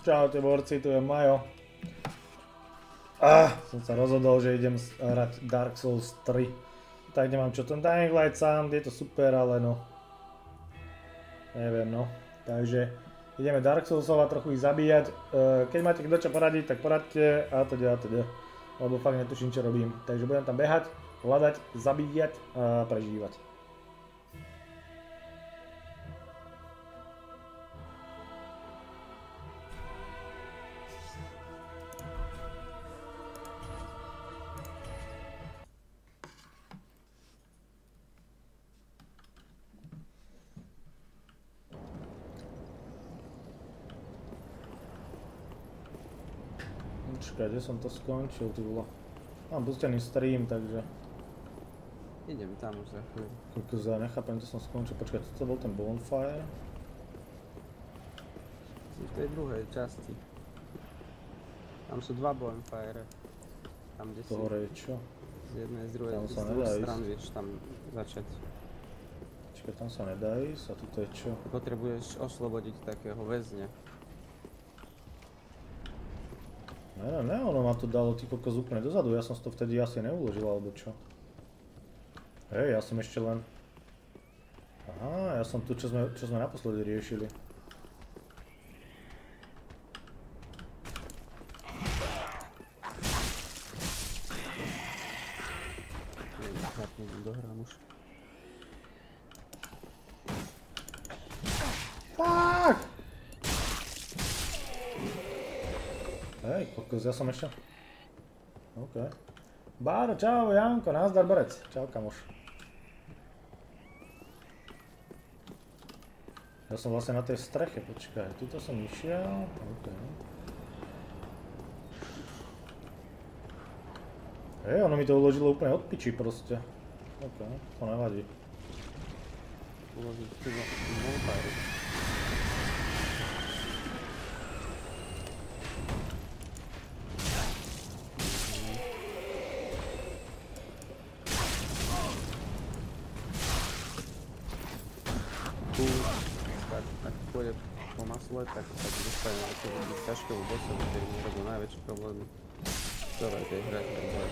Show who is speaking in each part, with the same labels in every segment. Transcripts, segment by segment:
Speaker 1: Čaute borci, tu je Majo. Ah, som sa rozhodol, že idem hrať Dark Souls 3. Tak nemám čo, ten Dying Light sám, je to super, ale no. Neviem no. Takže ideme Dark Soulsova trochu ich zabíjať. Eh, keď máte kto čo poradiť, tak poradte a teda a teda. Lebo fakt netuším čo robím. Takže budem tam behať, hľadať, zabíjať a prežívať. Kde som to skončil, ty vole. Mám pustený stream, takže...
Speaker 2: Idem tam už za chvíľu.
Speaker 1: Kokos, ja nechápem, to som skončil. Počkaj, toto bol ten bonfire?
Speaker 2: Si v tej druhej časti. Tam sú dva bonfire. Tam, kde si
Speaker 1: To hore je čo?
Speaker 2: z jednej, z druhej,
Speaker 1: Tam
Speaker 2: z
Speaker 1: sa
Speaker 2: dvoch
Speaker 1: nedá ísť.
Speaker 2: stran vieš tam začať.
Speaker 1: Počkaj, tam sa nedá ísť a toto je čo?
Speaker 2: Potrebuješ oslobodiť takého väzňa.
Speaker 1: Ne, ne, ono ma to dalo ty kokos úplne dozadu, ja som si to vtedy asi neuložil, alebo čo? Hej, ja som ešte len... Aha, ja som tu, čo sme, čo sme naposledy riešili.
Speaker 2: Neviem, zapnem, dohrám už.
Speaker 1: Fuck! Hej, kokos, ja som ešte... OK. Báro, čau, Janko, nazdar, borec. Čau, kamoš. Ja som vlastne na tej streche, počkaj, tuto som išiel, OK. Hej, ono mi to uložilo úplne od piči proste. OK, to nevadí.
Speaker 2: Uložiť tu bonfire. Tu, tak, tak pôjde po masle, tak sa dostane na to ťažkému bossovi, ktorý mi robil najväčšie problémy. v Celej tej hre, takže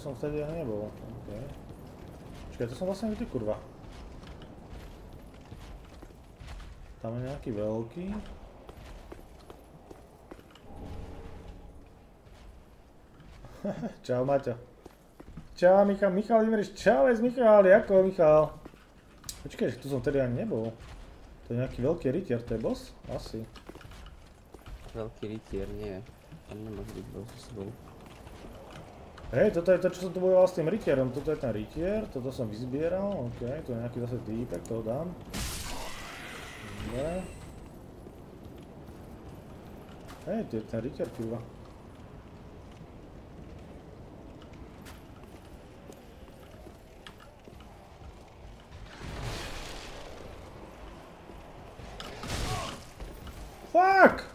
Speaker 1: Tu som vtedy ani nebol. OK. Počkaj, to som vlastne kde kurva. Tam je nejaký veľký. Čau Maťo. Čau Michal, Michal Imriš, čau es Michal, ako Michal? Počkaj, tu som vtedy ani nebol. To je nejaký veľký rytier, to je boss? Asi.
Speaker 2: veľký rytier nie. Tam nemôže byť boss s sebou.
Speaker 1: Hej, toto je to, čo som tu bojoval s tým rytierom. Toto je ten rytier, toto som vyzbieral, OK, tu je nejaký zase týpek, toho dám. Dobre. Hej, tu je ten rytier, kurva. Fuck!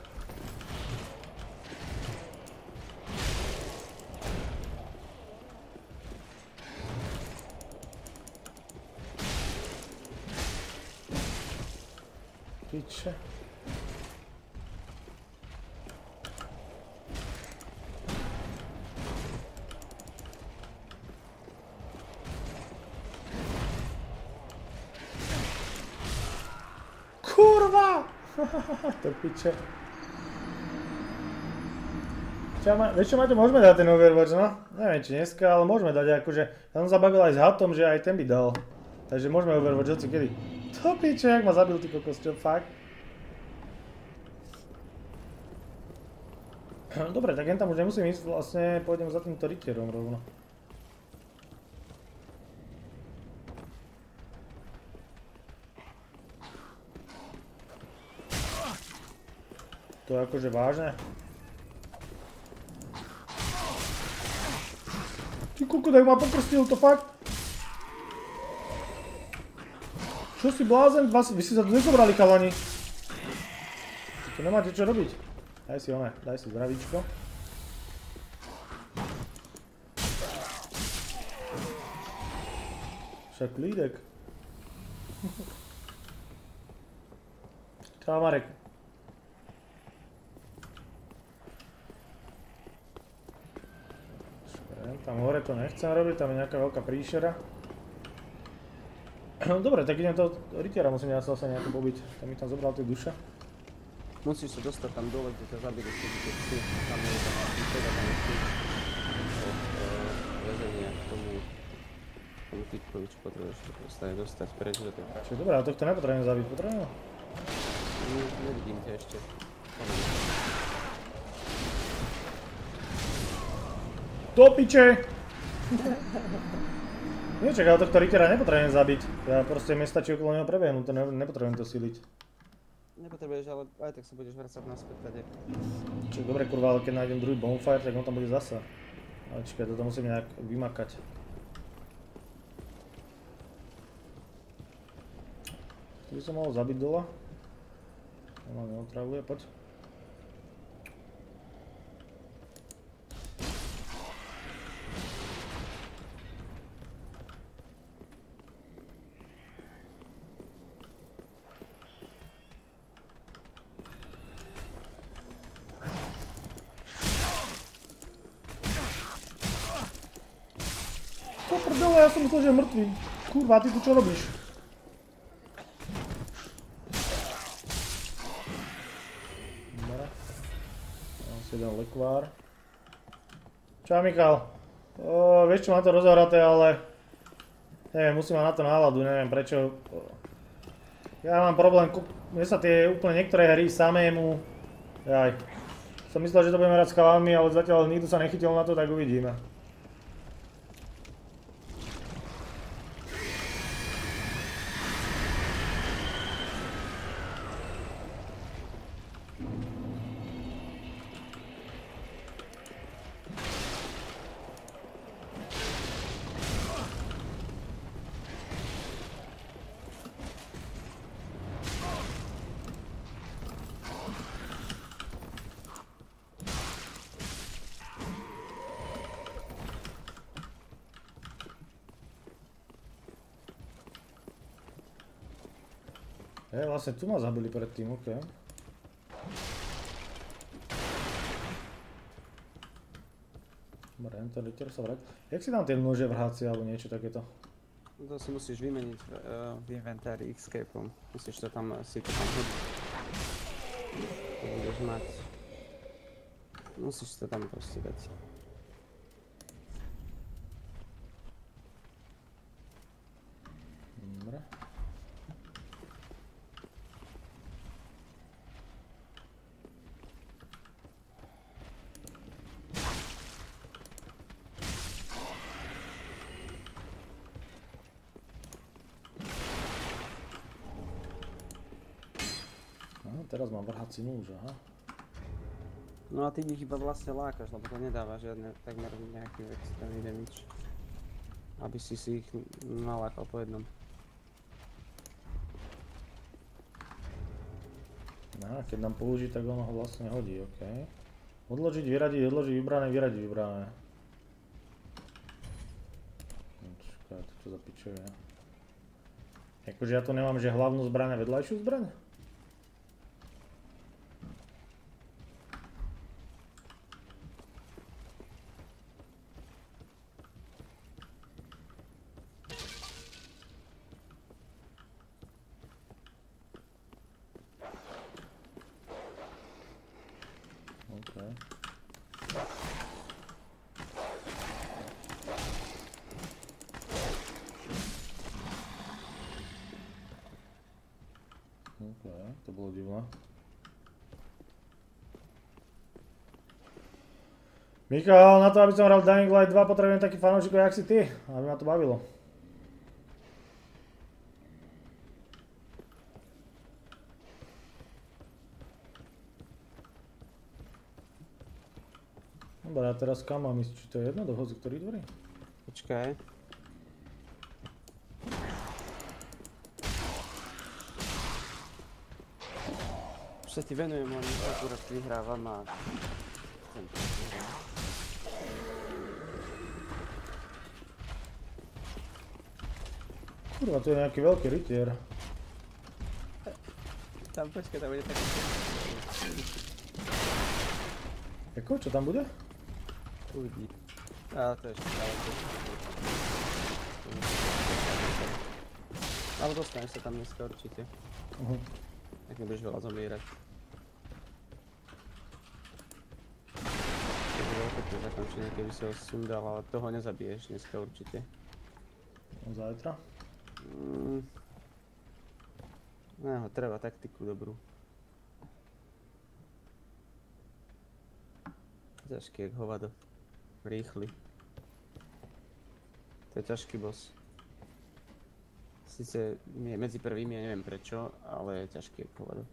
Speaker 1: Piče. Kurva! To piče. Vieš čo, Maťo, môžeme dať ten Overwatch, no? Neviem, či dneska, ale môžeme dať akože... Ja som sa bavil aj s Hatom, že aj ten by dal. Takže môžeme Overwatch, hoci kedy. To piče, jak ma zabil ty kokos, čo, fakt? Dobre, tak jen tam už nemusím ísť, vlastne pôjdem za týmto rytierom rovno. To je akože vážne? Ty kuku, tak ma pokrstil to fakt? Čo si blázen? Vy si sa tu nezobrali, kalani. Tu nemáte čo robiť. Daj si one, daj si zdravíčko. Však lídek. Čau Marek. Tam hore to nechcem robiť, tam je nejaká veľká príšera. No dobre, tak idem to rytiera, musím ja sa zase nejako pobiť. Tam mi tam zobral tie duše.
Speaker 2: Musíš sa dostať tam dole, kde ťa zabili všetky tie psy. Tam je tam píšek a tam je psy. Eh, väzenia k tomu tomu typkovi, čo potrebuješ to proste dostať preč do tej
Speaker 1: Čiže dobré, ale tohto nepotrebujem zabiť, potrebujem?
Speaker 2: Ne- Nevidím ťa ešte.
Speaker 1: Do piče! Nie, čak, ale tohto rytiera nepotrebujem zabiť. Ja proste mi stačí okolo neho prebehnúť, to ne, nepotrebujem to siliť.
Speaker 2: Nepotrebuješ, ale aj tak sa budeš vracať naspäť tady.
Speaker 1: Čiže dobre kurva, ale keď nájdem druhý bonfire, tak on tam bude zasa. Ale čakaj, toto musím nejak vymakať. Tu by som mohol zabiť dola. On ma neotravuje, poď. To prdele, ja som myslel, že je mŕtvý. Kurva, ty tu čo robíš? Dobre. Mám si jeden lekvár. Čau Michal. Vieš čo, mám to rozohraté, ale... Neviem, musím mať na to náladu, neviem prečo. Ja mám problém, mne sa tie úplne niektoré hry samému... Jaj. Som myslel, že to budeme hrať s chalami, ale zatiaľ nikto sa nechytil na to, tak uvidíme. Hej, vlastne tu ma zabili predtým, okej. Dobre, ten rytier sa vráť. Jak si tam tie nože vrháci alebo niečo takéto?
Speaker 2: To si musíš vymeniť eh, v inventári escapeom. Musíš to tam, si to tam hodiť. To budeš mať. Musíš to tam proste dať.
Speaker 1: Dobre. Aha, teraz mám vrhací nôž, aha.
Speaker 2: No a ty ich iba vlastne lákaš, lebo to nedáva žiadne takmer nejaký extrémny damage. Aby si si ich nalákal po jednom.
Speaker 1: No, keď nám použiť, tak ono ho vlastne hodí, OK. Odložiť, vyradiť, odložiť, vybrané, vyradiť, vybrané. Čakaj, to čo za pičovia. Akože ja tu nemám, že hlavnú zbraň a vedľajšiu zbraň? OK. OK, to bolo divné. Michal, na to, aby som hral Dying Light 2, potrebujem taký fanúšikov, jak si ty, aby ma to bavilo. Dobre, a teraz kam mám ísť? Či to je jedno do hozu, ktorý dvorí?
Speaker 2: Počkaj. Už sa ti venujem, len akurát vyhrávam a... chcem to vyhrať.
Speaker 1: Kurva, to je nejaký veľký rytier.
Speaker 2: Tam počkaj, tam bude taký...
Speaker 1: Ako, čo tam bude?
Speaker 2: Uvidí. A to je ešte stále. Ale dostaneš sa tam dneska určite.
Speaker 1: Uh-huh.
Speaker 2: Ak nebudeš veľa zomierať. To bolo pekné zakončenie, keby si ho sundal, ale toho nezabiješ dneska určite.
Speaker 1: Zajtra.
Speaker 2: Mm. No, treba taktiku dobrú. Ťažký jak hovado. Rýchly. To je ťažký boss. Sice je medzi prvými, ja neviem prečo, ale je ťažký jak hovado.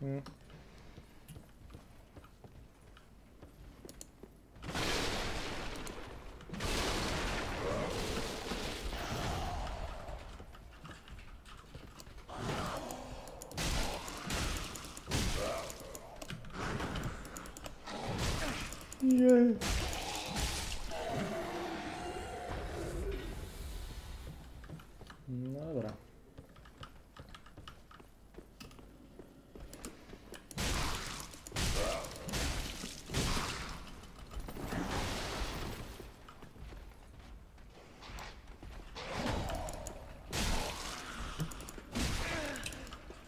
Speaker 1: Hm. Nie. No dobra.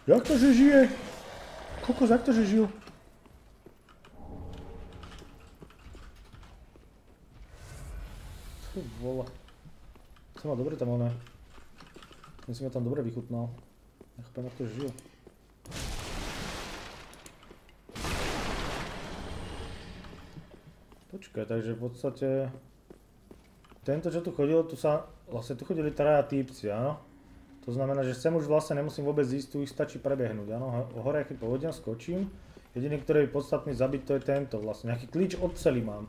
Speaker 1: Jak to, že žije? Kokos, jak to, že žil? Ty vole. Som mal dobre tam oné. Si ma tam dobre vychutnal. Nechápem, jak to že žil. Počkaj, takže v podstate... Tento, čo tu chodil, tu sa... Vlastne tu chodili traja týpci, áno? To znamená, že sem už vlastne nemusím vôbec ísť, tu ich stačí prebehnúť, áno? Hore, keď pohodím, skočím. Jediný, ktorý je podstatný zabiť, to je tento vlastne. Nejaký klíč od celý mám.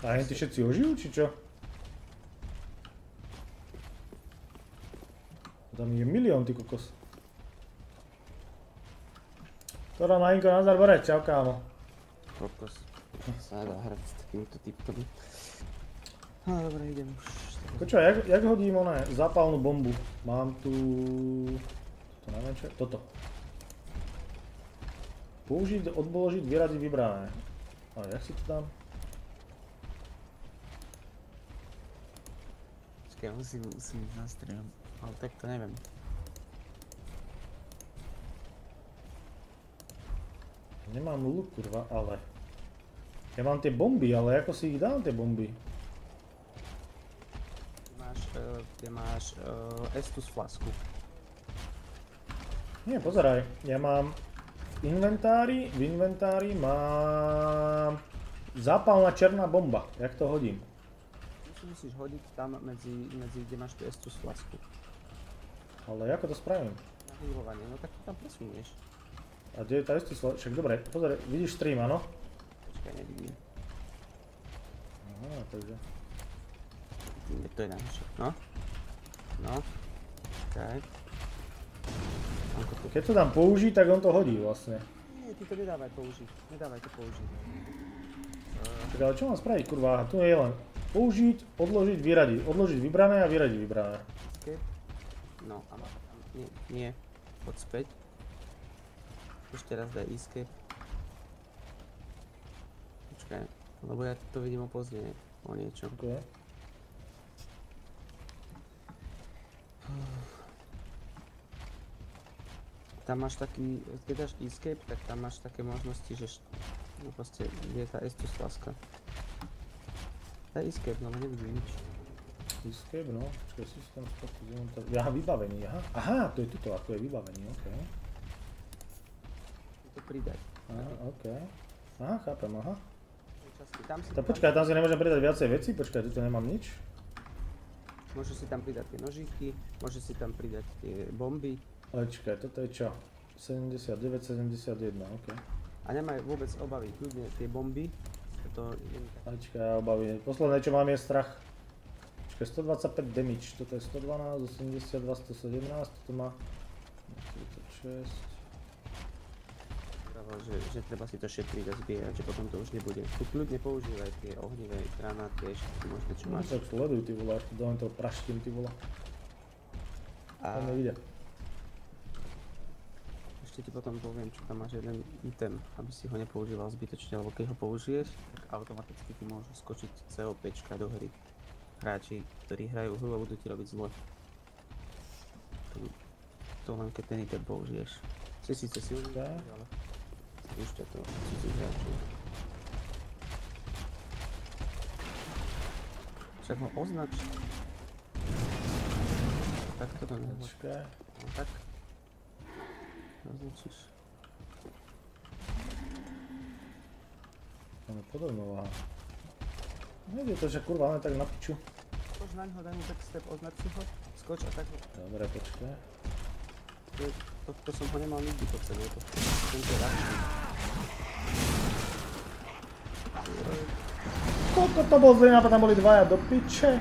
Speaker 1: A hen ty všetci ožijú, či čo? Tam je milión, ty kokos. Ktorá Majinko, nazdar Borec, čau kámo.
Speaker 2: Kokos. Sa nedá hrať s takýmto typom. No dobre, idem už.
Speaker 1: Počúvaj, jak, jak hodím oné zápalnú bombu? Mám tu... Čo je? Toto. Použiť, odboložiť, vyradiť vybrané. Ale jak si to dám?
Speaker 2: Počkaj, musím, musím zastrieľam. Ale tak to neviem.
Speaker 1: Nemám luk, kurva, ale... Ja mám tie bomby, ale ako si ich dám, tie bomby?
Speaker 2: Ty máš, uh, Estus flasku.
Speaker 1: Nie, pozeraj, ja mám v inventári, v inventári mám zápalná černá bomba, jak to hodím?
Speaker 2: Si musíš hodiť tam medzi, medzi kde máš tú Estus flasku.
Speaker 1: Ale ako to spravím?
Speaker 2: Na hýlovanie, no tak to tam presunieš.
Speaker 1: A kde je tá istý slo... Však dobre, pozeraj, vidíš stream, áno?
Speaker 2: Počkaj, nevidím.
Speaker 1: Aha, takže...
Speaker 2: To je najlepšie. No. No. To?
Speaker 1: Keď to dám použiť, tak on to hodí vlastne.
Speaker 2: Nie, ty to nedávaj použiť. Nedávaj to použiť.
Speaker 1: Tak ale čo mám spraviť, kurva? Tu je len použiť, odložiť, vyradiť. Odložiť vybrané a vyradiť vybrané.
Speaker 2: escape. No, a tam. Nie, nie. Poď späť. Ešte raz daj escape. Počkaj, lebo ja to vidím opozdne o niečo.
Speaker 1: Okay.
Speaker 2: Tam máš taký, keď dáš escape, tak tam máš také možnosti, že no proste, kde je tá Estus láska. Daj escape, no ale nevidím nič.
Speaker 1: Escape, no. Počkaj, systém spotu, inventář. Aha, vybavení, aha. Aha, to je tuto, ako je vybavení, ok.
Speaker 2: To pridať.
Speaker 1: Aha, ok. Aha, chápem, aha.
Speaker 2: Tam si,
Speaker 1: Tak počkaj, tam si nemôžem pridať viacej veci, počkaj, tu nemám nič.
Speaker 2: Môžeš si tam pridať tie nožíky, môžeš si tam pridať tie bomby
Speaker 1: Ale čakaj, toto je čo? 79, 71, ok.
Speaker 2: a nemaj vôbec obavy, kľudne tie bomby, to je
Speaker 1: ja obavy. Posledné, čo mám je strach. Čakaj, 125 damage, toto je 112, 82, 117, toto má 36.
Speaker 2: právo, že, že treba si to šetriť a zbierať, že potom to už nebude. Tu kľudne používaj tie ohnivé granáty, ešte možno čo
Speaker 1: No
Speaker 2: máš.
Speaker 1: tak sleduj ty vole, až tu dám toho praštím ty vole.
Speaker 2: A
Speaker 1: To nevidia.
Speaker 2: ešte ti potom poviem, čo tam máš jeden item, aby si ho nepoužíval zbytočne, lebo keď ho použiješ, tak automaticky ti môžu skočiť COP do hry. Hráči, ktorí hrajú hru a budú ti robiť zle. To, to len keď ten item použiješ. Si síce silný, ale spúšťa to hráčov. Však ho označ. Takto to.
Speaker 1: Počkaj.
Speaker 2: No tak. Označíš.
Speaker 1: Máme podobnú váha. Nejde to, že kurva, len tak na piču.
Speaker 2: Skoč na ňo, daj mu backstep, označ si ho, skoč a tak ho.
Speaker 1: Dobre, počkaj.
Speaker 2: To, to, som ho nemal nikdy pod sebou, to, tento ľahší.
Speaker 1: Koľko to bol zlý nápad, tam boli dvaja do piče.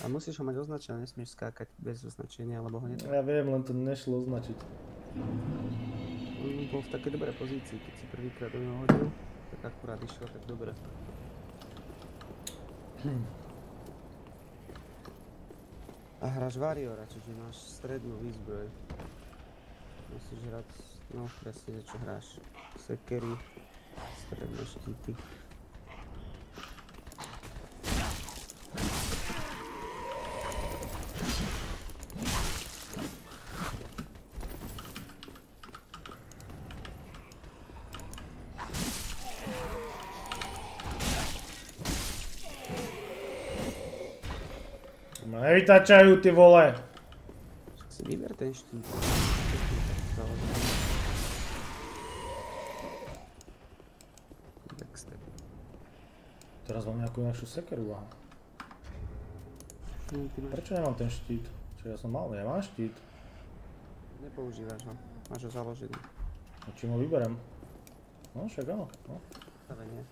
Speaker 2: A musíš ho mať označené, nesmieš skákať bez označenia, lebo ho netreba.
Speaker 1: Ja viem, len to nešlo označiť.
Speaker 2: On bol v takej dobrej pozícii, keď si prvýkrát do neho hodil, tak akurát išiel tak dobre. A hráš Variora, čiže máš strednú výzbroj. Musíš hrať, no presne, čo hráš. Sekery, stredné štíty.
Speaker 1: Ma nevytačajú, ty vole.
Speaker 2: Si vyber ten štít.
Speaker 1: Teraz mám nejakú inakšiu sekeru, aha.
Speaker 2: No, máš,
Speaker 1: Prečo nemám ten štít? Čo ja som mal? Nemám štít.
Speaker 2: nepoužívaš ho, máš ho založený.
Speaker 1: A čím ho vyberem? No však áno. No.
Speaker 2: Stavenie.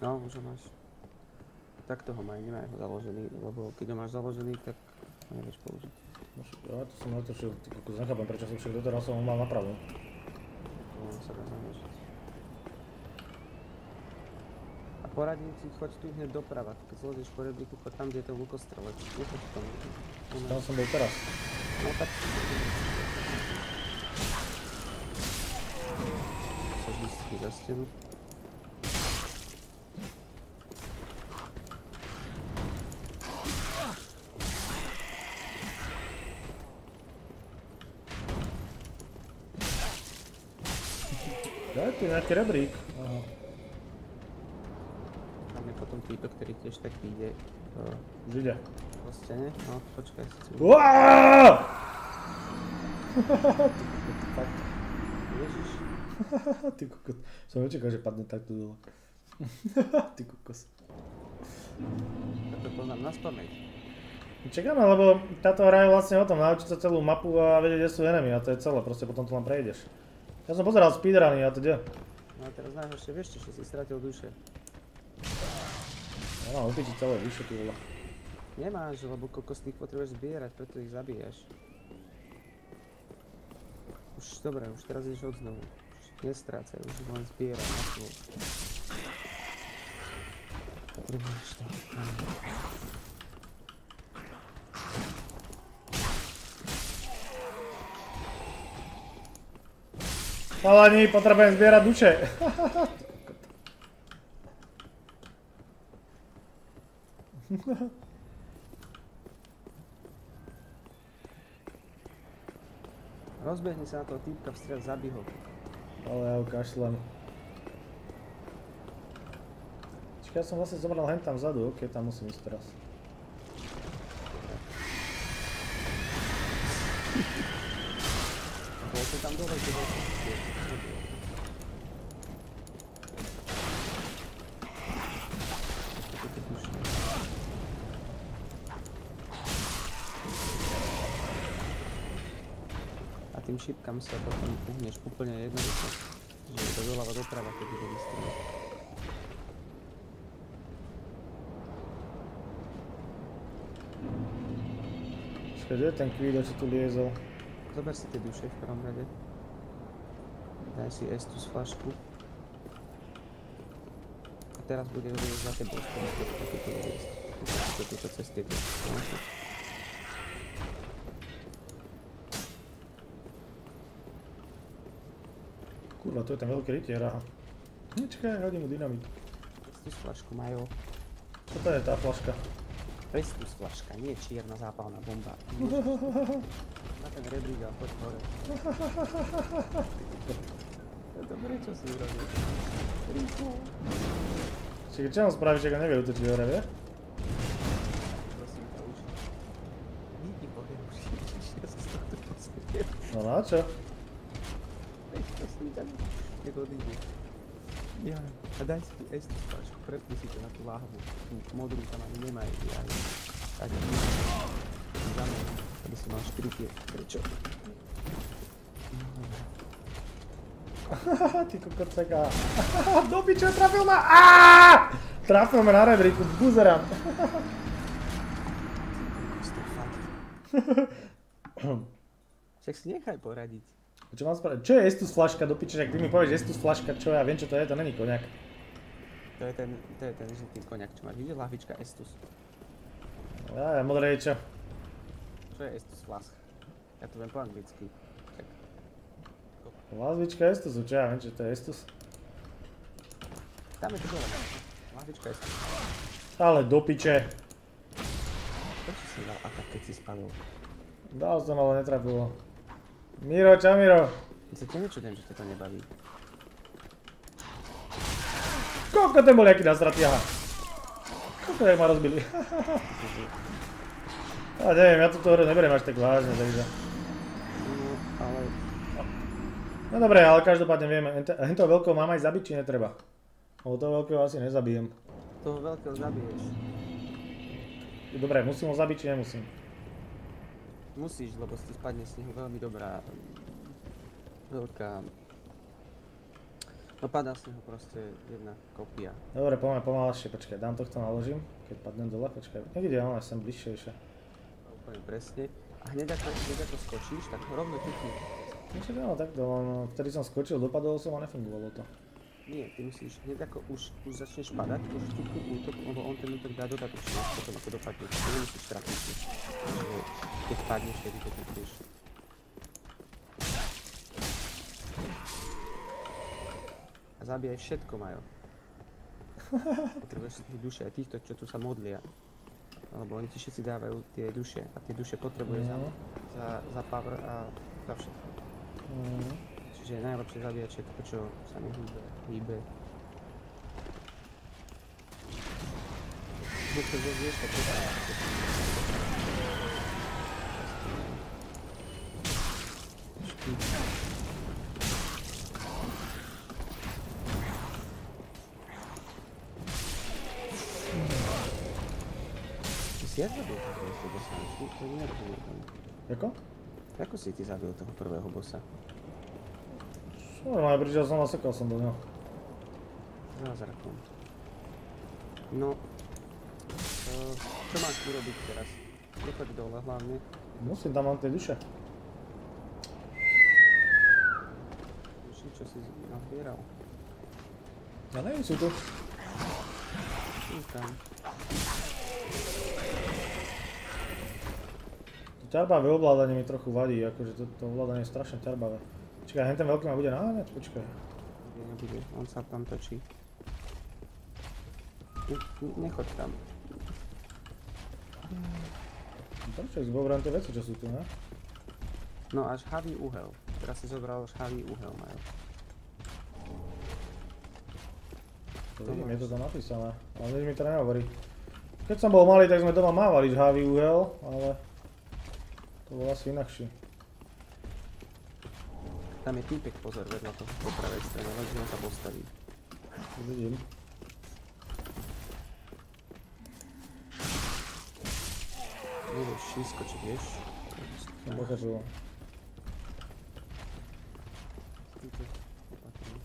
Speaker 2: No, už ho máš. Takto ho maj, nemaj ho založený, lebo keď ho máš založený, tak ho nevieš použiť.
Speaker 1: No ja to som natočil, ty kokos, nechápem prečo som však doteraz som ho mal napravu.
Speaker 2: To len sa dá zamiešiť. A poradím ti, choď tu hneď doprava, keď zlezeš po rebríku, choď tam, kde je to lukostrelec. Nechoď tam.
Speaker 1: Tam som bol teraz.
Speaker 2: No tak. Sa vždycky za stenu.
Speaker 1: Daj tu nejaký rebrík. Aha.
Speaker 2: Tam je potom týpek, ktorý tiež tak ide
Speaker 1: ide.
Speaker 2: po stene. No, počkaj si si. Ježiš.
Speaker 1: Ty kokos. Som nečakal, že padne takto dole. Ty kokos.
Speaker 2: Ja to poznám na spameť.
Speaker 1: Čakáme, lebo táto hra je vlastne o tom, naučiť sa celú mapu a vedieť, kde sú enemy a to je celé, proste potom to len prejdeš. Ja som pozeral speedruny a to kde?
Speaker 2: No a teraz najhoršie, vieš čo, že si stratil duše.
Speaker 1: Ja mám upičiť celé vyššie, ty vole.
Speaker 2: Nemáš, lebo kokos ty ich potrebuješ zbierať, preto ich zabíjaš. Už dobre, už teraz ideš od znovu. Už nestrácaj, už len zbieraj na svoj. Potrebuješ to.
Speaker 1: Chalani, potrebujem zbierať duše.
Speaker 2: Rozbehni sa na toho týpka, vstrel, zabij ho.
Speaker 1: Ale ja ho kašlem. Čiže ja som vlastne zobral hen tam vzadu, ok, tam musím ísť teraz.
Speaker 2: Bol si tam dole, kde bol si A tým šipkám sa potom uhneš úplne jednoducho. Že je to doľava doprava, keď ide vystreliť.
Speaker 1: Kde je ten kvído, čo tu liezol?
Speaker 2: Zober si tie duše v prvom rade. Daj si S tu z flašku. A teraz bude za tebou to, ako to ísť. Toto, tieto cesty. tu.
Speaker 1: Kurva, to je ten veľký rytier, aha. Čakaj, hodím mu dynamit.
Speaker 2: Prestus flašku majú.
Speaker 1: Čo to je tá flaška?
Speaker 2: Prestus flaška, nie čierna zápalná bomba. Na ten rebrík a poď hore. Dobré, čo si urobil. Rýchlo.
Speaker 1: Čiže čo mám spraviť, že ho nevie utočiť hore, vie?
Speaker 2: Prosím ťa už. Vidí hore už. Ja sa z tohto posmiem.
Speaker 1: No na čo?
Speaker 2: Prosím ťa. Nech odíde. Ja, a daj si tú estu flašku, prepni si to na tú láhvu. Tú modrú tam ani nemaj. Ja, tak, za mňa, aby si mal 4 tie. Prečo?
Speaker 1: Haha, ty kokot seká. Do piče, trafil ma! Aaaa! Trafil ma na buzerám.
Speaker 2: Proste fakt. Však si nechaj poradiť.
Speaker 1: Čo mám spraviť? Čo je Estus flaška do piče, ak ty mi povieš Estus flaška, čo ja viem čo to je, to není koniak.
Speaker 2: To je ten, to je ten žltý koniak, čo máš. Vidíš lahvička Estus.
Speaker 1: Ja, ja modré je čo?
Speaker 2: Čo je Estus flask? Ja to viem po anglicky. Tak,
Speaker 1: Lazvička Estusu, čo ja viem čo to je Estus.
Speaker 2: tam je to dole. Lahvička Estus.
Speaker 1: Ale do piče.
Speaker 2: Prečo si dal atak, keď si spadol?
Speaker 1: Dal som, ale netrafilo. Miro, čau Miro.
Speaker 2: Ja sa ťa nečudujem, že ťa to nebaví.
Speaker 1: Koľko ten bol jaký nasratý, aha. Koľko jak ma rozbili. A neviem, ja túto hru neberiem až tak vážne, takže.
Speaker 2: No,
Speaker 1: dobre, ale každopádne vieme, hen toho veľkého mám aj zabiť, či netreba? Lebo toho veľkého asi nezabijem.
Speaker 2: toho veľkého zabiješ.
Speaker 1: Dobre, musím ho zabiť, či nemusím?
Speaker 2: Musíš, lebo si spadne z neho veľmi dobrá veľká No padá z neho proste jedna kopia.
Speaker 1: Dobre, poďme pomalšie, počkaj, dám tohto naložím, keď padnem dole, počkaj, niekde ale sem bližšie.
Speaker 2: Úplne presne. A hneď ako, hneď ako skočíš, tak rovno ťukni.
Speaker 1: No však áno, takto, len vtedy som skočil, dopadol som a nefungovalo to.
Speaker 2: Nie, ty musíš hneď ako už, už začneš padať, už ťukni útok, lebo on ten útok dá dodatočne, potom ako dopadneš. To nemusíš trafiť. Takže keď padneš, vtedy to ťukneš. A zabíjaj všetko, Majo. Potrebuješ si tých duše, aj týchto, čo tu sa modlia. Lebo oni ti všetci dávajú tie duše a tie duše potrebuješ za,
Speaker 1: Mhm.
Speaker 2: za, za power a za všetko.
Speaker 1: Mhm.
Speaker 2: Čiže je najlepšie zabíjať všetko, čo sa mi tak to Ty si jak zabil toho prvého bossa? To tomu.
Speaker 1: Jako?
Speaker 2: Ako si ty zabil toho prvého bossa?
Speaker 1: Normálne prišiel som a sekal som do neho.
Speaker 2: Zázrakom. No, eh, čo máš urobiť teraz? Nechoď dole hlavne.
Speaker 1: Musím, tam mám tie duše.
Speaker 2: Už čo si nazbieral.
Speaker 1: Ja neviem, sú tu.
Speaker 2: Sú tam.
Speaker 1: To ťarbavé ovládanie mi trochu vadí, akože to, to ovládanie je strašne ťarbavé. Čakaj, hen ten veľký ma bude naháňať? Počkaj.
Speaker 2: Bude, nebude. On sa tam točí. Ne- ne- Nechoď tam.
Speaker 1: Prečo zoberiem tie veci, čo sú tu, ne?
Speaker 2: No až havý uhel. Teraz si zobral až havý uhel, Majo.
Speaker 1: To vidím, je to tam napísané, ale nič mi to nehovorí. Keď som bol malý, tak sme doma mávali žhavý uhel, ale to bol asi inakší.
Speaker 2: Tam je týpek, pozor, vedľa toho po pravej strane, lenže on sa postaví.
Speaker 1: To vidím.
Speaker 2: Nevieš vyskočiť, vieš?
Speaker 1: Som pochopil.
Speaker 2: Týpek opatrný.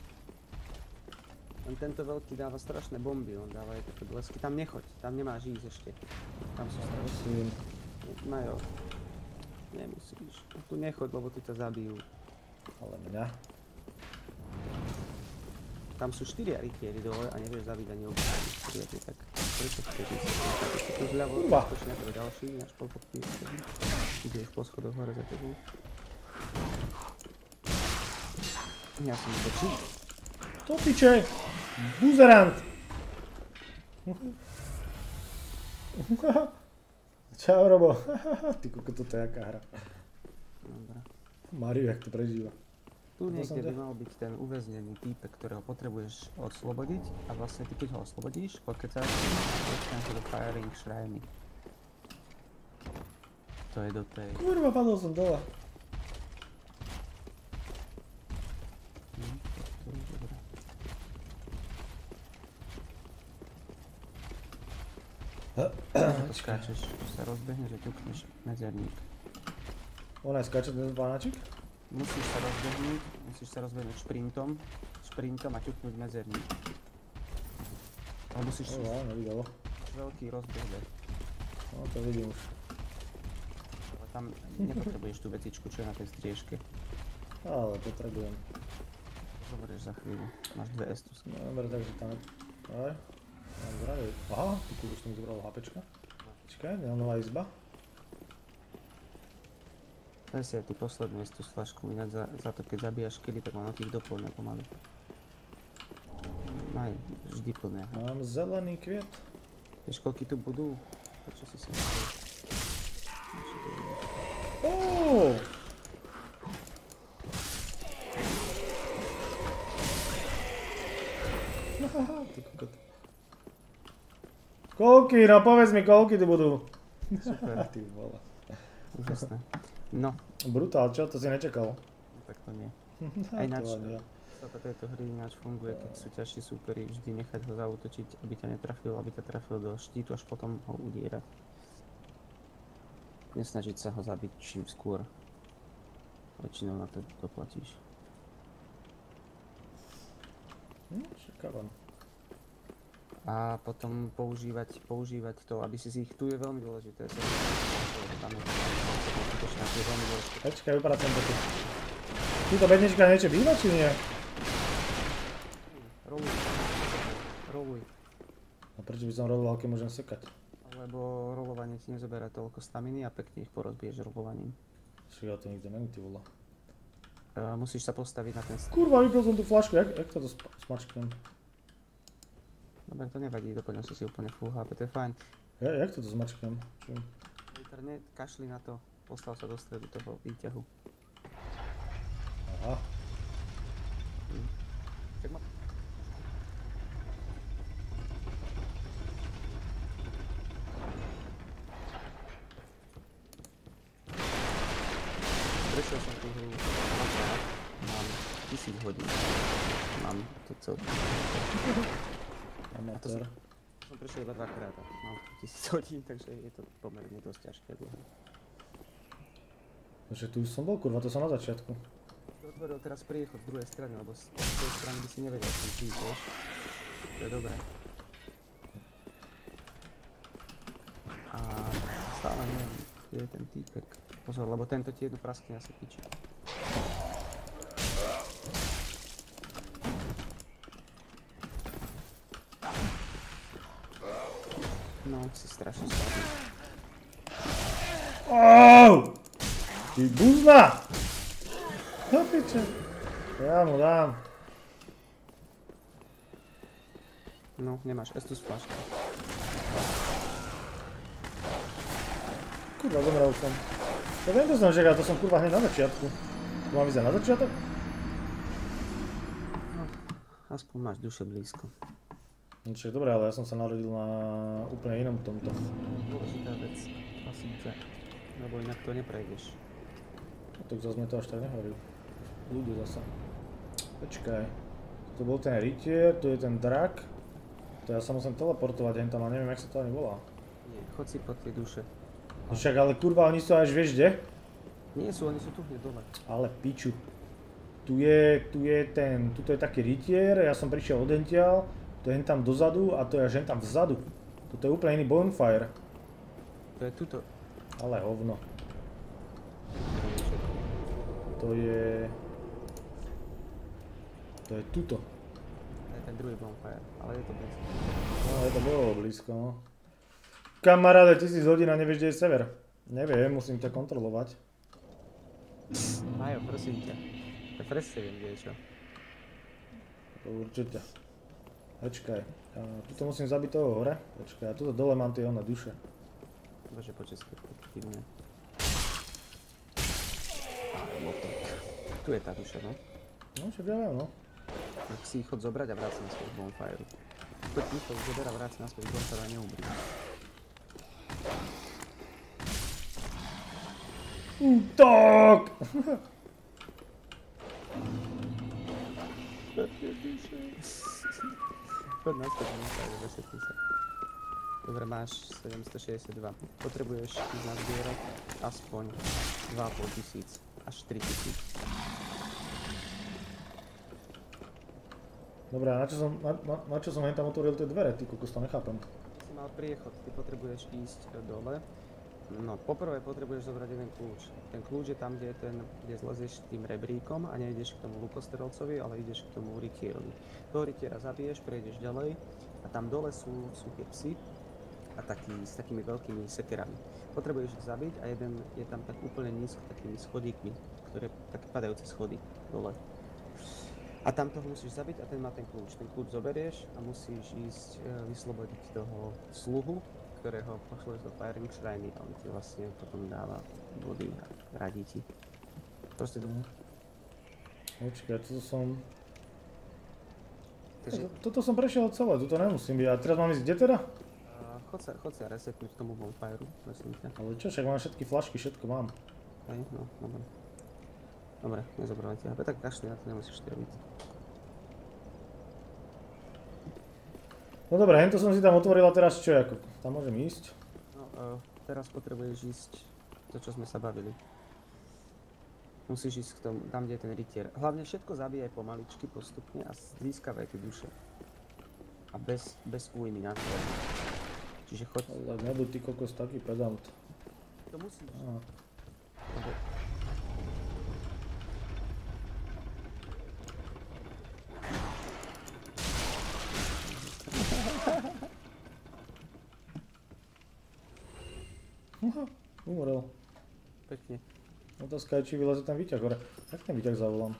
Speaker 2: Len tento veľký dáva strašné bomby, on dáva aj také blesky. Tam nechoď, tam nemáš ísť ešte. Tam sú strašné.
Speaker 1: Musím.
Speaker 2: Majo, nemusíš. Tu nechoď, lebo ti to zabijú.
Speaker 1: Ale mňa.
Speaker 2: Tam sú štyria rytieri dole a nevieš zabiť ani. Prijatie, tak ďalší, až po schodoch hore za tebou. Ja som točil.
Speaker 1: To piče! Buzerant! Čau, Robo. Ty koko, toto je jaká hra. Mario, jak to prežíva.
Speaker 2: Tu niekde by mal byť ten uväznený týpek, ktorého potrebuješ oslobodiť a vlastne ty keď ho oslobodíš, pokecáš s ním, dostaneš ho do firing shrine. To je do tej...
Speaker 1: Kurva, padol som dole.
Speaker 2: Skáčeš, sa rozbehneš a ťukneš medzerník.
Speaker 1: Ona je skáče ten pánačik?
Speaker 2: Musíš sa rozbehnúť, musíš sa rozbehnúť šprintom, šprintom a ťuknúť medzerník. Ale musíš
Speaker 1: no, nevidelo.
Speaker 2: veľký rozbeh dať.
Speaker 1: No, to vidím už.
Speaker 2: Ale tam nepotrebuješ tú vecičku, čo je na tej striežke.
Speaker 1: Ale potrebujem.
Speaker 2: Zoberieš za chvíľu. Máš dve estusky.
Speaker 1: No, dobre, takže tam. Aj. Mám zdravie. Aha, ty kúpiš som zobral HPčka. Počkaj, nemám nová izba.
Speaker 2: Daj si aj tú poslednú estus flašku, ináč za, za to keď zabíjaš kily, tak mám tých doplňa pomaly. Maj, vždy plné.
Speaker 1: Mám zelený kviet.
Speaker 2: Vieš, koľky tu budú? Prečo si si myslel?
Speaker 1: Oh! Koľky, no povedz mi, koľky tu budú.
Speaker 2: Super,
Speaker 1: Ty vole.
Speaker 2: úžasné. No,
Speaker 1: Brutál, čo? To si nečakal.
Speaker 2: tak to nie. Aj ináč,
Speaker 1: To nie.
Speaker 2: Táto tejto hry ináč funguje, keď sú ťažší súperi, vždy nechať ho zautočiť, aby ťa netrafil, aby ťa trafil do štítu, až potom ho udierať. Nesnažiť sa ho zabiť čím skôr. Väčšinou na to doplatíš.
Speaker 1: Hm, čakávam.
Speaker 2: A potom používať, používať to, aby si si ich, tu je veľmi dôležité, to je, tam je to je veľmi dôležité.
Speaker 1: Počkaj, vypracem to tu. Tuto bednička niečo býva, či nie?
Speaker 2: Roluj. Roluj.
Speaker 1: A prečo by som roloval, keď môžem sekať?
Speaker 2: Lebo rolovanie ti nezoberá toľko staminy a pekne ich porozbiješ rolovaním.
Speaker 1: Čiže ja to nikto není, ty vole.
Speaker 2: Uh, musíš sa postaviť na ten st-
Speaker 1: Kurva, vypil som tú flašku, jak, jak to smačknem?
Speaker 2: Dobre, to nevadí, doplňal si si úplne full HP, to je fajn.
Speaker 1: Ja, jak to to? Čím?
Speaker 2: Internet, kašli na to, postav sa do stredu toho výťahu.
Speaker 1: Aha.
Speaker 2: Tak ma... Prešiel som tú hru dvakrát, mám 1000 hodín. Mám to celé.
Speaker 1: Amatér.
Speaker 2: Som prešiel iba dvakrát a mám 1000 hodín, takže je to pomerne dosť ťažké dlho.
Speaker 1: Takže tu už som bol, kurva, to som na začiatku.
Speaker 2: Otvoril teraz priechod z druhej strany, lebo z tej strany by si nevedel, kam ty vieš. To je dobré. A stále neviem, kde je ten týpek. Pozor, lebo tento ti jednu praskne asi piči. No, si strašne slabý.
Speaker 1: Au! Ty buzna! No piče. Ja mu dám.
Speaker 2: No, nemáš Estus flaška.
Speaker 1: Kurva, zomrel som. Ja viem, to som čakal, to som kurva hneď na začiatku. Tu mám ísť aj na začiatok?
Speaker 2: Aspoň máš duše blízko.
Speaker 1: No čo je dobré, ale ja som sa narodil na úplne inom tomto.
Speaker 2: Dôležitá vec. Ťa. Lebo inak to neprejdeš.
Speaker 1: A tak zase mi to až tak nehorí. Ľudia zasa. Počkaj. To bol ten rytier, tu je ten drak. To ja sa musím teleportovať hen tam a neviem, jak sa to ani volá.
Speaker 2: Nie, chod si po tie duše.
Speaker 1: No Však ale kurva, oni sú až vieš kde?
Speaker 2: Nie sú, oni sú tu hneď dole.
Speaker 1: Ale piču. Tu je, tu je ten, tuto je taký rytier, ja som prišiel odentiaľ, to je tam dozadu a to je až tam vzadu. Toto je úplne iný bonfire.
Speaker 2: To je tuto.
Speaker 1: Ale hovno. To je... To je tuto.
Speaker 2: To je ten druhý bonfire, ale je to bez.
Speaker 1: No, je to bolo blízko, no. Kamaráde, tisíc hodín a nevieš, kde je sever. Neviem, musím ťa kontrolovať.
Speaker 2: Majo, prosím ťa. Ja presne viem, kde je čo.
Speaker 1: To určite. Počkaj. Tuto musím zabiť toho hore. Počkaj, a tuto dole mám tie one duše.
Speaker 2: Bože, po česky, tak. Tu je tá duša, no.
Speaker 1: No, čo ja viem, no.
Speaker 2: Tak si ich chod zobrať a vráť sa naspäť k bonfire. Keď ich chod zober a vráť sa naspäť k bonfire a neumri.
Speaker 1: Tak!
Speaker 2: Poď naspäť k bonfire, vysvetlí sa. Dobre, máš 762. Potrebuješ ísť na zbierať aspoň 2,5 tisíc až 3 tisíc.
Speaker 1: Dobre, a na čo som, na, na, na čo som tam otvoril tie dvere, ty kokos, to nechápem.
Speaker 2: Si mal priechod, ty potrebuješ ísť dole. No, poprvé potrebuješ zobrať jeden kľúč. Ten kľúč je tam, kde, je ten, kde zlezieš tým rebríkom a nejdeš k tomu lukostrelcovi, ale ideš k tomu rytierovi. Toho rytiera zabiješ, prejdeš ďalej a tam dole sú, sú tie psy a taký, s takými veľkými sekerami. Potrebuješ ich zabiť a jeden je tam tak úplne nízko takými schodíkmi, ktoré také padajúce schody dole. A tam toho musíš zabiť a ten má ten kľúč. Ten kľúč zoberieš a musíš ísť e, vyslobodiť toho sluhu, ktorého pošleš do Firing Shrine a on ti vlastne potom dáva body a radí ti. Proste to...
Speaker 1: Počkaj, toto som...
Speaker 2: Takže
Speaker 1: To, toto som prešiel celé, toto nemusím byť. A teraz mám ísť kde teda?
Speaker 2: a chod sa, chod sa resetnúť tomu bonfireu, prosím ťa.
Speaker 1: Ale čo, však mám všetky flašky, všetko mám.
Speaker 2: Hej, no, dobre. Dobre, nezobrali ťa. Tak kašli na to, nemusíš to robiť.
Speaker 1: No dobre, hento som si tam otvoril a teraz čo, ako? Tam môžem ísť?
Speaker 2: No, teraz potrebuješ ísť to, čo sme sa bavili. Musíš ísť k tomu, tam, kde je ten rytier. Hlavne všetko zabíjaj pomaličky, postupne a získavaj tie duše. A bez, bez újmy na to. Čiže choď,
Speaker 1: Ale nebuď ty kokos taký pedant.
Speaker 2: to musíš.
Speaker 1: Á,
Speaker 2: Lebo...
Speaker 1: umrel.
Speaker 2: Pekne.
Speaker 1: Otázka je, či vyleze ten výťah hore. Tak ten výťah zavolám.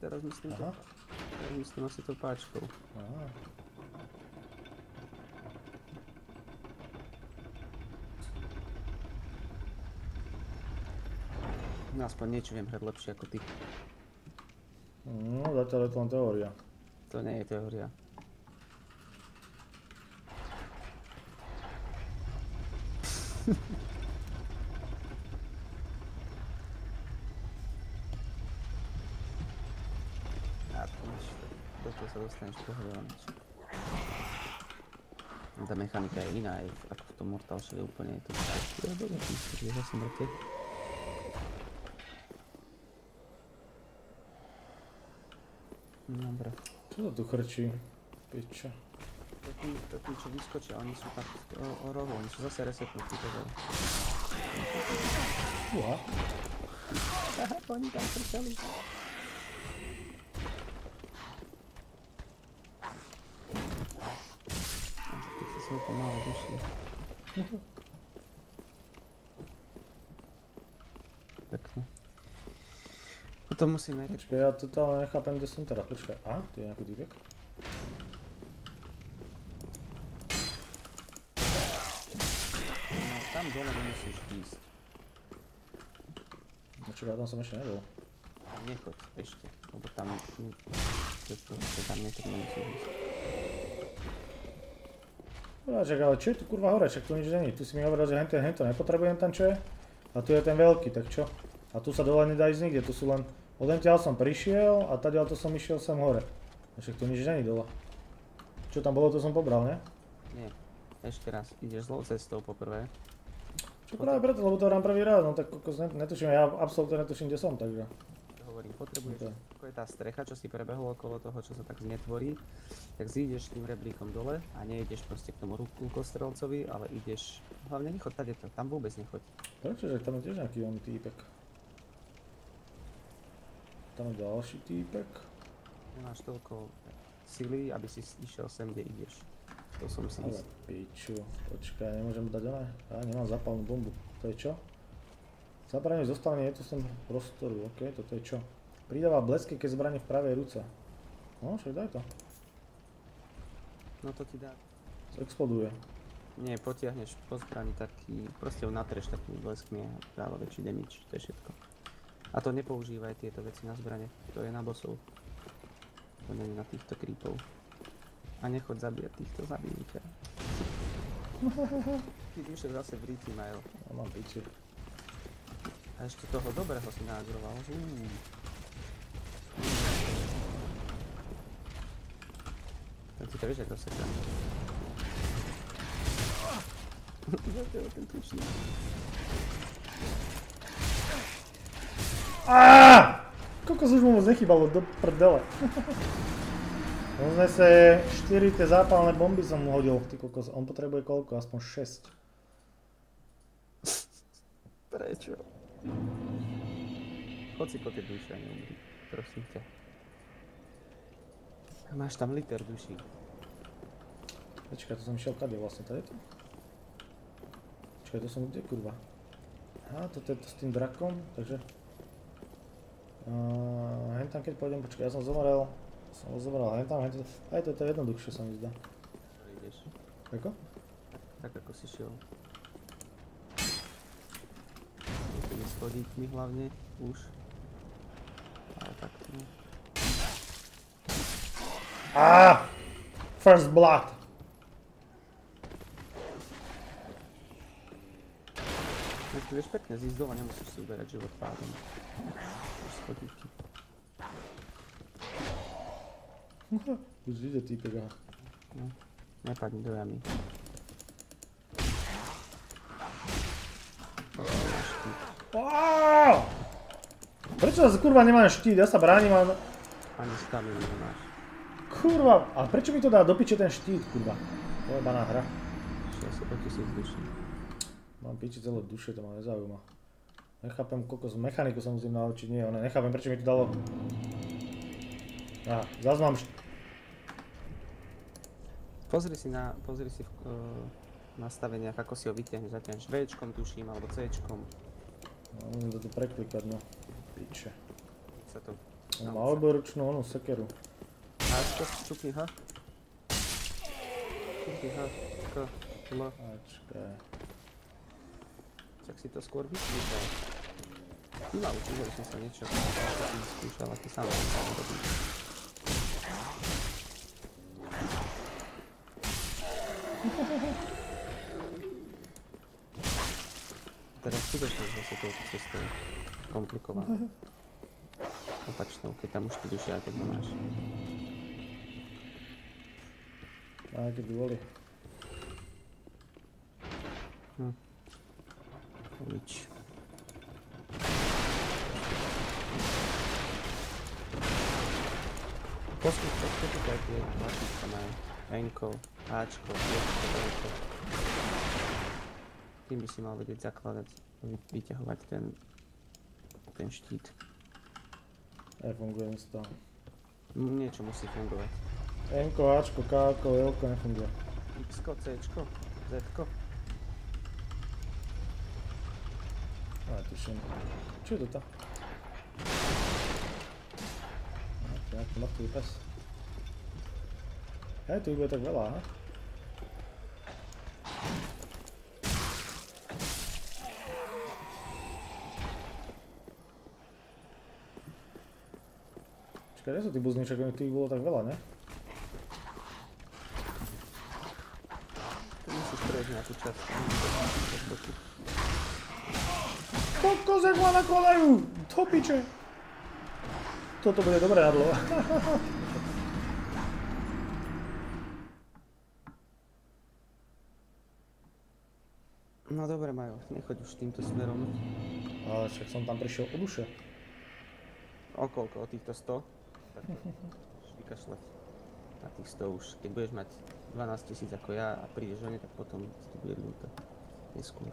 Speaker 2: Teraz myslím to,
Speaker 1: Aha.
Speaker 2: teraz myslím asi to páčkou.
Speaker 1: Aha.
Speaker 2: No aspoň niečo viem hrať lepšie ako ty.
Speaker 1: No, zatiaľ je to len teória.
Speaker 2: To nie je teória. A to máš, do dostaneš pohodovaný. No tá mechanika je iná, aj ako v tom Mortal Shell je úplne to Ja dobre, si ja som mŕtvy. Dobre.
Speaker 1: Čo to tu chrčí? Piča.
Speaker 2: Takí, takí, čo vyskočia, oni sú tak o, o rohu, oni sú zase resetnutí, takže...
Speaker 1: Uha.
Speaker 2: Aha, oni tam kričali. Keď sa som pomalu došli. Pekne. Potom musíme...
Speaker 1: Počkaj, ja totálne nechápem, kde som teraz. Počkaj, a? Tu je nejaký týpek?
Speaker 2: No, tam dole nemusíš ísť.
Speaker 1: No čakaj, tam som ešte nebol.
Speaker 2: Nechoď ešte, lebo tam... To, to, to tam netreba nemusíš ísť.
Speaker 1: Kurva, čak, ale čo je tu kurva hore? Čak tu nič není. Tu si mi hovoril, že hento, hento nepotrebujem tam čo je. A tu je ten veľký, tak čo? A tu sa dole nedá ísť nikde, tu sú len... Odentiaľ som prišiel a tadiaľ to som išiel sem hore. Však tu nič není dole. Čo tam bolo, to som pobral, ne?
Speaker 2: Nie. Ešte raz, ideš zlou cestou poprvé.
Speaker 1: Čo práve preto, lebo to hrám prvý raz, no tak kokos net- netuším, ja absolútne netuším, kde som, takže.
Speaker 2: Hovorím, potrebuješ, ako je tá strecha, čo si prebehol okolo toho, čo sa tak znetvorí, tak zídeš tým rebríkom dole a nejdeš proste k tomu ruku kostrelcovi, ale ideš, hlavne nechoď tady to, tam vôbec nechoď.
Speaker 1: Prečo, že tam je tiež nejaký on týpek. Tam je ďalší týpek.
Speaker 2: Nemáš toľko sily, aby si išiel sem, kde ideš. To som si
Speaker 1: Ale piču, počkaj, nemôžem dať oné? Ja nemám zapálnu bombu. To je čo? Zabranie zostavenie je to sem priestoru, ok, toto je čo? Pridáva blesky, keď zbranie v pravej ruce. No, však daj to.
Speaker 2: No to ti dá.
Speaker 1: Exploduje.
Speaker 2: Nie, potiahneš po zbrani taký, proste ho natreš takými bleskmi a dáva väčší damage, to je všetko. A to nepoužívaj tieto veci na zbrane, to je na bossov. To nie je na týchto creepov. A nechoď zabíjať týchto zabijúťa. Ty duše zase v riti majú.
Speaker 1: Ja mám piči.
Speaker 2: A ešte toho dobrého si naagroval. Uú. Ti to ten tučný.
Speaker 1: Aaaa! Už mu moc nechybalo, do prdele. On znese 4 tie zápalné bomby som mu hodil, ty kokos. On potrebuje koľko? Aspoň 6.
Speaker 2: Prečo? Choď si po tie duše a neumri. Prosím ťa. Máš tam liter duší.
Speaker 1: Počkaj, to som išiel kade vlastne, tady to? Počkaj, to som kde kurva? Aha, toto je to s tým drakom, takže... Uh, hen tam keď pôjdem, počkaj, ja som zomrel. Som ho zomrel, hen tam, hen to... Aj to je jednoduchšie sa mi zdá.
Speaker 2: Ideš?
Speaker 1: Ako?
Speaker 2: Tak ako si šiel. Tými schodíkmi hlavne, už. Ale tak to.
Speaker 1: Ah! First blood!
Speaker 2: Ty vieš pekne zísť dole, nemusíš si uberať život pádom. Už schodíky.
Speaker 1: Už ide týpek, aha.
Speaker 2: No. Nepadni do jamy.
Speaker 1: Wow! Prečo zase kurva nemám štít? Ja sa bránim a...
Speaker 2: Ani staminu nemáš.
Speaker 1: Kurva, ale prečo mi to dá do piče ten štít, kurva? To je baná hra.
Speaker 2: Šiel si po tisíc duší.
Speaker 1: Mám piči celé duše, to ma nezaujíma. Nechápem, z mechaniku sa musím naučiť, nie, one, nechápem, prečo mi to dalo... Á, zás mám št...
Speaker 2: Pozri si na, pozri si v uh, nastaveniach, ako si ho vytiahneš, zatiahneš Včkom tuším, alebo Cčkom.
Speaker 1: No, musím to tu preklikať, no. Piče.
Speaker 2: Sa to...
Speaker 1: On má oboručnú onú sekeru.
Speaker 2: A to stupni H. Stupni H, K, L.
Speaker 1: Ačkaj.
Speaker 2: Však si to skôr vyskúšal. Ty ma učíš, že som sa niečo vyskúšal, a ty sám sa robiť. Teraz ty došiel zase touto cestou. Komplikované. Opačnou, keď tam už ty dušia, keď to máš.
Speaker 1: Aj keď voli.
Speaker 2: Ulič. Poskúš, poskúš aj tie tlačítka majú. Enko, Ačko, Ječko, Enko. Tým by si mal vedieť zakladať, vy- vyťahovať ten, ten štít.
Speaker 1: Nefunguje mi.
Speaker 2: M- Niečo musí fungovať.
Speaker 1: Nko, Ačko, Kko, Lko nefunguje.
Speaker 2: Xko, Cčko, Zko.
Speaker 1: Aj, tuším. Čo je to? Nejaký mŕtvý pes. Aj tu ich bude tak veľa, aha. Čakaj, kde sú tí buzníček, tých bolo tak veľa, ne?
Speaker 2: Tu musíš prejsť nejakú časť.
Speaker 1: Kokos, jak ma nakladajú! Do piče! Toto bude dobré jadlo.
Speaker 2: No dobre, Majo, nechoď už týmto smerom.
Speaker 1: Ale však som tam prišiel o duše.
Speaker 2: O koľko? O týchto 100? Tak vykašľať na tých 100 už. Keď budeš mať 12 tisíc ako ja a prídeš o ne, tak potom ti to bude ľúto. Neskôr.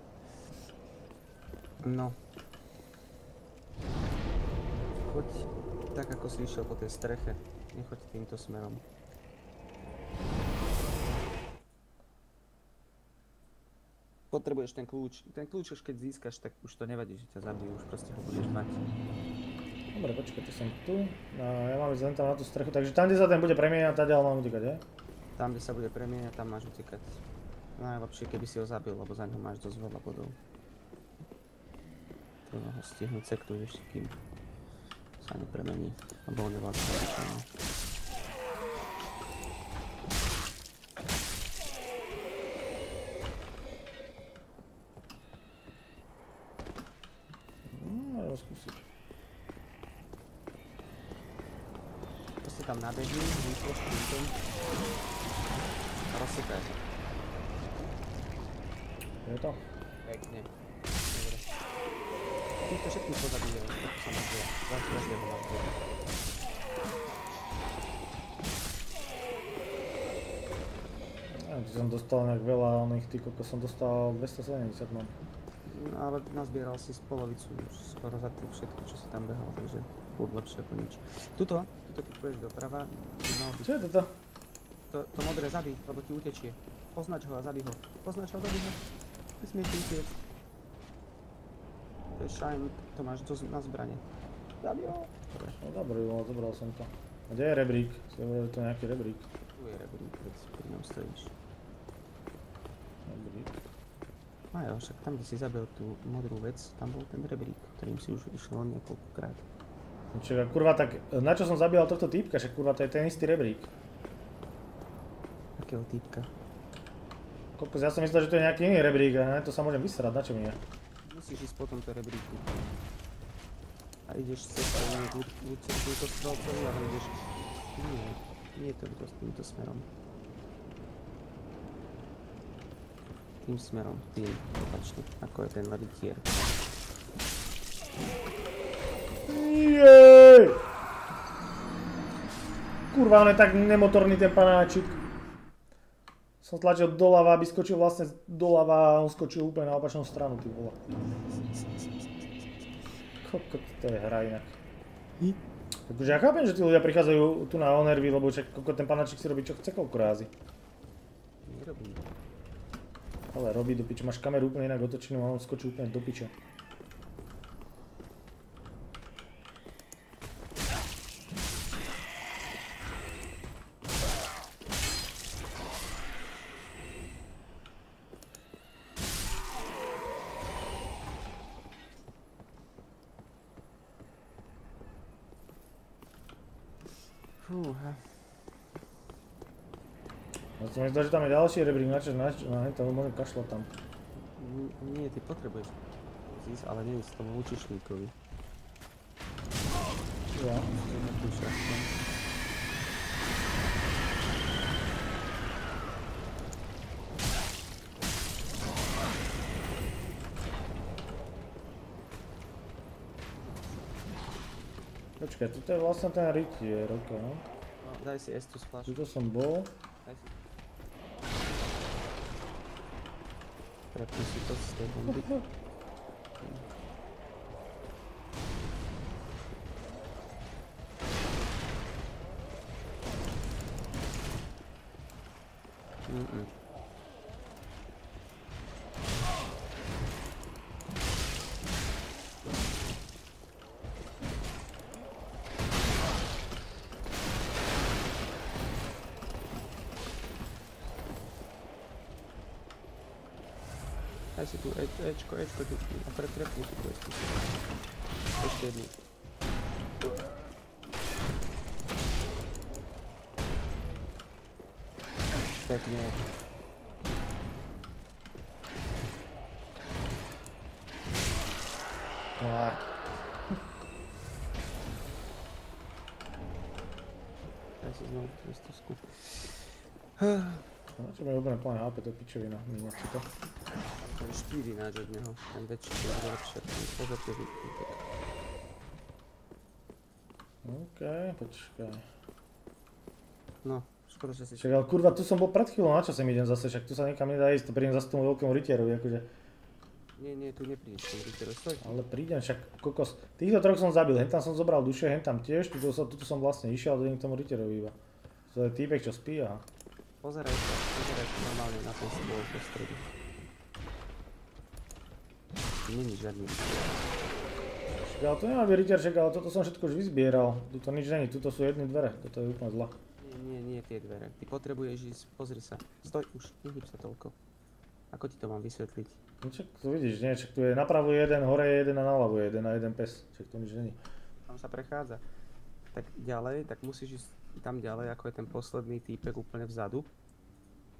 Speaker 2: No. Choď tak, ako si išiel po tej streche. Nechoď týmto smerom. Potrebuješ ten kľúč. Ten kľúč už keď získaš, tak už to nevadí, že ťa zabijú, už proste ho budeš mať.
Speaker 1: Dobre, počkaj, to som tu. No, ja mám ísť len tam na tú strechu, takže tam, kde sa ten bude premieňať, tady mám utekať, je?
Speaker 2: Tam, kde sa bude premieňať, tam máš utekať. Najlepšie, keby si ho zabil, lebo za ňo máš dosť veľa bodov. Treba ho stihnúť sektu ešte, kým sa nepremení. Lebo on je vlastne obyčajný.
Speaker 1: No, ja skúsiť.
Speaker 2: Proste tam nabehni, rýchlo, sprintom. A rozsekaj sa.
Speaker 1: Je to?
Speaker 2: Pekne. Dobre. Týchto všetkých pozabíjal, ako sa nazve. Zas každého mám tu.
Speaker 1: Neviem, či som dostal oných, ty kokos som dostal 270 mám.
Speaker 2: No, ale nazbieral si z polovicu už skoro za tých všetko, čo si tam behal, takže furt lepšie ako nič. Tuto, tuto keď pôjdeš doprava, by mal byť
Speaker 1: Čo je toto?
Speaker 2: to, to modré zabij, lebo ti utečie. Poznač ho a zabij ho. Poznač ho a ho. Nesmie ti utiec. To je shine, to máš dosť na zbrane. Zabij ho. Dobre,
Speaker 1: No dobrý, no, zobral som to. A kde je rebrík? Si hovoril, že to je nejaký rebrík.
Speaker 2: tu je rebrík, keď pri ňom stojíš.
Speaker 1: Rebrík.
Speaker 2: No jo, však tam, kde si zabil tú modrú vec, tam bol ten rebrík, ktorým si už išiel niekoľkokrát.
Speaker 1: Čiže kurva, tak na čo som zabíjal tohto týpka, že kurva to je ten istý rebrík.
Speaker 2: Akého týpka?
Speaker 1: Kokos, ja som myslel, že to je nejaký iný rebrík a na to sa môžem vysrať, na čo mi je?
Speaker 2: Musíš ísť po tomto rebríku. A ideš cez to, buď, cez túto strelcovi, ale ideš... Nie, nie týmto, týmto smerom. Tým smerom, tým, opačne, ako je ten rytier.
Speaker 1: Jej! Kurva, on je tak nemotorný ten panáčik. Som tlačil doľava, aby skočil vlastne doľava a on skočil úplne na opačnú stranu, ty vole. Kokot, to je hra inak. Takže ja chápem, že tí ľudia prichádzajú tu na onervy, lebo kokot, ten panáčik si robí čo chce koľko rázy.
Speaker 2: Nerobím.
Speaker 1: Ale robí do piče, máš kameru úplne inak otočenú a on skočí úplne do piče. Som myslel, že tam je ďalší rebrík, na čo, na to môžem kašľať tam.
Speaker 2: Nie, ty potrebuješ ísť, ale nie ísť tomu účišníkovi.
Speaker 1: Ja. Počkaj, toto je vlastne ten rytier, ok.
Speaker 2: No, daj si Estus flash.
Speaker 1: Tuto som bol.
Speaker 2: Daj si. Prepni si to tu e, Ečko, Ečko, tu, a pre, prepni si tu Ečko. Ešte jednu. Pekne.
Speaker 1: Á,
Speaker 2: Daj si znovu tú Estusku.
Speaker 1: Na čo mi je úplne plné HP, to je pičovina, si to.
Speaker 2: To je 4 náč od neho. Ten väčší, ten lepšie. Ten vypnútek.
Speaker 1: OK, počkaj.
Speaker 2: No, skoro že si...
Speaker 1: Však ale kurva, tu som bol pred chvíľou, na čo sem idem zase, však tu sa nikam nedá ísť, to prídem zase tomu veľkému rytierovi, akože.
Speaker 2: Nie, nie, tu neprídeš, ten Ritter, stoj.
Speaker 1: Ale prídem, však kokos. Týchto troch som zabil, hen tam som zobral duše, hen tam tiež, tuto som, tuto som vlastne išiel a idem k tomu rytierovi iba. To je týpek, čo spí, aha.
Speaker 2: Pozeraj sa, pozeraj sa normálne na ten strede. Tu není žiadny
Speaker 1: ale to nemá byť ryťarček, ale toto som všetko už vyzbieral. Tuto nič není, tuto sú jedny dvere, toto je úplne zla.
Speaker 2: Nie, nie, nie tie dvere. Ty potrebuješ ísť, pozri sa. Stoj už, nehyb sa toľko. Ako ti to mám vysvetliť?
Speaker 1: No čak to vidíš, nie, čak tu je napravo jeden, hore je jeden a naľavo je jeden a jeden pes. Čak to nič není.
Speaker 2: Tam sa prechádza. Tak ďalej, tak musíš ísť tam ďalej, ako je ten posledný týpek úplne vzadu.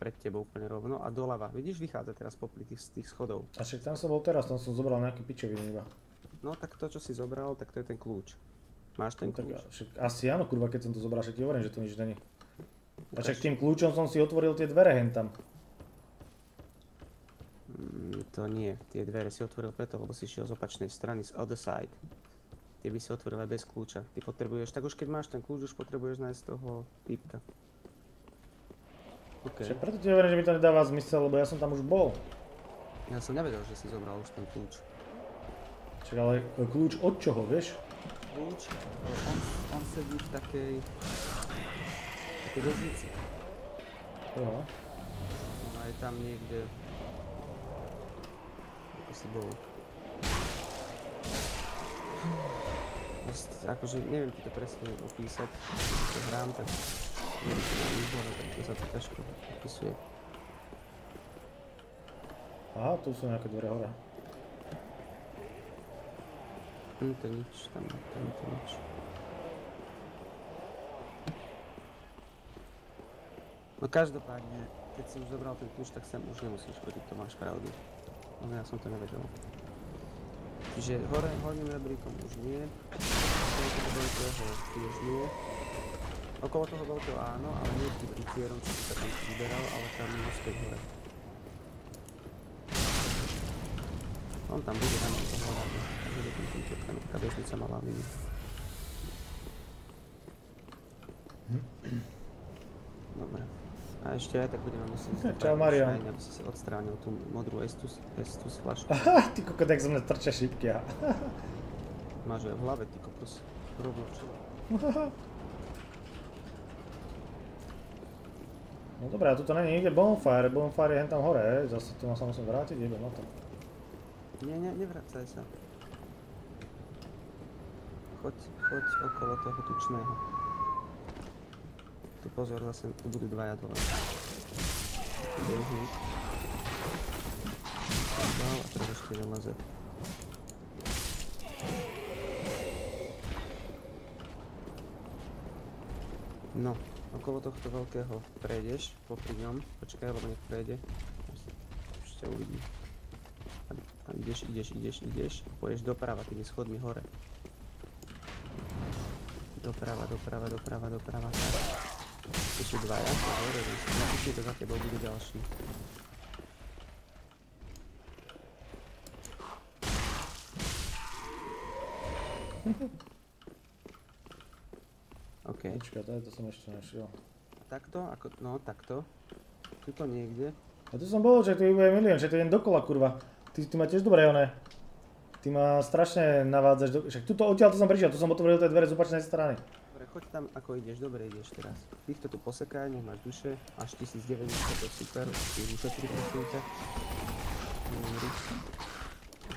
Speaker 2: Pred tebou úplne rovno a doľava. Vidíš, vychádza teraz popri tých, tých schodov.
Speaker 1: A však tam som bol teraz, tam som zobral nejaký pičoviny iba.
Speaker 2: No tak to, čo si zobral, tak to je ten kľúč. Máš ten
Speaker 1: No, tak,
Speaker 2: kľúč?
Speaker 1: však, asi áno, kurva, keď som to zobral, však ti hovorím, že to nič není. A však tým kľúčom som si otvoril tie dvere hen tam.
Speaker 2: Mm, to nie. Tie dvere si otvoril preto, lebo si šiel z opačnej strany, z other side. Tie by si otvoril aj bez kľúča. Ty potrebuješ, tak už keď máš ten kľúč, už potrebuješ nájsť toho týpka. OK.
Speaker 1: Však preto ti hovorím, že mi to nedáva zmysel, lebo ja som tam už bol.
Speaker 2: Ja som nevedel, že si zobral už ten kľúč.
Speaker 1: Však ale e, kľúč od čoho, vieš?
Speaker 2: Kľúč, on, on sedí v takej... takej doznici.
Speaker 1: Aha.
Speaker 2: No a je tam niekde... Ako si bol. Akože neviem ti to presne opísať, keď to hrám, tak sa to ťažko opisuje.
Speaker 1: Aha, tu sú nejaké dvere hore.
Speaker 2: Hm, to nič, tam, tam to nič. No každopádne, keď si už zobral ten kľúč, tak sem už nemusíš chodiť, to máš pravdu. No ja som to nevedel. Čiže hore, horným rebríkom už nie. Tiež nie. Okolo toho veľkého áno, ale nie tým rytierom, čo si sa tam vyberal, ale tam naspäť hore. On tam bude, tam to hľadáme. Takže do tým tým tým taká bežnica malá mini. Dobre. A ešte aj tak budeme musieť
Speaker 1: Čau, Marian.
Speaker 2: šajn, aby si si odstránil tú modrú Estus, Estus flašku.
Speaker 1: Aha, ty kokot, jak zo mňa trčia šipky. aha.
Speaker 2: Máš aj v hlave, ty kokos. Rovno v
Speaker 1: No dobré, a tuto není nikde bonfire, bonfire je hen tam hore, zase tu sa musím vrátiť, idem na to.
Speaker 2: Nie, nie, nevracaj sa. Choď, choď okolo toho tučného. Tu pozor, zase tu budú dvaja dole. Bežník. Dal a teraz ešte jeden leze. No, okolo tohto veľkého prejdeš, popri ňom, počkaj, lebo nech prejde. Ešte uvidím. A, ideš, ideš, ideš, ideš, pôjdeš doprava tými schodmi hore. Doprava, doprava, doprava, doprava. Tu sú dvaja, hore, napíšte to za tebou, bude ďalší. OK,
Speaker 1: Počkaj, to, je, to som ešte nešiel.
Speaker 2: takto, ako, no takto. Tuto niekde.
Speaker 1: A tu som bol, že tu bude milión, že tu idem dokola, kurva. Ty, ty ma tiež dobre, oné. Ty ma strašne navádzaš do... Však tuto odtiaľ to som prišiel, tu som otvoril tie dvere z opačnej strany.
Speaker 2: Dobre, choď tam, ako ideš, dobre ideš teraz. Týchto tu posekaj, nech máš duše, až 1090, to je super, ty už ušetri prosím ťa.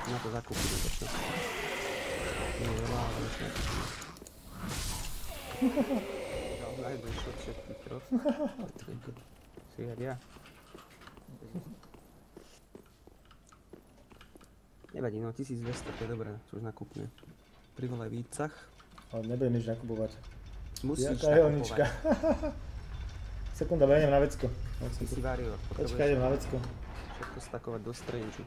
Speaker 2: Na to zakúpiť to čo. Nie je veľa, ale už nakúpime. Najdem šot všetkých troch. Si jak ja. Nevadí, no 1200, to je dobré, čo už nakúpne. Privolaj výcach.
Speaker 1: Ale nebudem nič nakupovať.
Speaker 2: Musíš
Speaker 1: Jaká
Speaker 2: nakupovať.
Speaker 1: Sekunda, idem na vecko.
Speaker 2: Ty si varil,
Speaker 1: Počkaj, idem na vecko.
Speaker 2: všetko stakovať do strange.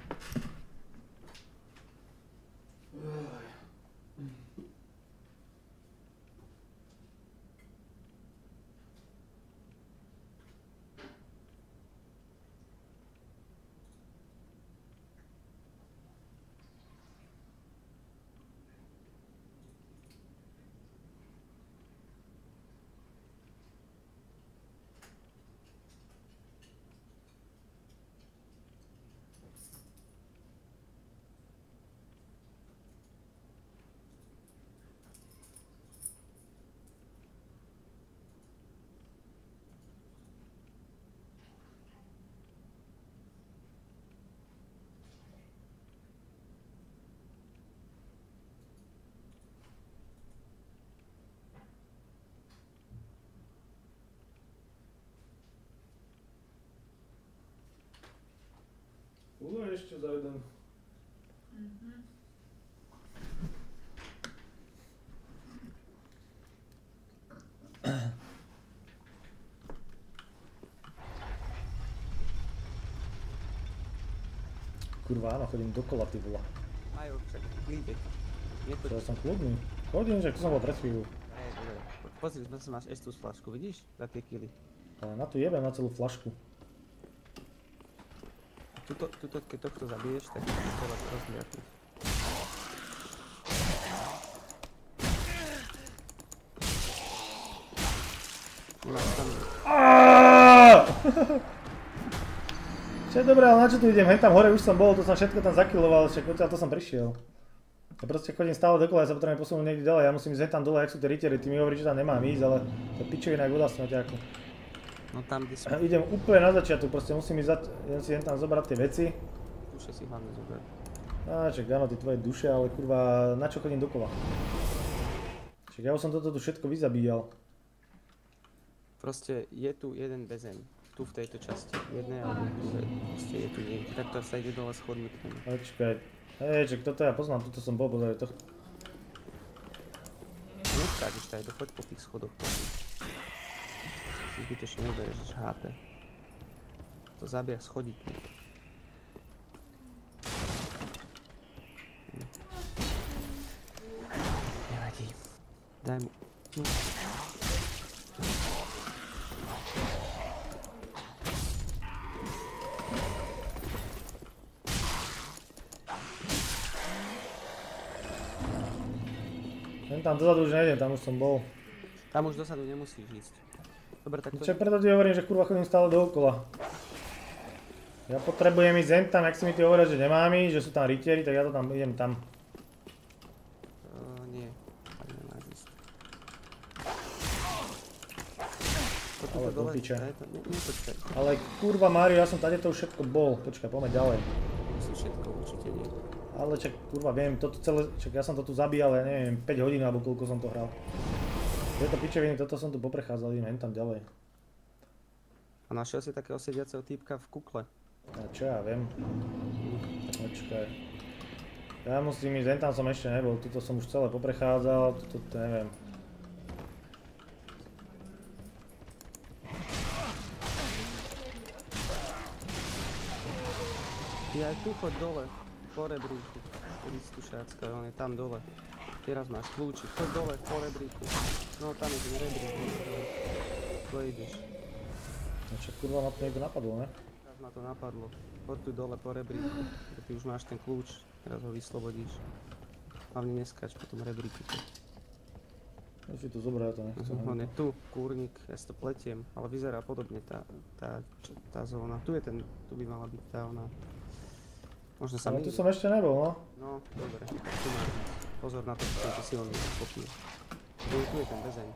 Speaker 1: Kule ešte za jeden. Kurva, áno, chodím dokola, ty vole.
Speaker 2: Majo, však to...
Speaker 1: Ja som kľudný. Chodím, že tu som bol pred chvíľu.
Speaker 2: Pozri, zase máš Estus flašku, vidíš? Za tie kily.
Speaker 1: Ale na to jebem na celú flašku.
Speaker 2: Tuto, tuto, keď tohto zabiješ, tak to.
Speaker 1: Aaaaaaah! Čo je dobré, ale na čo tu idem? Hej tam hore už som bol, to som všetko tam zakiloval, však odtiaľ to som prišiel. Ja proste chodím stále dokola, ja sa potrebujem posunúť niekde ďalej, ja musím ísť tam dole, jak sú tie rytiery, ty mi hovoríš, že tam nemám ísť, ale to pičovina, jak voda smeťáku.
Speaker 2: No tam, kde som...
Speaker 1: Ja idem úplne na začiatok, proste musím ísť, za... idem si jen tam zobrať tie veci.
Speaker 2: Duše si hlavne zober.
Speaker 1: Á, čak áno, tie tvoje duše, ale kurva, na čo chodím dokola? Však ja už som toto tu všetko vyzabíjal.
Speaker 2: Proste je tu jeden väzeň. Tu v tejto časti. Jednej alebo. Proste je tu niekde. Takto sa ide dole schodmi k nemu.
Speaker 1: Počkaj. Hej, čak toto ja poznám, tuto som bol, pozor, to...
Speaker 2: Neskáčeš tady, choď po tých schodoch. Si zbytečne nebereš HP. To zabíja schodíky. Nevadí. Daj mu. No.
Speaker 1: Len tam dozadu už nejdem, tam už som bol.
Speaker 2: Tam už dosadu nemusíš ísť. Dobre, tak to...
Speaker 1: Čo preto ti hovorím, že kurva chodím stále dookola. Ja potrebujem ísť sem tam, ak si mi ty hovoria, že nemám ísť, že sú tam rytieri, tak ja to tam idem tam.
Speaker 2: Uh, nie,
Speaker 1: Ale do piče. Ale kurva Mário, ja som tady to už všetko bol. Počkaj, poďme ďalej.
Speaker 2: Musím všetko, určite nie.
Speaker 1: Ale čak kurva viem, toto celé, čak ja som to tu zabíjal, ja neviem, 5 hodín alebo koľko som to hral. Tieto pičeviny, toto som tu poprechádzal, idem tam ďalej.
Speaker 2: A našiel si takého sediaceho týpka v kukle.
Speaker 1: A čo ja viem. Počkaj. Ja musím ísť, len tam som ešte nebol, tuto som už celé poprechádzal, toto to neviem.
Speaker 2: Ty aj tu choď dole, po rebríku. Listušácka, on je tam dole. Teraz máš kľúčik, choď dole, po rebríku. No tam je ten rebrík, to ideš.
Speaker 1: No čo kurva ma to niekto napadlo, ne?
Speaker 2: Teraz ma to napadlo. Poď tu dole po rebríku, ty už máš ten kľúč, teraz ho vyslobodíš. Hlavne neskač po tom rebríku.
Speaker 1: Ja si to zobrať, ja to nechcem.
Speaker 2: Uh, on je tu, kúrnik, ja si to pletiem, ale vyzerá podobne tá, tá, tá zóna. Tu je ten, tu by mala byť tá ona. Možno sa
Speaker 1: Ale tu som ešte nebol, no.
Speaker 2: No, dobre, tu byť. Pozor na to, že tento silný kopí. Tu, tu je ten väzeň.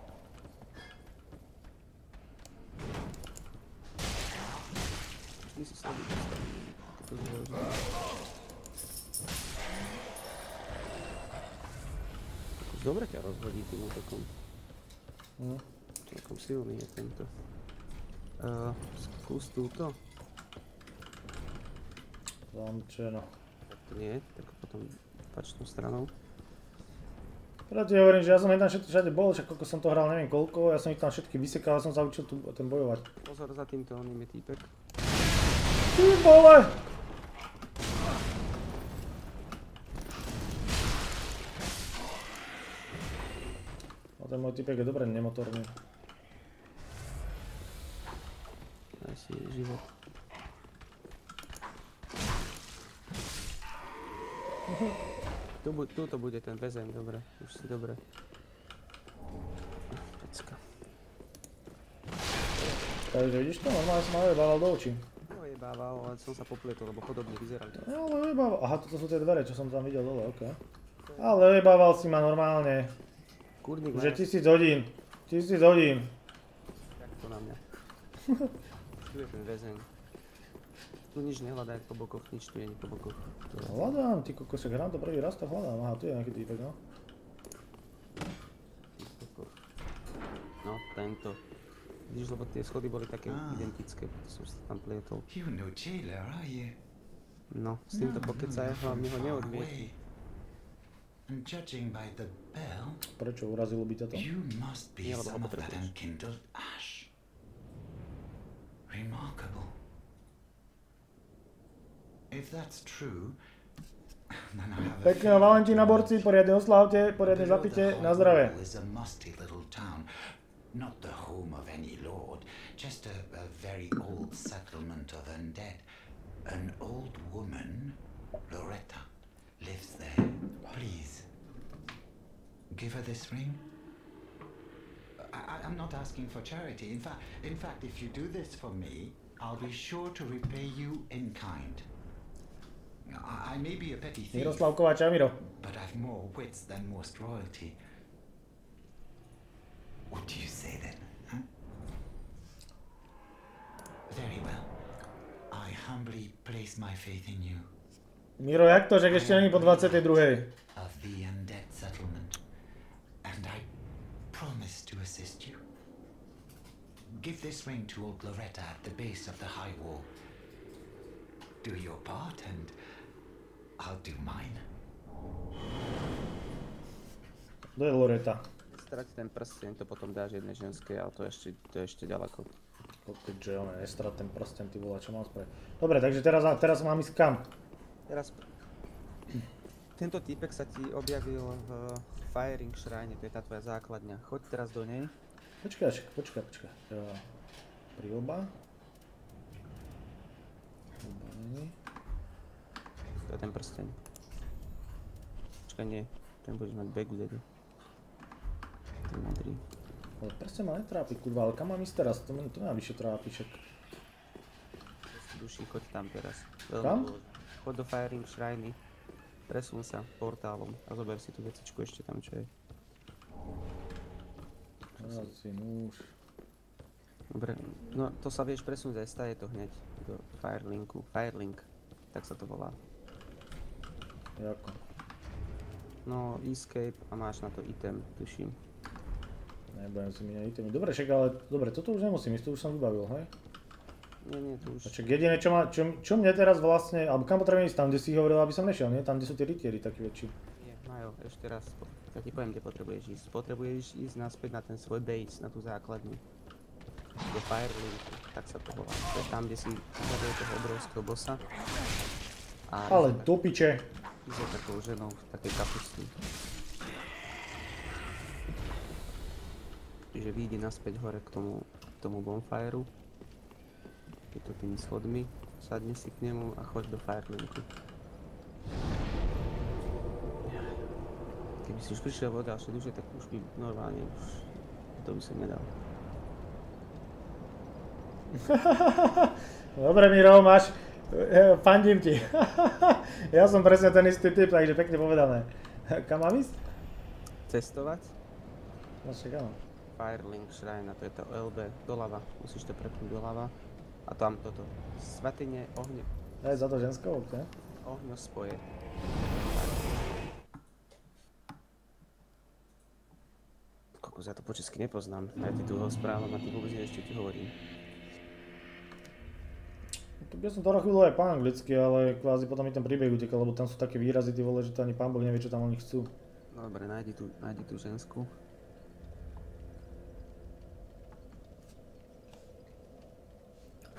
Speaker 2: Vždy si slabý postaví. To Akože Dobre ťa rozhodí tým útokom.
Speaker 1: Hm.
Speaker 2: Celkom silný je tento. Uh, skús túto.
Speaker 1: No.
Speaker 2: To nie, tak potom opačnou stranou.
Speaker 1: Preto ti hovorím, že ja som tam všetko všade bol, však koľko som to hral, neviem koľko, ja som ich tam všetky vysekal, som sa učil tu, ten bojovať.
Speaker 2: Pozor za týmto oným je týpek.
Speaker 1: Ty vole! No ten môj typek je dobre nemotorný.
Speaker 2: Daj si život. Tu, bu- bude ten väzeň, dobre, už si dobre. Pecka.
Speaker 1: Takže vidíš to, normálne som ma ojebával do očí.
Speaker 2: Ojebával, ale som sa poplietol, lebo podobne vyzerali.
Speaker 1: No, ale ojebával, aha, toto sú tie dvere, čo som tam videl dole, okej. Ale ojebával si ma normálne,
Speaker 2: Kurník
Speaker 1: že
Speaker 2: na
Speaker 1: tisíc hodín, tisíc hodín.
Speaker 2: to na mňa. tu je ten väzeň. Tu nič nehľadaj po bokoch, nič tu je po bokoch.
Speaker 1: Hľadám, ty kokos, ak hrám to prvý raz, tak hľadám, aha, tu je nejaký týpek, no.
Speaker 2: No, tento. Vidíš, lebo tie schody boli také
Speaker 3: Ah.
Speaker 2: identické, preto som sa tam plietol.
Speaker 3: You're no jailer, are you?
Speaker 2: No, s týmto pokecaj hlavne ho neodmietni.
Speaker 3: And judging by the bell,
Speaker 1: Prečo urazilo by ťa to?
Speaker 3: you must be some of that unkindled ash. Remarkable. If that's true, then I have a
Speaker 1: Pekného Valentína, borci, poriadne oslavte, poriadne zapite, na zdravie.
Speaker 3: wall is a musty little town, not the home of any lord, just a, a very old settlement of undead. An old woman, Loretta, lives there. Please, give her this ring. I- I'm not asking for charity. In fact, in fact, if you do this for me, I'll be sure to repay you in kind. I, may be a petty thief.
Speaker 1: Miroslav Kováč, čau Miro.
Speaker 3: But I've more wits than most royalty. What do you say then? Huh? Very well. I humbly place my faith in you,
Speaker 1: Miro, jak to, že ešte není po 22.
Speaker 3: of the undead settlement, and I promise to assist you. Give this ring to old Loretta at the base of the high wall. Do your part, and I'll do mine.
Speaker 1: Kto je Loreta?
Speaker 2: Strati ten prsteň, to potom dáš jednej ženskej, ale to je ešte, to je ešte ďaleko.
Speaker 1: Kokot, že ona nestrat ten prsten, ty vole, čo mám spraviť. Dobre, takže teraz, teraz mám ísť kam?
Speaker 2: Teraz... Tento týpek sa ti objavil v Firing Shrine, to je tá tvoja základňa. Choď teraz do nej.
Speaker 1: Počkaj, počkaj, počkaj. Ja, Prílba.
Speaker 2: To je ten prsteň. Počkaj, nie. Ten budeš mať begu zade. Ten modrý.
Speaker 1: Ale prsten ma netrápi, kurva, ale kam mám ísť teraz? To, to ma vyššie trápi, však.
Speaker 2: Duši, choď tam teraz.
Speaker 1: Kam?
Speaker 2: Choď do Firing Shrine. Presun sa portálom a zober si tú vecičku ešte tam, čo je.
Speaker 1: Asi nůž.
Speaker 2: Dobre, no to sa vieš presunúť aj staje to hneď do Firelinku. Firelink, tak sa to volá.
Speaker 1: Jako?
Speaker 2: No, escape a máš na to item, tuším.
Speaker 1: Nebudem si míňať itemy. Dobre, však ale, dobre, toto už nemusím ísť, to už som vybavil, hej?
Speaker 2: Nie, nie, to už...
Speaker 1: A čak jediné, čo, ma, čo, čo mne teraz vlastne, alebo kam potrebujem ísť, tam, kde si hovoril, aby som nešiel, nie? Tam, kde sú tie rytieri takí väčší.
Speaker 2: Nie, Majo, ešte raz, ja ti poviem, kde potrebuješ ísť. Potrebuješ ísť naspäť na ten svoj base, na tú základňu. Do Firelinku, tak sa to volá. To je tam, kde si zabil toho obrovského bossa. A
Speaker 1: Ale do piče.
Speaker 2: Ide takou ženou v takej kapusty. Čiže vyjdi naspäť hore k tomu, k tomu bonfireu. Je to tými schodmi. Sadni si k nemu a choď do Firelinku. Keby si už prišiel vo ďalšie duše, tak už by normálne už to by som nedal.
Speaker 1: Dobre, Miro, máš, fandím ti. ja som presne ten istý typ, takže pekne povedané. Kam mám ísť?
Speaker 2: Cestovať?
Speaker 1: No však áno.
Speaker 2: Firelink Shrine, a to je to LB, doľava. Musíš to prepnúť doľava. A tam toto. Svatine ohňo,
Speaker 1: Aj za to ženskou, ne?
Speaker 2: ohňo spoje. Kokos, ja to po česky nepoznám. Ja ti tu ho správam a ty vôbec čo ti hovorím.
Speaker 1: To by som to chvíľu aj po anglicky, ale kvázi potom mi ten príbeh utekal, lebo tam sú také výrazy, ty vole, že to ani pán Boh nevie, čo tam oni chcú.
Speaker 2: No dobre, nájdi tú, nájdi tú ženskú.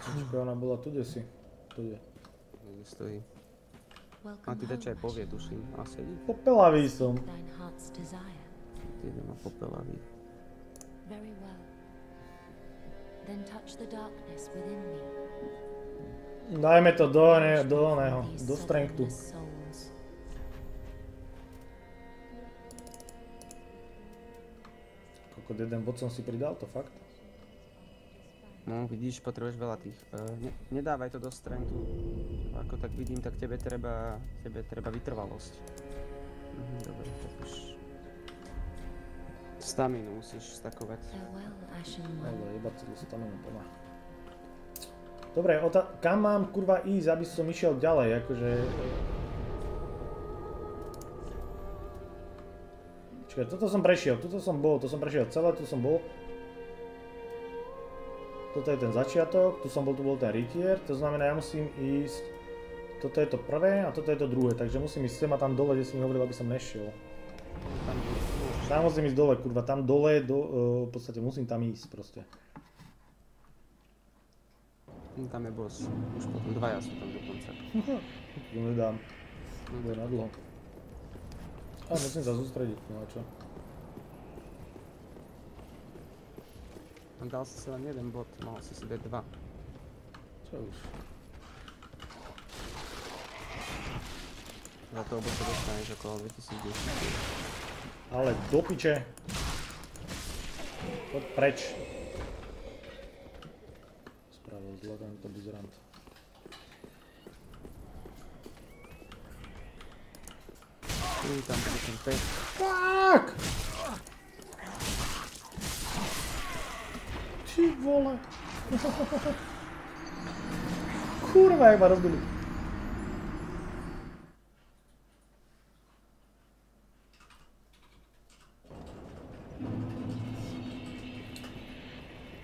Speaker 1: Počkaj, ona bola tu, kde si. Tu je.
Speaker 2: Niekde stojí. A ty dačo aj povie,
Speaker 4: one.
Speaker 2: A sedí.
Speaker 1: Popelavý som.
Speaker 2: Ty ma popelavý.
Speaker 4: Very well. Then touch the darkness within me.
Speaker 1: Dajme to do, ne, do oného, do strengthu. Kokot, jeden bod som si pridal, to fakt.
Speaker 2: No, vidíš, potrebuješ veľa tých. Ne, nedávaj to do strengthu. Ako tak vidím, tak tebe treba, tebe treba vytrvalosť. Mhm, dobre, tak už... Staminu musíš stakovať.
Speaker 1: Ale iba celú staminu plná. Dobre, kam mám kurva ísť, aby som išiel ďalej, akože... Čiže toto som prešiel, toto som bol, to som prešiel celé, tu som bol. Toto je ten začiatok, tu som bol, tu bol ten rytier, to znamená, ja musím ísť toto je to prvé a toto je to druhé, takže musím ísť sem a tam dole, kde si mi hovoril, aby som nešiel.
Speaker 2: Tam
Speaker 1: musím ísť dole, kurva, tam dole, do, e, v podstate musím tam ísť proste.
Speaker 2: No, Tam je boss. Už potom dvaja sú tam dokonca.
Speaker 1: Nedám. To bude na dlho. A musím sa sústrediť, no čo?
Speaker 2: Dal si si len jeden bod, mal si si dať dva.
Speaker 1: Čo už?
Speaker 2: Za toho bossa dostaneš okolo 2010.
Speaker 1: Ale do piče. Poď preč. Spravil zle tento buzerant.
Speaker 2: Tu tam bude ten pes.
Speaker 1: Fuck! Ty vole. Kurva, jak ma rozbili.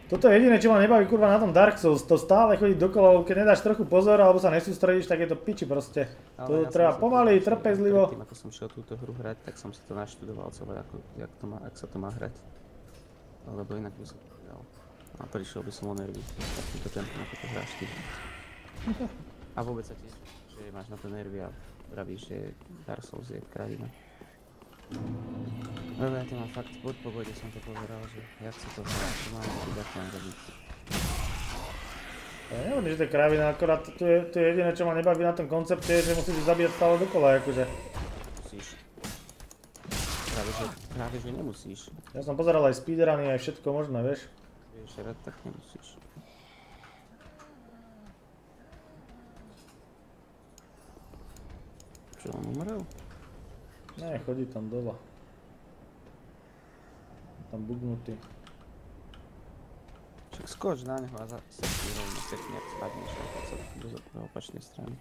Speaker 1: Toto je jediné, čo ma nebaví kurva na tom Dark Souls, to stále chodí dokola, keď nedáš trochu pozor alebo sa nesústredíš, tak je to piči proste. To
Speaker 2: ja
Speaker 1: treba pomaly, trpezlivo.
Speaker 2: Predtým, ako som šiel túto hru hrať, tak som si to naštudoval celé, ako, jak, to má, jak sa to má hrať. Lebo inak by som to. A prišiel by som o nervy. Takýmto tempom, ako to hráš ty. A vôbec sa tiež, že máš na to nervy a vravíš, že Dark Souls je kravina. Lebo ja to mám fakt pod pobode som to pozeral, že jak sa to hrá, čo mám taký dakian robiť.
Speaker 1: Ja nehovorím, že to je kravina, akorát to je, to je jediné, čo ma nebaví na tom koncepte, je, že musíš zabíjať stále dokola, akože.
Speaker 2: Musíš. Práve že, práve že nemusíš.
Speaker 1: Ja som pozeral aj speedruny, aj všetko možné, vieš.
Speaker 2: Vieš rád, tak nemusíš. Čo, on umrel?
Speaker 1: Ne, chodí tam dole. Tam bugnutý.
Speaker 2: Však skoč na neho a za sekni rovno, sekni, ak spadneš, do, do opačnej strany.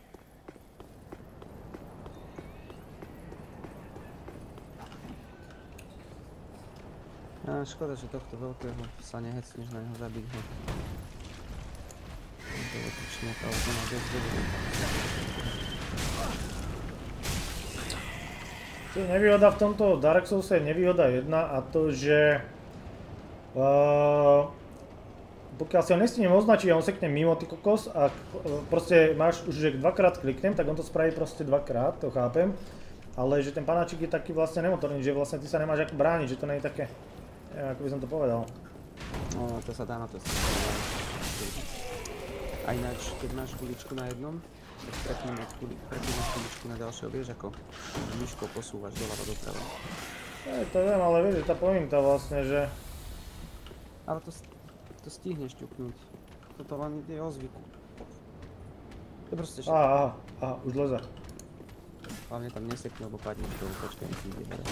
Speaker 2: A škoda, že tohto veľkého sa nehecneš na neho zabiť ho. To je otočne, ale to má.
Speaker 1: Nevýhoda v tomto Dark Souls je nevýhoda jedna a to, že... Uh, pokiaľ si ho nestihnem označiť a on sekne mimo ty kokos a uh, proste máš už, že dvakrát kliknem, tak on to spraví proste dvakrát, to chápem. Ale že ten panáčik je taký vlastne nemotorný, že vlastne ty sa nemáš ako brániť, že to nie je také... Neviem, ako by som to povedal.
Speaker 2: No, to sa dá na to A ináč, keď máš guličku na jednom, prepneš guli- prepneš guličku na ďalšieho, vieš ako myškou posúvaš doľava doprava.
Speaker 1: Hej, to viem, ale vieš, tá pointa vlastne, že...
Speaker 2: Ale to, to stihneš ťuknúť. Toto len ide o zvyku. To proste všetko.
Speaker 1: Aha, aha, aha, už leze.
Speaker 2: Hlavne tam nesekne, lebo padneš dolu, počkaj, ti ide hore.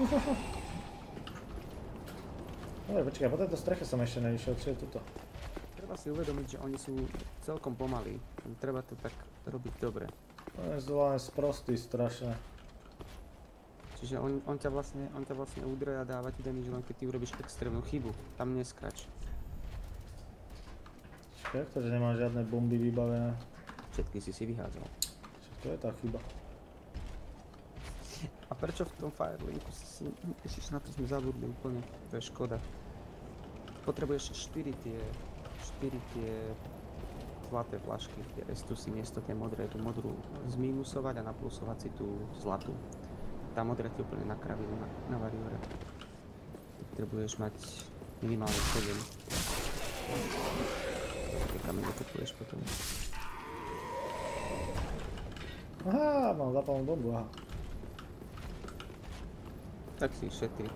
Speaker 1: Dobre, počkaj, po tejto streche som ešte nevyšiel, čo je toto?
Speaker 2: Treba si uvedomiť, že oni sú celkom pomalí. Treba to tak robiť dobre.
Speaker 1: To je zvolené sprostý strašne.
Speaker 2: Čiže on, on ťa vlastne, on ťa vlastne udre a dáva ti damage len keď ty urobíš extrémnu chybu. Tam neskrač.
Speaker 1: Jak to, že nemá žiadne bomby vybavené?
Speaker 2: Všetky si si vyhádzal.
Speaker 1: Čo to je tá chyba?
Speaker 2: A prečo v tom Firelinku si... Ježiš, na to sme zabudli úplne. To je škoda. Potrebuješ 4 tie... 4 tie... Zlaté flašky, tie restusy, miesto tej modré, tú modrú zminusovať a naplusovať si tú zlatú. Tá modrá ti úplne na kravinu, na, na variore. Potrebuješ mať minimálne 7. Tie kamene kupuješ potom.
Speaker 1: Aha, mám zapalnú bombu, aha.
Speaker 2: Tak si šetri.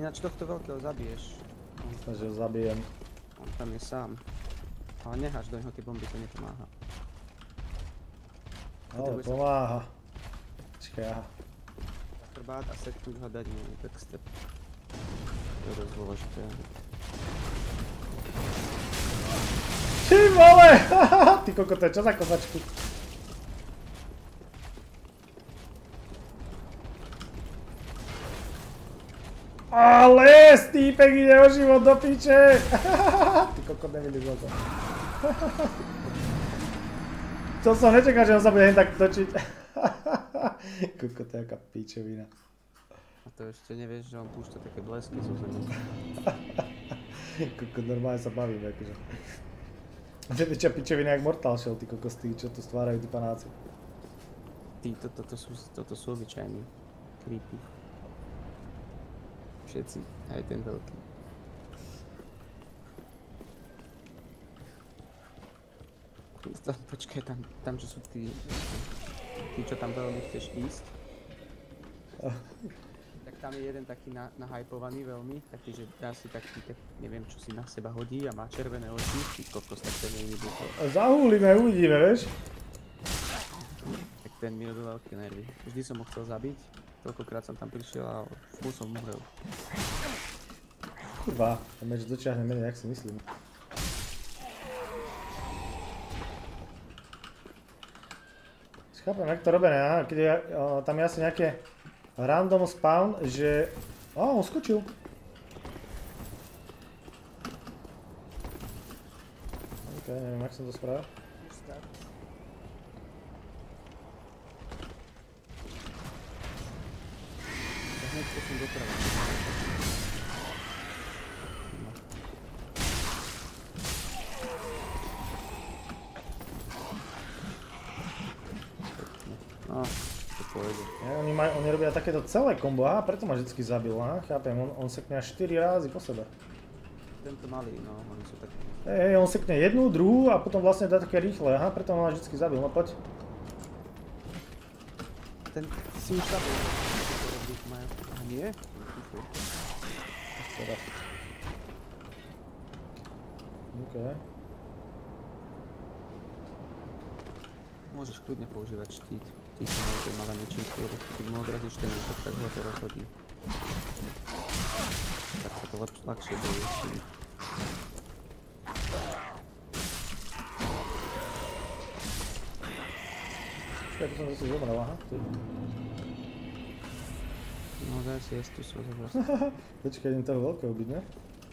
Speaker 2: Ináč tohto veľkého zabiješ.
Speaker 1: Takže ho zabijem.
Speaker 2: on tam je sám. Ale neháš do neho tie bomby, to nepomáha.
Speaker 1: Ale pomáha. Počkaj, aha.
Speaker 2: Chrbát a seknúť ho dať mu backstep. To je dosť dôležité.
Speaker 1: Ty vole! Ty koko, to je čo za kozačku? Ale Stýpek ide o život do piče! Ty kokot nevidíš to. To som nečakal, že on sa bude tak točiť. Kokot, to je aká pičovina.
Speaker 2: A to ešte nevieš, že on púšťa také blesky zo zemi.
Speaker 1: Kokot, normálne sa bavím, akože. To je väčšia pičovina jak Mortal Shell, ty kokos, tí, čo tu stvárajú tí panáci.
Speaker 2: Tí, to, toto sú, toto sú obyčajní creepy. Všetci, aj ten veľký. Tam, počkaj, tam, tam čo sú tí, tí, čo tam veľmi chceš ísť. Tak tam je jeden taký na, nahypovaný veľmi, taký, že asi taký, tak neviem, čo si na seba hodí a má červené oči. Ty kokos, tak ten je to.
Speaker 1: Zahúlime, uvidíme, vieš?
Speaker 2: Tak ten mi robil veľké nervy. Vždy som ho chcel zabiť. Toľkokrát som tam prišiel a fú som umrel.
Speaker 1: Kurva, ten meč dočiahne menej, jak si myslím. Chápem, jak to robené, aha, keď je, tam asi nejaké random spawn, že... Ó, on skočil. Ok, neviem, jak som to spravil.
Speaker 2: Tak hneď som doprava. No, to pôjde.
Speaker 1: Ja, oni, maj, oni robia takéto celé kombo, aha, preto ma vždycky zabil, aha, chápem, on, on sekne až 4 razy po sebe.
Speaker 2: Tento malý, no, oni sú takí.
Speaker 1: Hej, hej, on sekne jednu, druhú a potom vlastne dá také rýchle, aha, preto ma vždycky zabil, no poď.
Speaker 2: Ten si už zabil. A nie?
Speaker 1: Teda. OK.
Speaker 2: Kľudne používať štít. Ty si mal tie malé mečinky, lebo keď mu odrazíš ten útok, tak ho to rozhodí. Tak sa to ľah- ľahšie tým.
Speaker 1: Počkaj, tu som zase zobral, aha.
Speaker 2: No zase je tu sú zase.
Speaker 1: Počkaj, idem toho veľkého byť, ne?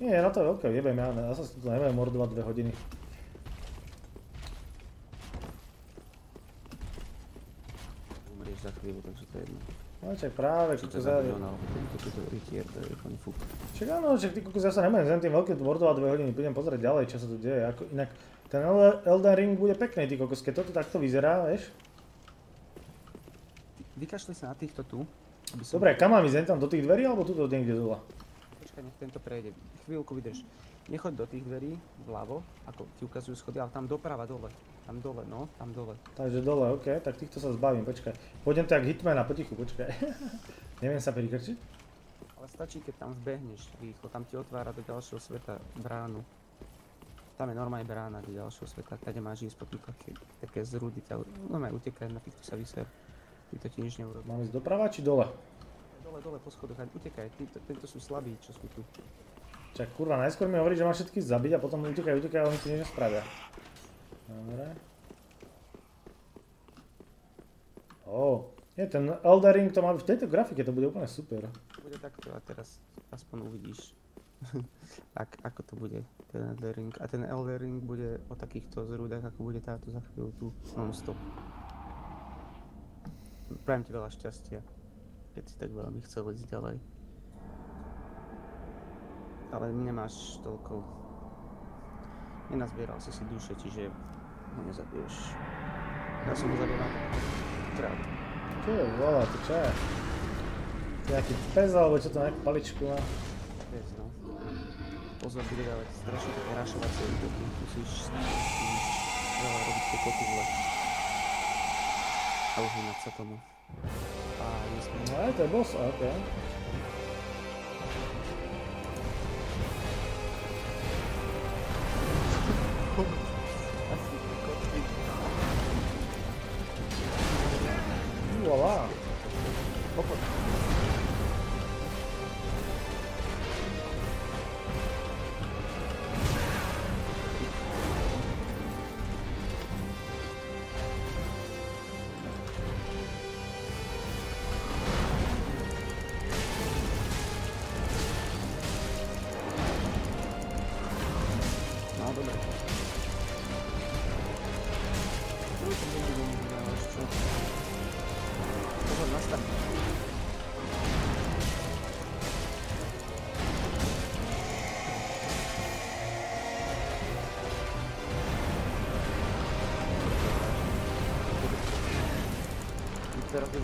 Speaker 1: Nie, na to veľkého jebem, ja, ja sa tu nebudem mordovať dve hodiny.
Speaker 2: Umrieš za chvíľu, takže to je jedno.
Speaker 1: No čak práve,
Speaker 2: Či
Speaker 1: kokos,
Speaker 2: ťa
Speaker 1: ja...
Speaker 2: zabijú na tento tuto rytier, to je úplný fuk.
Speaker 1: Čak áno, čak ty kokos, ja sa nebudem zem tým veľkým mordovať dve hodiny, budem pozrieť ďalej, čo sa tu deje, ako inak... Ten El- Elden Ring bude pekný, ty kokos, keď toto takto vyzerá, vieš?
Speaker 2: Vykašli sa na týchto tu. Aby som...
Speaker 1: Dobre, kam mám ísť, tam do tých dverí, alebo tuto niekde dole?
Speaker 2: Počkaj, nech tento prejde. Chvíľku vydrž. Nechoď do tých dverí vľavo, ako ti ukazujú schody, ale tam doprava dole. Tam dole, no, tam dole.
Speaker 1: Takže dole, OK, tak týchto sa zbavím, počkaj. Pôjdem to jak Hitmana, potichu, počkaj. Neviem sa prikrčiť?
Speaker 2: Ale stačí, keď tam vbehneš rýchlo, tam ti otvára do ďalšieho sveta bránu. Tam je normálne brána do ďalšieho sveta, kde máš ísť potom také, také zrúdy, ťa normálne utekaj, na týchto sa vyser. Ty to ti nič neurobí.
Speaker 1: Mám ísť doprava či dole?
Speaker 2: Dole, dole po schodoch, aj utekaj, tento sú slabí, čo sú tu.
Speaker 1: Čak kurva, najskôr mi hovorí, že mám všetky zabiť a potom utekaj, utekaj a oni ti niečo spravia. Dobre. Ó, nie, ten Elden Ring to má v tejto grafike, to bude úplne super.
Speaker 2: Bude takto a teraz aspoň uvidíš, ak, ako to bude, ten Elden Ring. A ten Elden Ring bude o takýchto zrúdach, ako bude táto za chvíľu tu non-stop. Prajem ti veľa šťastia, keď si tak veľmi chcel ísť ďalej. Ale nemáš toľko... Nenazbieral si si duše, čiže ho nezabiješ. Ja som ho zabil na krát.
Speaker 1: Je, volá, to čo je? To je nejaký pes, alebo čo to nejakú paličku má?
Speaker 2: Vieš, no. Pozor, bude dávať strašne také rašovacie útoky. Musíš musíš veľa robiť tie kotidle. A uhýnať sa tomu. A nesmie.
Speaker 1: No aj to je boss, okej.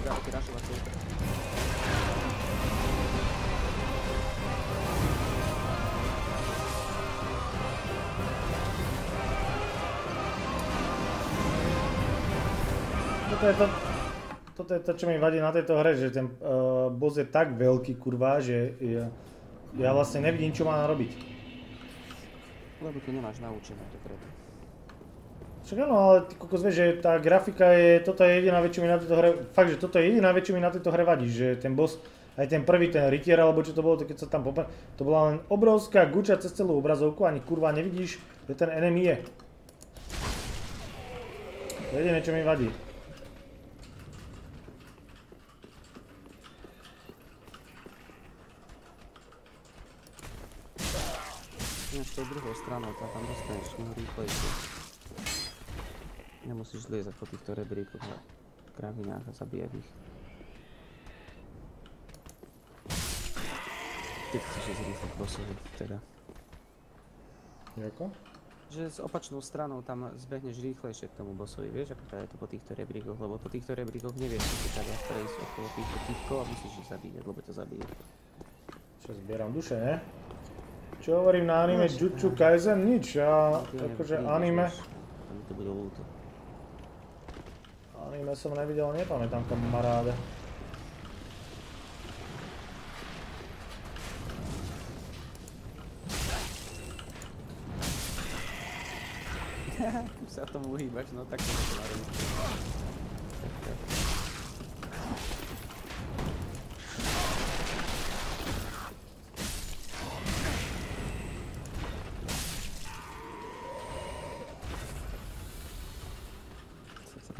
Speaker 2: Dał raszować sobie.
Speaker 1: Toto je to, toto je to, čo mi vadí na tejto hre, že ten uh, boss je tak veľký, kurva, že ja, ja vlastne nevidím, čo mám robiť.
Speaker 2: Lebo to nemáš naučené, to preto.
Speaker 1: Však áno, ale ty kokos vieš, že tá grafika je, toto je jediná vec, mi na tejto hre, fakt, že toto je jediná vec, mi na tejto hre vadí, že ten boss, aj ten prvý, ten rytier, alebo čo to bolo, to keď sa tam popra... to bola len obrovská guča cez celú obrazovku, ani kurva nevidíš, že ten enemy je. To je jediné, čo mi vadí.
Speaker 2: Tou druhou stranou, tam, tam dostaneš mnoho rýchlejšie. Nemusíš zliezať po týchto rebríkoch a kravinách a zabíjať ich. Keď chceš ísť rýchlo k bossovi, teda.
Speaker 1: Jako?
Speaker 2: Že s opačnou stranou tam zbehneš rýchlejšie k tomu bossovi, vieš, ako teda je to po týchto rebríkoch, lebo po týchto rebríkoch nevieš, či si tak prejsť okolo týchto typkov a musíš ich zabíjať, lebo ťa zabije.
Speaker 1: Čo zbieram duše, ne? Čo hovorím na anime Jujutsu Kaisen? Nič, ja
Speaker 2: Ty
Speaker 1: akože anime,
Speaker 2: vieš, Tam to bude ľúto.
Speaker 1: Anime som nevidel, nepamätám kamaráde.
Speaker 2: Už sa tomu uhýbaš, no tak to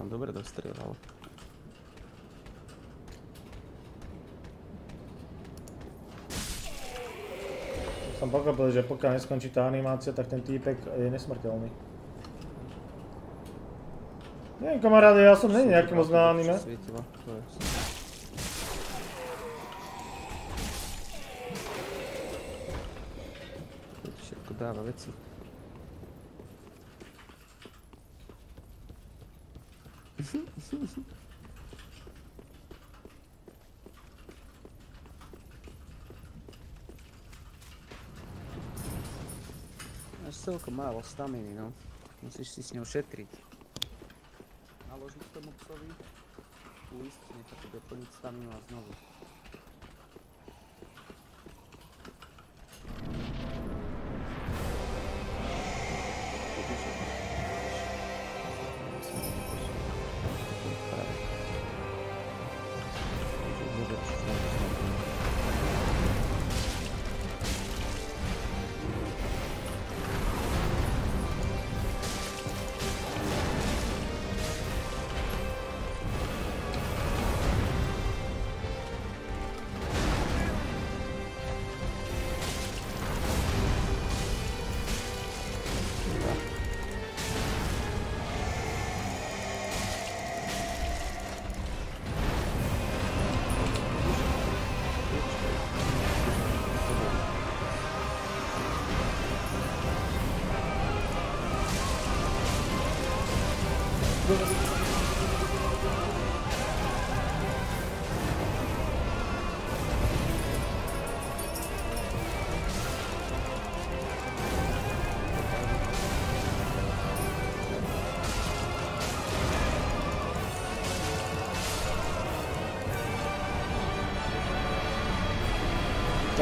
Speaker 2: tam dobre dostrieľal.
Speaker 1: Som pochopil, že pokiaľ neskončí tá animácia, tak ten týpek je nesmrteľný. Neviem kamaráde, ja som není nejaký moc na anime.
Speaker 2: Všetko dáva veci. Máš celkom málo staminy, no. Musíš si s ňou šetriť. Naložiť tomu psovi, uísť, nechať doplniť staminu a znovu.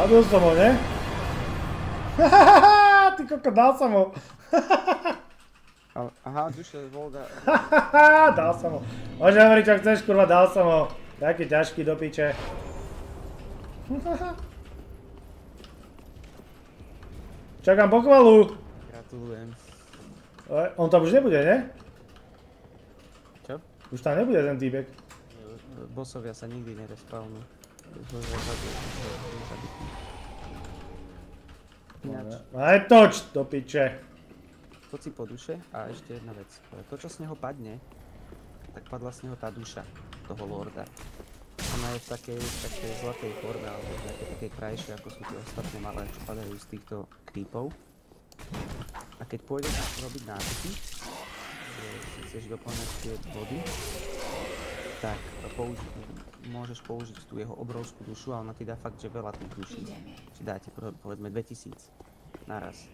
Speaker 1: Zabil som ho, ne? Ty koko, dal som ho.
Speaker 2: Aha, duše, Volga,
Speaker 1: dal som ho. Môže hovoriť, čo chceš, kurva, dal som ho. Taký ťažký do piče. Čakám pochvalu.
Speaker 2: gratulujem.
Speaker 1: On tam už nebude, ne?
Speaker 2: Čo?
Speaker 1: Už tam nebude ten týpek.
Speaker 2: Bossovia sa nikdy nerespawnu. Zabitý.
Speaker 1: Aj toč do piče.
Speaker 2: Choď si po duše a ešte jedna vec. To, čo z neho padne, tak padla z neho tá duša toho lorda. Ona je v takej, takej zlatej forme, alebo v nejakej takej krajšej, ako sú tie ostatné malé, čo padajú z týchto creepov. A keď pôjdeš robiť nákupy, že si chceš doplňať tie body, tak použi- môžeš použiť tú jeho obrovskú dušu a ona ti dá fakt, že veľa tých duší. Či dáte povedzme 2000 naraz.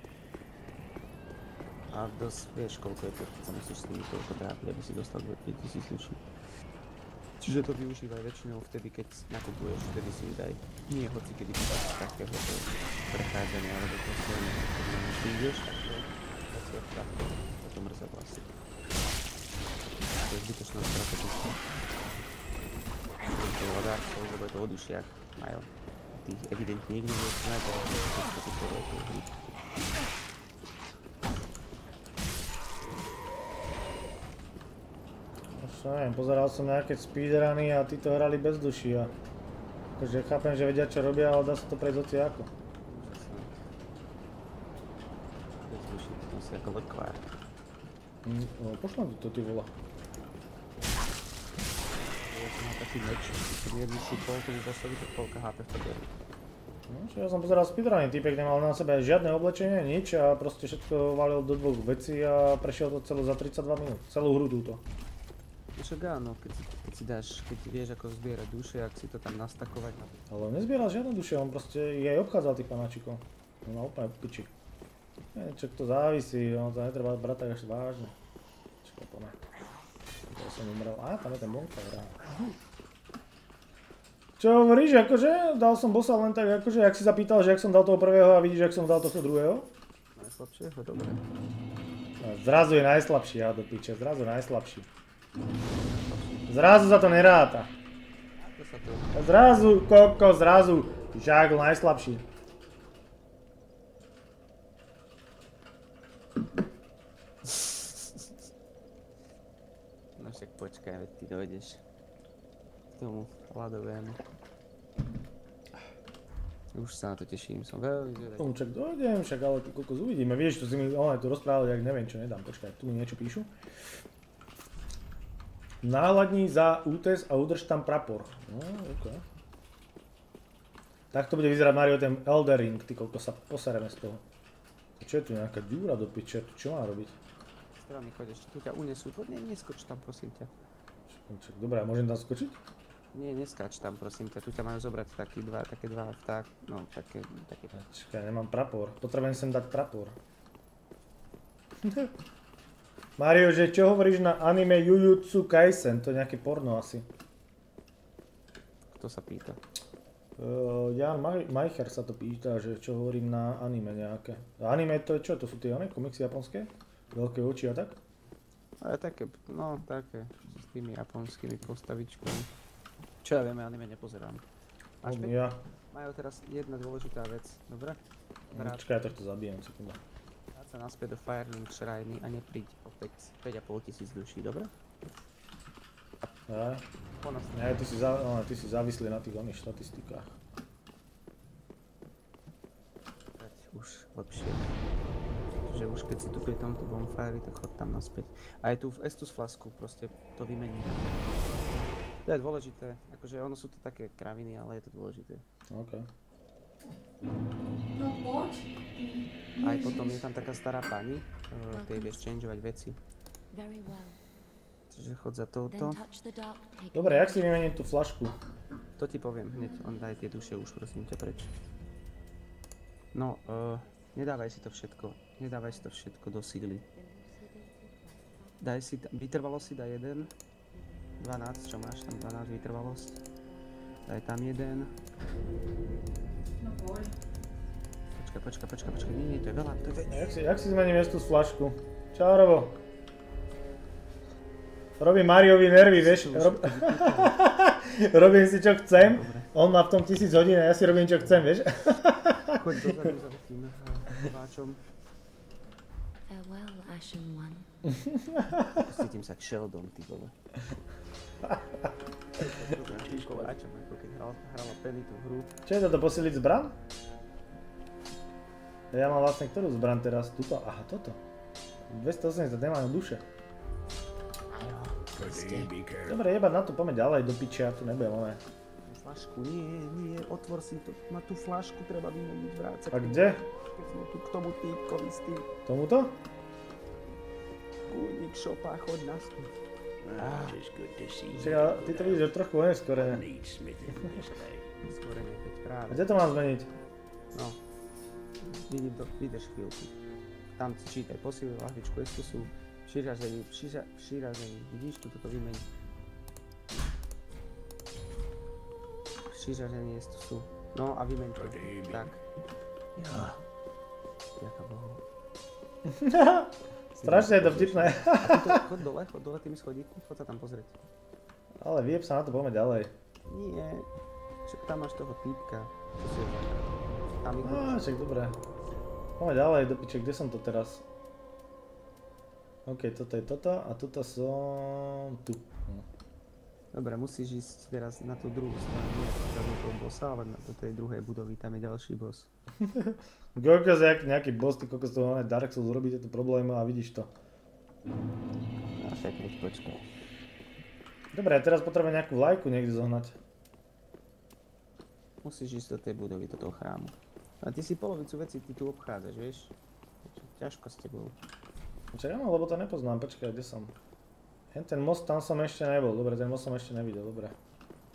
Speaker 2: A dosť vieš, koľko je to, keď sa musíš s nimi toľko trápiť, aby si dostal 2000 duší. Čiže to využívaj väčšinou vtedy, keď nakupuješ, vtedy si daj. Nie hoci kedy počas takého prechádzania, alebo proste ňu prídeš, tak takto, to to mrze vlastne. To je zbytočná strata duši. To je to o dušiach, majú. Tých evidentne nikto nie je sniper, to je to tej hry.
Speaker 1: Už neviem, pozeral som nejaké speedruny a tí to hrali bez duší a... Takže chápem, že vedia čo robia, ale dá sa to prejsť hoci ako.
Speaker 2: Bez duši, to si ako lekvár.
Speaker 1: Hm, no, pošlem ti to ty vola.
Speaker 2: Mal taký meč, jednu šupol, to už zastaví tak polka HP v tebe.
Speaker 1: No, ja som pozeral speedruny, týpek nemal na sebe žiadne oblečenie, nič a proste všetko valil do dvoch vecí a prešiel to celú za 32 minút, celú hru túto.
Speaker 2: Však áno, keď si, keď si dáš, keď vieš ako zbierať duše, ak si to tam nastakovať na
Speaker 1: Ale on nezbieral žiadne duše, on proste jej obchádzal tých panáčikov. No na úplne piči. Nie, čo to závisí, no to netreba brať tak až vážne. Čakaj, poďme. To som umrel. Á, tam je ten bonka vrá. Čo hovoríš, akože? Dal som bossa len tak, akože, jak si zapýtal, že jak som dal toho prvého a vidíš, jak som dal toho druhého?
Speaker 2: najslabšieho, dobre.
Speaker 1: No, Zrazu je najslabší, ja do piče, zrazu najslabší. Zrazu sa to neráta. Zrazu, koko, zrazu. Žágl najslabší.
Speaker 2: no však počkaj, veď ty dojdeš k tomu ľadovému. Už sa na to teším, som veľmi zvedavý.
Speaker 1: Tomu čak dojdem, však ale ty kokos uvidíme. Vieš, tu si mi ono tu rozprávali, jak neviem čo nedám. Počkaj, tu mi niečo píšu. Náhľadni za útes a udrž tam prapor. No, ok. Tak to bude vyzerať Mario ten Elder Ring, ty koľko sa posereme z toho. Čo je tu nejaká dúra do piče, čo má robiť?
Speaker 2: Strany choď ešte, tu ťa unesú, poď ne, neskoč tam prosím ťa.
Speaker 1: Dobre, môžem tam skočiť?
Speaker 2: Nie, neskáč tam prosím ťa, tu ťa majú zobrať taký dva, také dva vták, no také, také,
Speaker 1: Čakaj, nemám prapor. Potrebujem sem dať prapor. Mario, že čo hovoríš na anime Jujutsu Kaisen? To je nejaké porno asi.
Speaker 2: kto sa pýta?
Speaker 1: Uh, Jan Maj- Majcher sa to pýta, že čo hovorím na anime nejaké. Anime to je čo? To sú tie one, komiksy japonské? Veľké oči a tak?
Speaker 2: Ale také, no také, s tými japonskými postavičkami. Čo ja viem, ja anime nepozerám. Máš päť?
Speaker 1: ja.
Speaker 2: Majú teraz jedna dôležitá vec, dobre? Vrát,
Speaker 1: Čakaj, ja tohto zabijem, sekunda.
Speaker 2: vrát sa naspäť do Firelink Shrine a nepríď o 5 5,5 tisíc duší, dobre?
Speaker 1: Ja? Nie, ty si, za, no, ty si závislý na tých oných štatistikách.
Speaker 2: dať už lepšie. Čiže už keď si tu pri tomto bonfire, tak chod tam naspäť. A aj tu v Estus flasku proste to vymení. To je dôležité, akože ono sú to také kraviny, ale je to dôležité.
Speaker 1: OK.
Speaker 2: Aj potom je tam taká stará pani, eh, tej vieš changeovať veci.
Speaker 4: Very well.
Speaker 2: Čiže chod za touto.
Speaker 1: Dobre, jak si vymením tú flašku?
Speaker 2: To ti poviem hneď, on daj tie duše už prosím ťa preč. No, uh, nedávaj si to všetko, nedávaj si to všetko do síly. Daj si, vytrvalosť si daj jeden. 12, čo máš tam 12 vytrvalosť. Daj tam jeden. Počkaj, počkaj, počkaj, počkaj, nie, nie, to je veľa, to je veľa.
Speaker 1: Jak si, jak si zmením tú flašku? Čau, Robo. Robím Mariovi nervy, vieš? Rob... robím si čo chcem.
Speaker 2: Dobre.
Speaker 1: On má v tom tisíc hodín a ja si robím čo chcem, vieš?
Speaker 2: Choď dozadu za tým eh, hráčom.
Speaker 4: Farewell, Ashen One.
Speaker 2: Cítim sa Sheldon, ty vole. Kováčom, ako keď hral, hrala Penny tú hru.
Speaker 1: Čo je toto, posiliť zbran? Ja mám vlastne ktorú zbran teraz? Tuto? Aha, toto. 280 nemám duše. Dobre, jebať na to, poďme ďalej do piče, ja tu nebudem, ale...
Speaker 2: Flašku, nie, nie, otvor si to. Má tú flašku, treba vymeniť, vrácať.
Speaker 1: A kde?
Speaker 2: Keď sme tu k tomu týpkovi s tým
Speaker 1: Tomuto?
Speaker 2: Kúrnik šopa, choď naspäť.
Speaker 5: Ah,
Speaker 1: Čiže ty to vidíš že
Speaker 5: smithing this day.
Speaker 2: Skôr nie, keď
Speaker 1: A
Speaker 2: práve.
Speaker 1: kde to mám zmeniť?
Speaker 2: No. Vidím to, vydrž chvíľku. Tam si čítaj, posiluj lahvičku, ešte sú šíražení, šíra, šíražení, vidíš, tu toto vymeň. Šíražení tu sú. No a vymeň to. Tak. Ja. Ďaká Bohu.
Speaker 1: Strašne je to vtipné.
Speaker 2: Chod dole, chod dole tými schodíkmi, chod sa tam pozrieť.
Speaker 1: Ale vyjeb sa na to, poďme ďalej.
Speaker 2: Nie, však tam máš toho týpka. Tam ich
Speaker 1: Á, však dobre. Poďme ďalej do piče, kde som to teraz? OK, toto je toto a toto som tu.
Speaker 2: Dobre, musíš ísť teraz na tú druhú stranu, nie do toho bossa, ale na do tej druhej budovy, tam je ďalší boss.
Speaker 1: Koľko za nejaký, boss, ty koľko z toho máme Dark Souls robí tieto problémy a vidíš to.
Speaker 2: A však nech počkaj.
Speaker 1: Dobre, teraz potrebujem nejakú vlajku niekde zohnať.
Speaker 2: Musíš ísť do tej budovy, do toho chrámu. A ty si polovicu veci ty tu obchádzaš, vieš? Ťažko s tebou.
Speaker 1: Čakaj, no, lebo to nepoznám, počkaj, kde som? Hen ten most, tam som ešte nebol, dobre, ten most som ešte nevidel, dobre.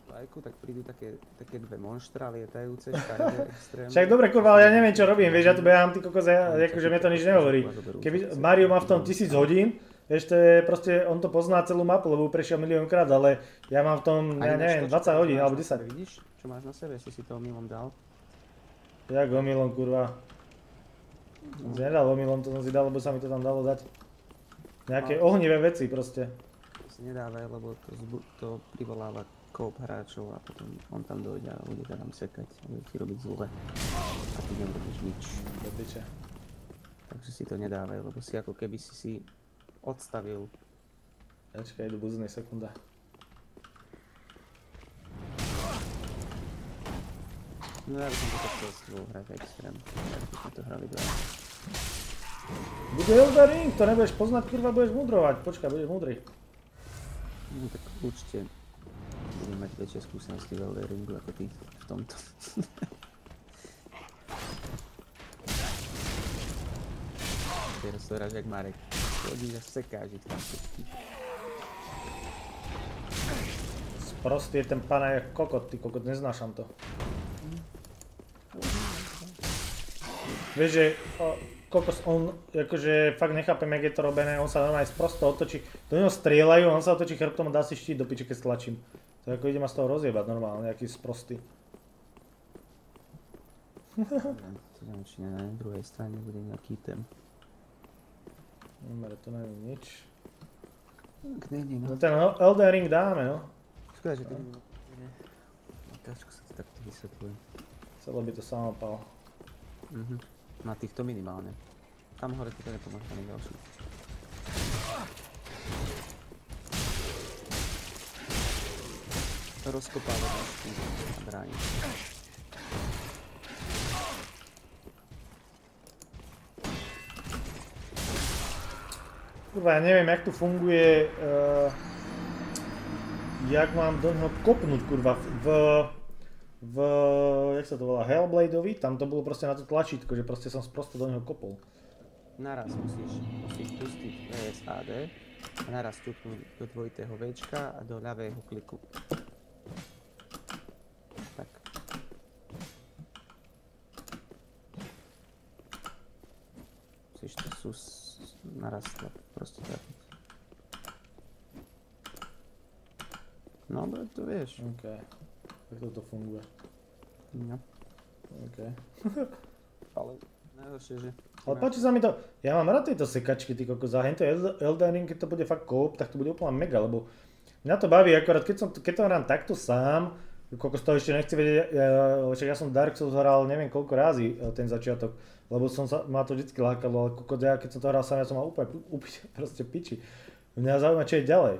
Speaker 2: Lajku, tak prídu také, také dve monštra lietajúce, škaredé, extrémne.
Speaker 1: Však dobre, kurva, ale ja neviem, čo robím, vieš, ja tu behám, ty kokos, ja, akože mne to nič nehovorí. Keby Mario má v tom 1000 hodín, vieš, to je proste, on to pozná celú mapu, lebo prešiel miliónkrát, ale ja mám v tom, ja neviem,
Speaker 2: to, čo
Speaker 1: 20 hodín, alebo
Speaker 2: na sebe,
Speaker 1: 10.
Speaker 2: Vidíš, čo máš na sebe, si si to omylom dal?
Speaker 1: Jak omylom, kurva. Som si nedal omylom, to som si dal, lebo sa mi to tam dalo dať. Nejaké
Speaker 2: No.
Speaker 1: ohnivé veci proste.
Speaker 2: To si nedávaj, lebo to, zbu- to privoláva kóp hráčov a potom on tam dojde a bude tam sekať a bude ti robiť zle. A ty nerobíš nič.
Speaker 1: Do piče.
Speaker 2: Takže si to nedávaj, lebo si ako keby si si odstavil.
Speaker 1: Počkaj, idú buzny, sekunda.
Speaker 2: No ja by som to chcel s tebou hrať extrém. Ja by sme to hrali dva.
Speaker 1: Bude Elden Ring, to nebudeš poznať, kurva, budeš mudrovať. Počkaj, budeš mudrý.
Speaker 2: No tak určite budem mať väčšie skúsenosti v Elden Ringu ako ty v tomto. Teraz to hráš jak Marek. Chodíš a sekáš ich tam všetkých.
Speaker 1: Sprostý je ten pana jak kokot, ty kokot, neznášam to. Vieš, že o, kokos, on akože fakt nechápem, jak je to robené, on sa normálne sprosto otočí, do neho strieľajú, on sa otočí chrbtom a dá si štít do piče, keď stlačím. To ako ide ma z toho rozjebať normálne, nejaký sprostý.
Speaker 2: Neviem, to neviem, či na druhej strane bude nejaký ten.
Speaker 1: Dobre, to není nič.
Speaker 2: Není,
Speaker 1: No
Speaker 2: no.
Speaker 1: ten Elden Ring dáme, no.
Speaker 2: Škoda, že je. Ťažko sa to takto vysvetľuje.
Speaker 1: Celé by to samopal.
Speaker 2: Mhm. Na týchto minimálne. Tam hore to nepomôže ani ďalší. Rozkopávať až a brániť.
Speaker 1: Kurva, ja neviem, jak tu funguje, uh, jak mám do neho kopnúť, kurva, v, v, jak sa to volá, Hellbladeovi, tam to bolo proste na to tlačítko, že proste som prosto do neho kopol.
Speaker 2: Naraz musíš, musíš pustiť ESAD a naraz ťuknúť do dvojitého Včka a do ľavého kliku. Tak. Musíš to sus naraz proste trafiť. No, ale to vieš.
Speaker 1: OK, tak toto funguje.
Speaker 2: No.
Speaker 1: OK.
Speaker 2: Ale najhoršie, že...
Speaker 1: Ale páči sa mi to, ja mám rád tieto sekačky, ty kokos, a hento Eld- Elden Ring, keď to bude fakt koop, tak to bude úplne mega, lebo mňa to baví, akorát keď, som, keď to hrám takto sám, kokos to ešte nechci vedieť, však ja som Dark Souls hral neviem koľko razy e, ten začiatok, lebo som sa, ma to vždycky lákalo, ale kokos, ja keď som to hral sám, ja som mal úplne, úplne proste piči. Mňa zaujíma, čo je ďalej.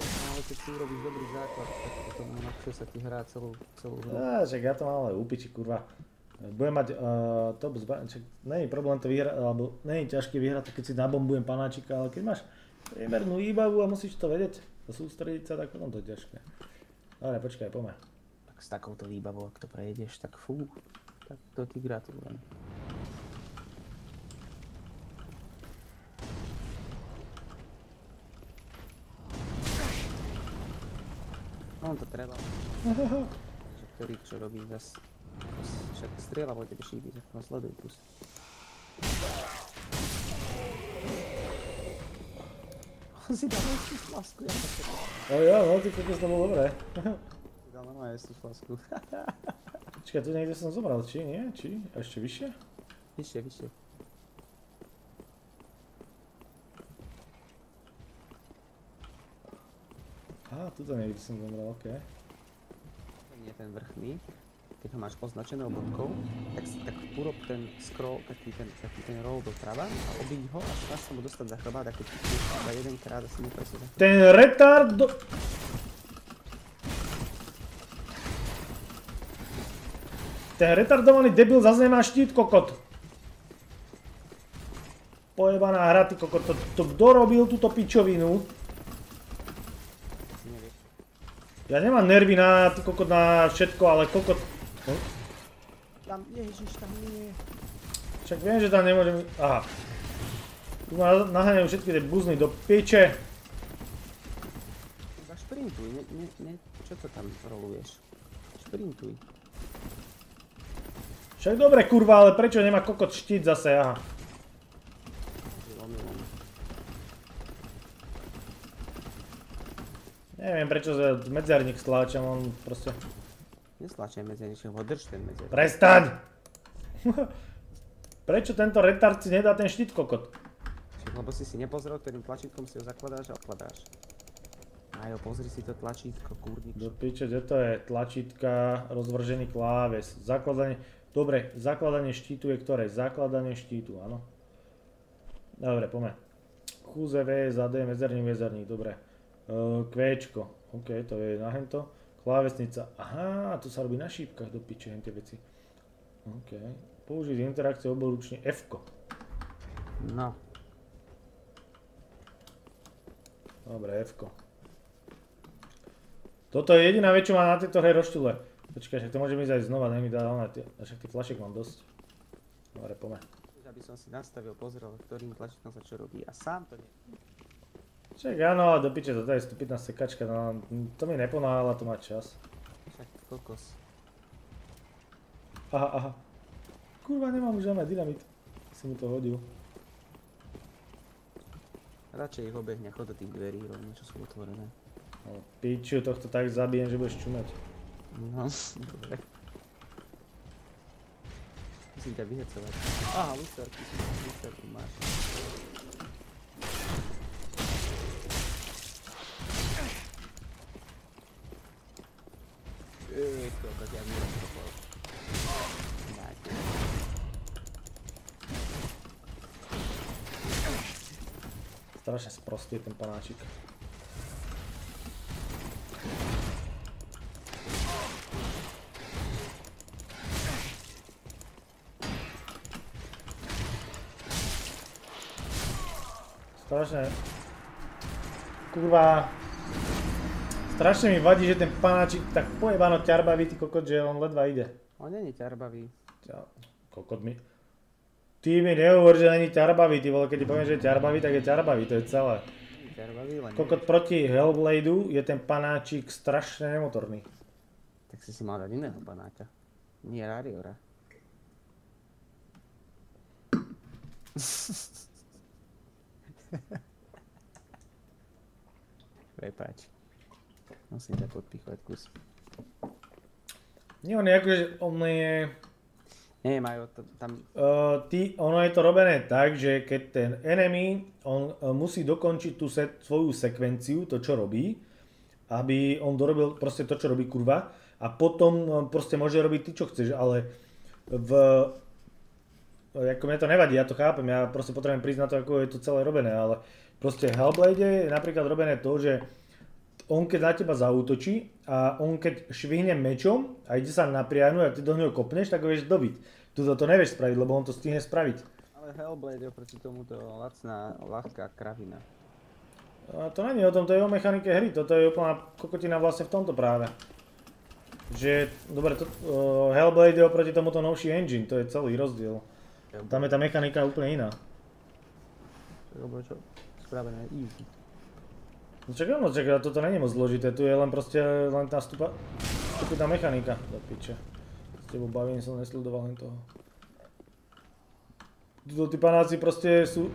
Speaker 2: No, ale keď si urobíš dobrý základ, tak potom ľahšie sa ti hrá celú, celú hru.
Speaker 1: Á, však ja to mám ale upiči, kurva. Budem mať uh, top zbraň, čak není problém to vyhrať, alebo není ťažké vyhrať, keď si nabombujem panáčika, ale keď máš priemernú výbavu a musíš to vedieť a sústrediť sa, tak potom to je ťažké. Dobre, počkaj, poďme.
Speaker 2: Tak s takouto výbavou, ak to prejdeš, tak fú. Tak to ti gratulujem. No to treba. Že ktorý čo robí zas. Však strieľa vo tebe šíbi, tak ma sleduj kus. On si dal ešte flasku, ja to chcem.
Speaker 1: O jo, no ty kokos to bolo dobré.
Speaker 2: Dal normálne ešte flasku.
Speaker 1: Počkaj, tu niekde som zomrel, či nie? Či? A ešte vyššie?
Speaker 2: vyššie, vyššie.
Speaker 1: Á, tuto niekde som zomrel, okej.
Speaker 2: To nie ten vrchný. Keď ho máš označenou bodkou, tak, tak urob ten scroll, taký ten, taký ten roll doprava a obíď ho a snaž sa mu dostať za chrbát a keď ti iba jedenkrát a si mu presne za
Speaker 1: Ten retard do... Ten retardovaný debil zase nemá štít, kokot. Pojebaná hra, ty kokot. To, to kto robil túto pičovinu?
Speaker 2: si nevieš.
Speaker 1: Ja nemám nervy na, ty kokot, na všetko, ale kokot... No,
Speaker 2: Tam, ježiš, tam nie.
Speaker 1: však viem, že tam nemôžem... Aha. Tu ma naháňajú všetky tie buzny do piče.
Speaker 2: Iba šprintuj, ne, ne, ne, čo to tam roluješ? Šprintuj.
Speaker 1: Však dobre, kurva, ale prečo nemá kokot štít zase, aha.
Speaker 2: Že omylom.
Speaker 1: Neviem prečo sa medzerník stláčam, on proste...
Speaker 2: Neslačaj medzerníček, ho drž ten medzerník.
Speaker 1: Prestaň! Prečo tento retard si nedá ten štít kokot?
Speaker 2: Lebo si si nepozrel, ktorým tlačítkom si ho zakladáš a odkladáš. Majo, pozri si to tlačítko, kurník.
Speaker 1: Do piče, kde to je? Tlačítka, rozvržený kláves, zakladanie... Dobre, zakladanie štítu je ktoré? Zakladanie štítu, áno. Dobre, poďme. Chúze, V, za D, mezerník, mezerník, dobre. Uh, Kvéčko, OK, to je na hento. Klávesnica, aha, tu sa robí na šípkach do piče, tie veci. OK. Použiť interakciu oboručne F-ko.
Speaker 2: No,
Speaker 1: Dobre, F-ko. Toto je jediná vec, čo má na tejto hre roštule. Počkaj, však to môžem ísť aj znova, nech mi dá ona, tie, však tých flašiek mám dosť. Dobre, poďme.
Speaker 2: aby som si nastavil, pozrel, ktorým tlačítkom sa čo robí a sám to nie.
Speaker 1: Však áno, ale do piče, toto je 115 sekačka, no to mi neponáhala, to má čas.
Speaker 2: Však kokos.
Speaker 1: Aha, aha. Kurva, nemám už žiadne dynamit. Si mi to hodil.
Speaker 2: Radšej ich obehne, chod do tých dverí, rovne, čo sú otvorené.
Speaker 1: No, piču, tohto tak zabijem, že budeš čumať.
Speaker 2: No, dobre. Musím ťa vyhecovať. Aha, lusterky, lusterky máš. Ej, kokos, ja mi rozkopal. Dáte.
Speaker 1: Strašne sprostý je ten panáčik. Strašne... Kurva... Strašne mi vadí, že ten panáčik tak pojebano ťarbaví, ty kokot, že on ledva ide.
Speaker 2: On není ťarbavý.
Speaker 1: Ja, kokot mi... Ty mi nehovor, že není ťarbavý, ty vole, keď ti poviem, že je ťarbavý, tak je ťarbavý, to je celé.
Speaker 2: Ťarbavý, len
Speaker 1: Kokot proti Hellbladeu je ten panáčik strašne nemotorný.
Speaker 2: Tak si si mal dať iného panáka. Nie Rariora. Prepač. Musím ťa podpichovať kus.
Speaker 1: Nie, on je akože, on je...
Speaker 2: Nie, majú to tam...
Speaker 1: Uh, ty, ono je to robené tak, že keď ten enemy, on uh, musí dokončiť tú set, svoju sekvenciu, to čo robí, aby on dorobil proste to, čo robí kurva a potom proste môže robiť ty, čo chceš, ale v... Ako mne to nevadí, ja to chápem, ja proste potrebujem na to, ako je to celé robené, ale proste Hellblade je napríklad robené to, že on keď na teba zaútočí a on keď švihne mečom a ide sa napriahnuť a ty do neho kopneš, tak ho vieš dobiť. Tuto to nevieš spraviť, lebo on to stihne spraviť.
Speaker 2: Ale Hellblade je oproti tomuto lacná, ľahká kravina.
Speaker 1: A to není o tom, to je o mechanike hry, toto je úplná kokotina vlastne v tomto práve. Že, dobre, to, uh, Hellblade je oproti tomuto novší engine, to je celý rozdiel. Tam je tá mechanika úplne iná.
Speaker 2: Lebo čo? Spravené easy.
Speaker 1: No čak ono, čak, toto není moc zložité, tu je len proste len tá stupa, stupidná mechanika. Do piče. S tebou bavím, som nesledoval len toho. Tuto tí panáci proste sú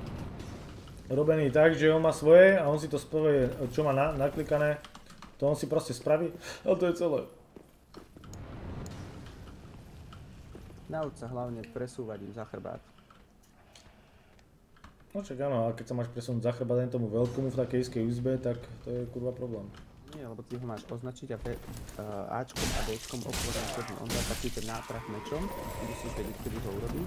Speaker 1: robení tak, že on má svoje a on si to spovie, čo má na, naklikané, to on si proste spraví a to je celé.
Speaker 2: Nauč sa hlavne presúvať im za chrbát.
Speaker 1: No čak áno, a keď sa máš presunúť za chrbát tomu veľkomu v takej iskej izbe, tak to je kurva problém.
Speaker 2: Nie, lebo ty ho máš označiť a B, uh, Ačkom a Bčkom otvorený On dá taký ten náprah mečom, musíš vedieť, kedy ho urobí.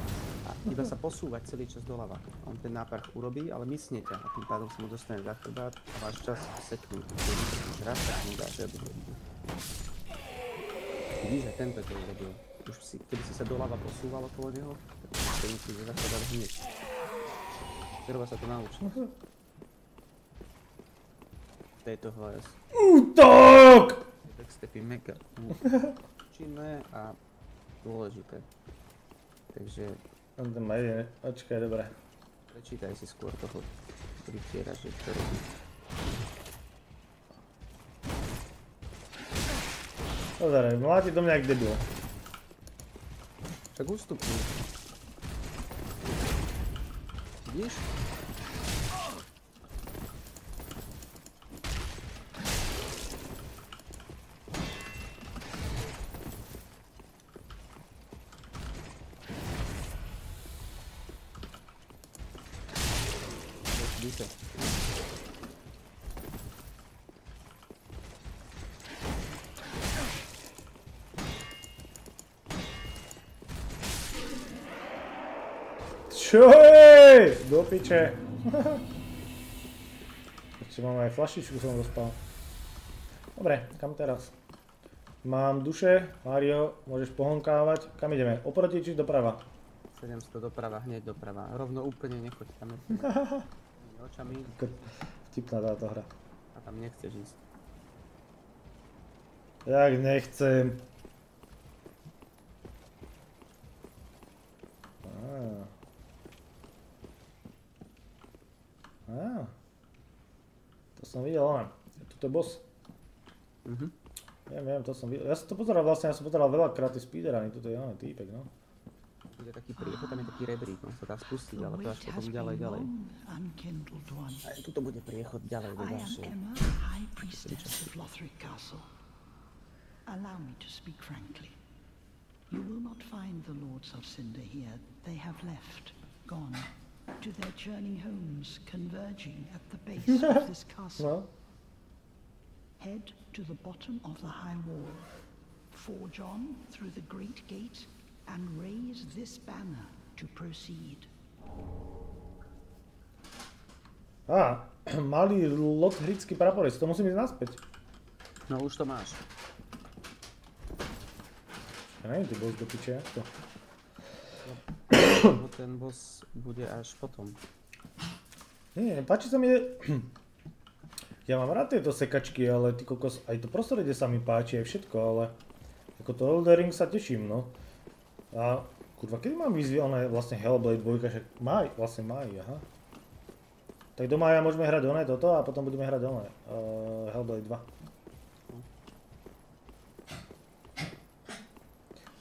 Speaker 2: A iba sa posúvať celý čas doľava. On ten náprah urobí, ale mysne ťa. A tým pádom sa mu dostane za chrbát a máš čas seknúť. Raz tak mu dáš, aby. Vidíš, že tento to urobil. Už si, keby si sa doľava posúval okolo neho, tak to musíš za chrbát hneď. Treba sa to naučiť. V tejto hre
Speaker 1: Útok!
Speaker 2: backstepy mega účinné a dôležité. Takže
Speaker 1: On tam má jeden, počkaj, dobre.
Speaker 2: prečítaj si skôr toho rytiera, že čo robí.
Speaker 1: Pozeraj, mláti do mňa jak debil.
Speaker 2: Však ustupni. Vidíš? Díte.
Speaker 1: Čo je? Do piče. Ešte mám aj flašičku som dostal. Dobre, kam teraz? Mám duše, Mario, môžeš pohonkávať. Kam ideme? Oproti či doprava?
Speaker 2: 700 doprava, hneď doprava. Rovno úplne nechoď tam. Očami
Speaker 1: Vtipná táto hra.
Speaker 2: a tam nechceš ísť.
Speaker 1: Jak nechcem. Á. Á. To som videl, ona. Tuto je boss.
Speaker 2: Mhm.
Speaker 1: Viem, viem, to som videl. Ja som to pozeral vlastne, ja som pozeral veľakrát tie speedruny, tuto je oný týpek, no.
Speaker 2: Je taký priechod, tam je taký rebrík, on sa dá spustiť, ale to až potom ďalej, ďalej.
Speaker 6: long, unkindled one.
Speaker 2: A tuto bude priechod ďalej do ďalšieho.
Speaker 6: High Priestess of Lothric Castle. Allow me to speak frankly. You will not find the Lords of Cinder here. They have left, gone, to their journeying homes, converging at the base of this castle.
Speaker 1: No.
Speaker 6: Head to the bottom of the high wall. Forge on through the great gate and raise this banner to proceed.
Speaker 1: Ah, Á, malý lothrický praporec, to musím ísť naspäť.
Speaker 2: No už to máš.
Speaker 1: Ja neviem, ty boss do piče, jak to?
Speaker 2: Lebo ten boss bude až potom.
Speaker 1: Nie, páči sa mi... Ja mám rád tieto sekačky, ale ty kokos, aj to prostredie sa mi páči, aj všetko, ale... Ako to Elden Ring sa teším, no. A kurva, kedy mám výzvy, ona je vlastne Hellblade 2, však maj, vlastne maj, aha. Tak do maja môžeme hrať oné toto a potom budeme hrať oné, uh, Hellblade 2.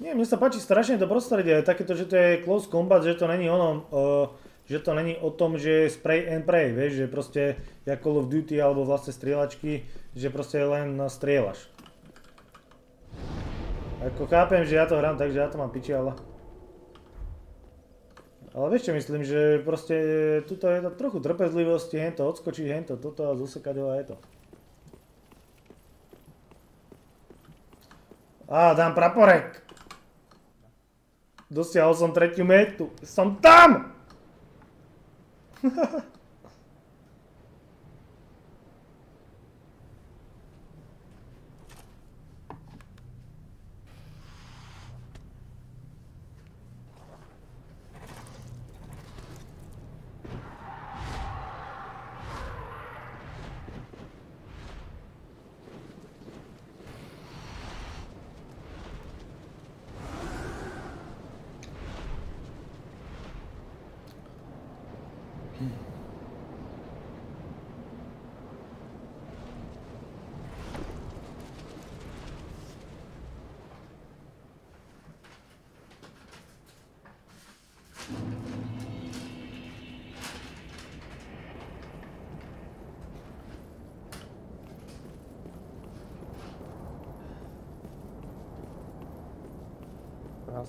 Speaker 1: Nie, mne sa páči strašne to prostredie, takéto, že to je close combat, že to není ono, uh, že to není o tom, že spray and pray, vieš, že proste jak Call of Duty alebo vlastne strieľačky, že proste len strieľaš. Ako chápem, že ja to hrám tak, ja to mám piči, ale... Ale vieš čo myslím, že proste tuto je to trochu trpezlivosti, hento odskočiť, hento toto a zosekať ho a je to. Á, dám praporek! Dosiahol som tretiu metu. Som tam!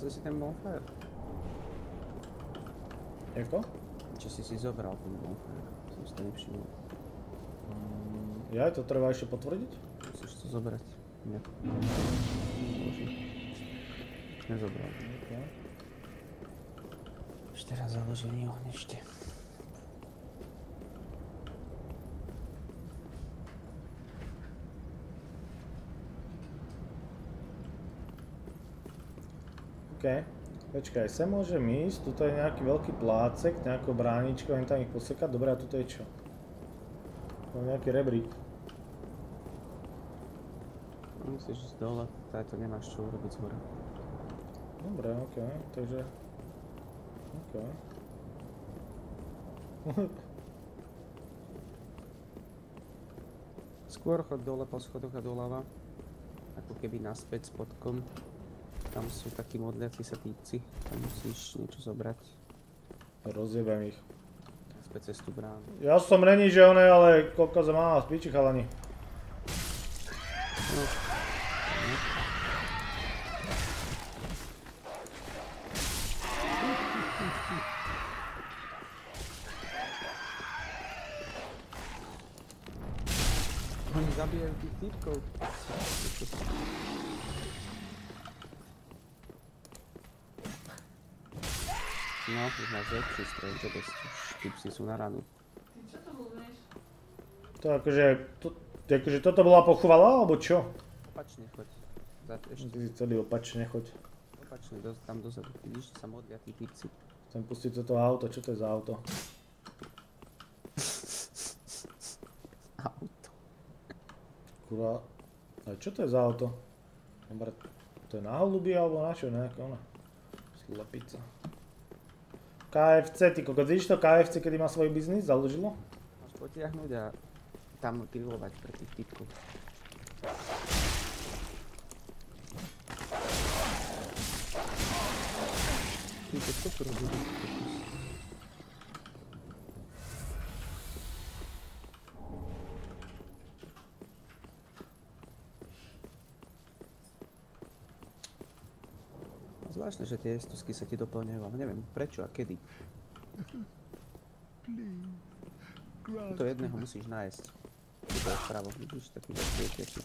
Speaker 2: Bral si ten bonfire?
Speaker 1: Jako?
Speaker 2: Či si si zobral ten bonfire? Som si to nevšimol.
Speaker 1: Ja, to treba ešte potvrdiť?
Speaker 2: Musíš to zobrať. Nie. Bože. Nezobral.
Speaker 1: Okay.
Speaker 2: Ešte raz založenie ohň ešte.
Speaker 1: OK. Počkaj, sem môžem ísť, tuto je nejaký veľký plácek, nejakou bráničkou, len tam ich posekať. Dobre, a tuto je čo? Je nejaký rebrík.
Speaker 2: Musíš ísť dole, tady to nemáš čo urobiť z hora.
Speaker 1: Dobre, OK, takže... OK.
Speaker 2: Skôr chod dole po schodoch a doľava. Ako keby naspäť spodkom. Tam sú takí modliaci sa týpci. Tam musíš niečo zobrať.
Speaker 1: Rozjebem ich.
Speaker 2: Naspäť cez tú bránu.
Speaker 1: Ja som není, že oné, ale koľko za má spíči chalani.
Speaker 2: No, máš lepší stroj, že dosť týpci sú na ranu.
Speaker 1: To akože, to, akože toto bola pochvala, alebo čo?
Speaker 2: Opačne choď. Za, ešte
Speaker 1: Ty celý opačne choď.
Speaker 2: opačne, do, tam dozadu. Vidíš, sa modlia tí týpci.
Speaker 1: Chcem pustiť toto auto, čo to je za auto?
Speaker 2: Auto.
Speaker 1: Kurva, a čo to je za auto? Dobre, to je na holuby alebo na čo, nejaká ona? Slepica. KFC, ty kokot, vidíš to KFC, kedy má svoj biznis, založilo?
Speaker 2: Máš potiahnuť a tam grilovať pre tých typkov. Ty to tu robíš? Zvláštne, že tie estusky sa ti doplňajú, ale neviem prečo a kedy. To jedného musíš nájsť. Tuto je vpravo, vidíš, taký bezpiečný.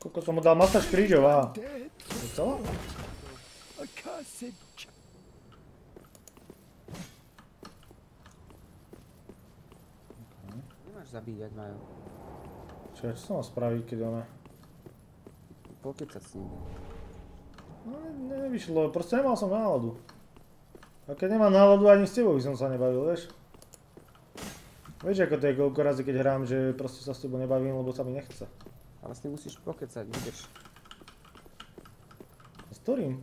Speaker 1: Koľko som mu dal masáž krížov, aha.
Speaker 5: Ch-
Speaker 2: Nemáš zabíjať, Majo.
Speaker 1: Čo som mal spraviť, keď ona...
Speaker 2: Pokecať s ním.
Speaker 1: No, ne, nevyšlo, proste nemal som náladu. A keď nemám náladu, ani s tebou by som sa nebavil, vieš? Vieš, ako to je koľko razy, keď hrám, že proste sa s tebou nebavím, lebo sa mi nechce.
Speaker 2: Ale s ním musíš pokecať, budeš.
Speaker 1: S ktorým?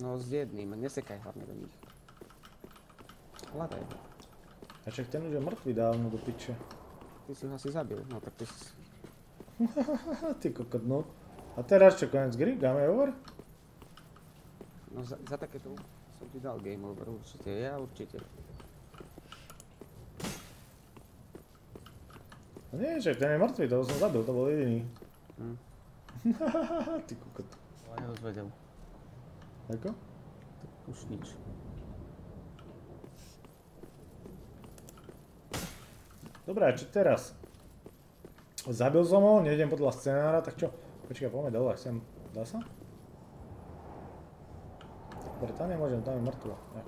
Speaker 2: No s jedným, nesekaj hlavne do nich. Hľadaj.
Speaker 1: A však ten už je mŕtvý dávno do piče.
Speaker 2: Ty si ho asi zabil, no tak ty si...
Speaker 1: Ty kokot, no. A teraz čo, konec gry? Game over?
Speaker 2: No za, za takéto som ti dal game over, určite, ja určite.
Speaker 1: No nie, však ten je mŕtvý, toho som zabil, to bol jediný.
Speaker 2: Hm.
Speaker 1: Ty kokot.
Speaker 2: Ale nerozvedel.
Speaker 1: Ako?
Speaker 2: Už nič.
Speaker 1: Dobre, a čo teraz? Zabil som ho, nejdem podľa scenára, tak čo? Počkaj, poďme dole, sem. Dá sa? Dobre, tam nemôžem, tam je mŕtvo. Tak.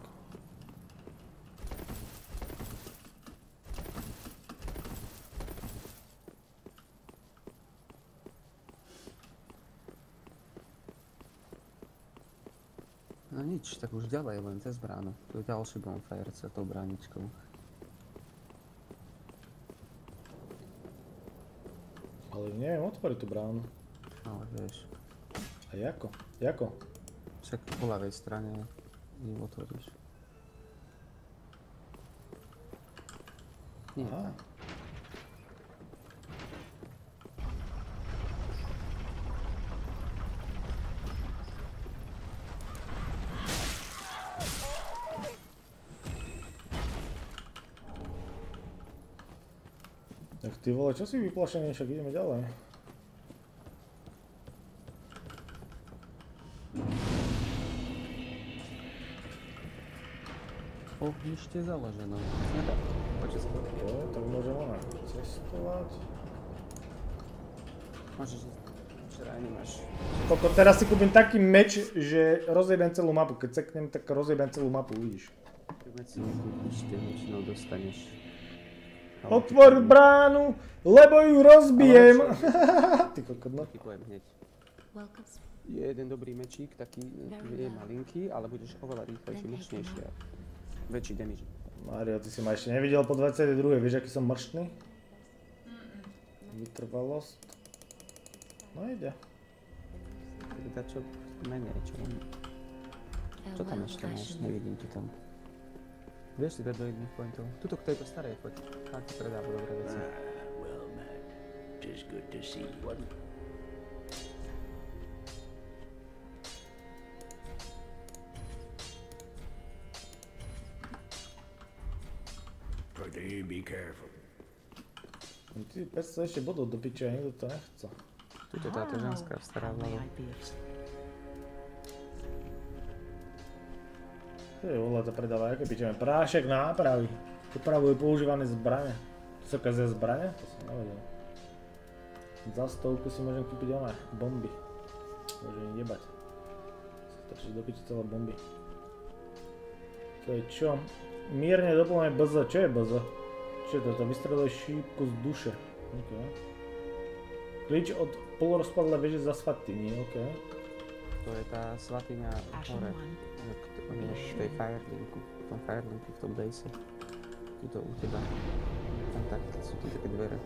Speaker 2: No nič, tak už ďalej, len cez bránu. Tu je ďalší bonfire za tou bráničkou.
Speaker 1: Ale neviem otvoriť tú bránu.
Speaker 2: Ale vieš,
Speaker 1: A jako? Jako?
Speaker 2: Však po ľavej strane im otvoríš. Nie,
Speaker 1: Aha. Tak ty vole, čo si vyplašený, však ideme ďalej.
Speaker 2: Ohnište skôr.
Speaker 1: Jo, tak môžeme ona cestovať.
Speaker 2: Môžeš. Včera nemáš.
Speaker 1: Koko, teraz si kúpim taký meč, že rozjebem celú mapu. Keď seknem, tak rozjebem celú mapu, vidíš.
Speaker 2: Keď si nekúpiš, ty väčšinou dostaneš.
Speaker 1: Otvor bránu, lebo ju rozbijem. Ty kokot, no.
Speaker 2: Je jeden dobrý mečík, taký je malinký, ale budeš oveľa rýchlejší, mocnejší
Speaker 4: take
Speaker 2: a väčší damage.
Speaker 1: Mario, ty si ma ešte nevidel po 22. Vieš, aký som mrštný? Vytrvalosť. No ide.
Speaker 2: Teda čo menej, čo len... Čo tam ešte máš? Nevidím ti tam. Vieš si dať do jedných pointov? Tuto k tejto starej poď. Tam ti predáva dobré veci.
Speaker 5: Ah, well met. Tis good to see you. Pretty be careful.
Speaker 1: No Ty 500 ešte bodov do piče a nikto to nechce.
Speaker 2: Tuto táto ženská stará
Speaker 6: How may service?
Speaker 1: Ty vole, to predáva, aké pičeme. Prášek nápravy. Upravuje používané zbrane. To sa kazia zbrane? To som nevedel. Za stovku si môžem kúpiť oné, bomby. Môžem im jebať. Strčiť do piči celé bomby. To je čo? Mierne doplňuje BZ. Čo je BZ? Čo je toto? Vystreluje šípku z duše. OK. Klíč od polorozpadlé veže za svatyni. OK.
Speaker 2: To je tá svatyňa hore. Jak to- On je v v tom base. Tuto u teba. Tam tak, sú tu také dvere.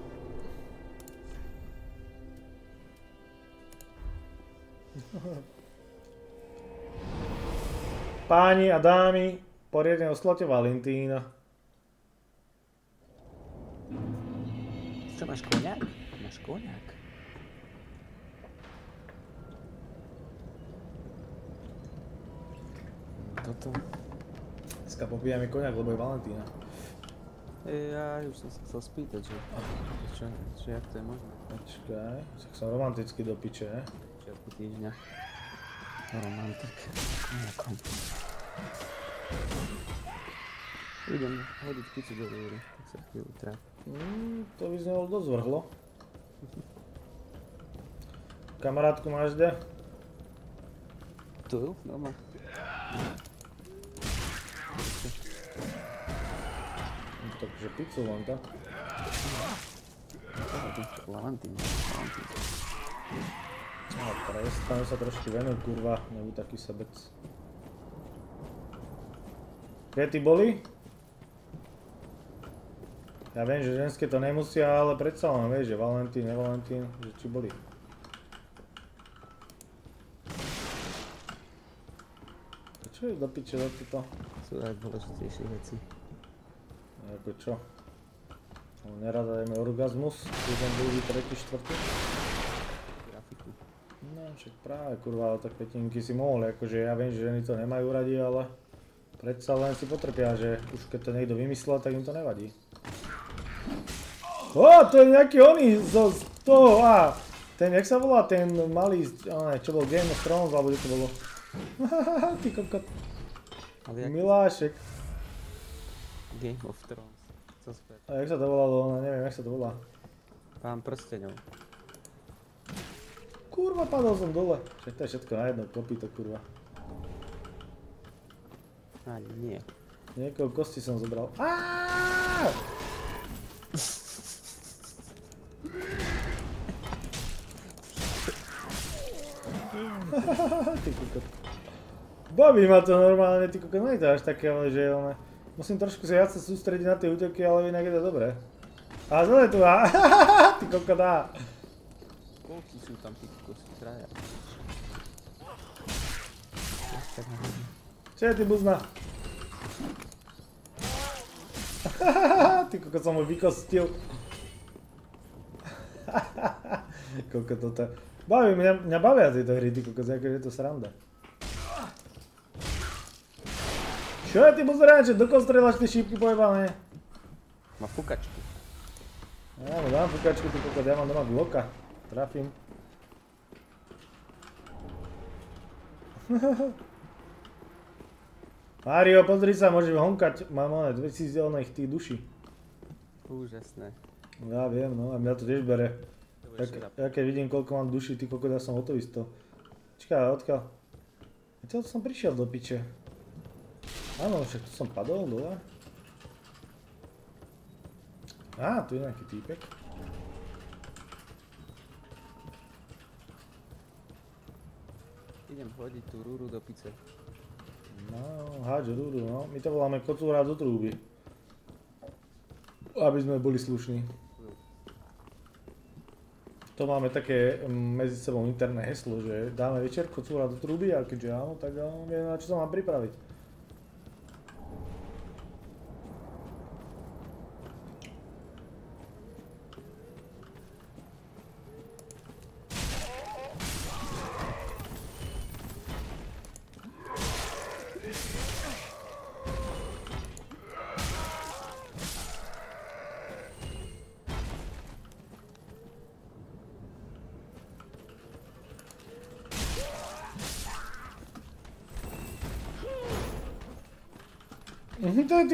Speaker 1: Páni a dámy, poriadne oslavte Valentína.
Speaker 2: Čo máš koniak? Máš koniak? Toto.
Speaker 1: Dneska popíjame koniak, lebo je Valentína.
Speaker 2: E, ja už som sa chcel spýtať, že čo, čo jak to je možné
Speaker 1: Počkaj, tak som romanticky do piče, ne?
Speaker 2: začiatku týždňa. Romantik. Nejakom. Idem hodiť pizzu do rúry, tak sa chvíľu tráp.
Speaker 1: Mm, to by znelo dosť vrhlo. Kamarátku máš kde?
Speaker 2: Tu, doma.
Speaker 1: Takže pizzu len tak. No prestaň sa trošku venuj, kurva, nebuď taký sebec. Květy boli? Ja viem, že ženské to nemusia, ale predsa len vieš, že Valentín, nevalentín, že či boli. A čo je do piče za toto?
Speaker 2: Sú aj dôležitejšie veci.
Speaker 1: Ako čo? Nerada dajme orgazmus, som druhý, tretí, štvrtý.
Speaker 2: Grafiku.
Speaker 1: No však práve kurva, ale tak petinky si mohol, akože ja viem, že ženy to nemajú radi, ale predsa len si potrpia, že už keď to niekto vymyslel, tak im to nevadí. Ó, to je nejaký oný zo z toho, a ten, jak sa volá, ten malý, oné, čo bol Game of Thrones, alebo kde to bolo? Ty kokot, Milášek.
Speaker 2: Game of Thrones. Co späť?
Speaker 1: A jak sa to volalo, no neviem, jak sa to volá.
Speaker 2: Pán prsteňov.
Speaker 1: Kurva, padol som dole. Však to je všetko na jedno, kopí to kurva.
Speaker 2: Ani nie.
Speaker 1: Niekoho kosti som zobral. Aaaa! ty kokot. Baví ma to normálne, ty kokot, nie to až také, že musím trošku sa viac sústrediť na tie úteky, ale inak je to dobré. A zle tu, a ty kokot, a.
Speaker 2: Koľký sú tam tí kokosy? Traja.
Speaker 1: Čo je ty buzna? ty kokos som mu vykostil. Koľko toto... Baví, mňa, mňa bavia tieto hry, ty kokos, akože je to sranda. Čo ty buzeráče, do koho strieľaš ty šípky pojebané?
Speaker 2: Má fukačky.
Speaker 1: Ja mu dám fukačku, ty kokos, ja mám doma gloka. Trafím. Mario, pozri sa, môžem honkať, mám one 2000 oných tých duší.
Speaker 2: Úžasné.
Speaker 1: Ja viem, no a mňa to tiež bere. Ja keď vidím, koľko mám duší, ty kokos, ja som hotový z toho. Čakaj, odkiaľ? Odkiaľ som prišiel do piče? Áno, však tu som padol dole. Á, tu je nejaký týpek.
Speaker 2: Idem hodiť tú rúru do pice.
Speaker 1: No, háč rúdu, no. My to voláme kocúra do trúby. Aby sme boli slušní. To máme také mm, medzi sebou interné heslo, že dáme večer kocúra do trúby a keďže áno, tak áno, vieme na čo sa mám pripraviť.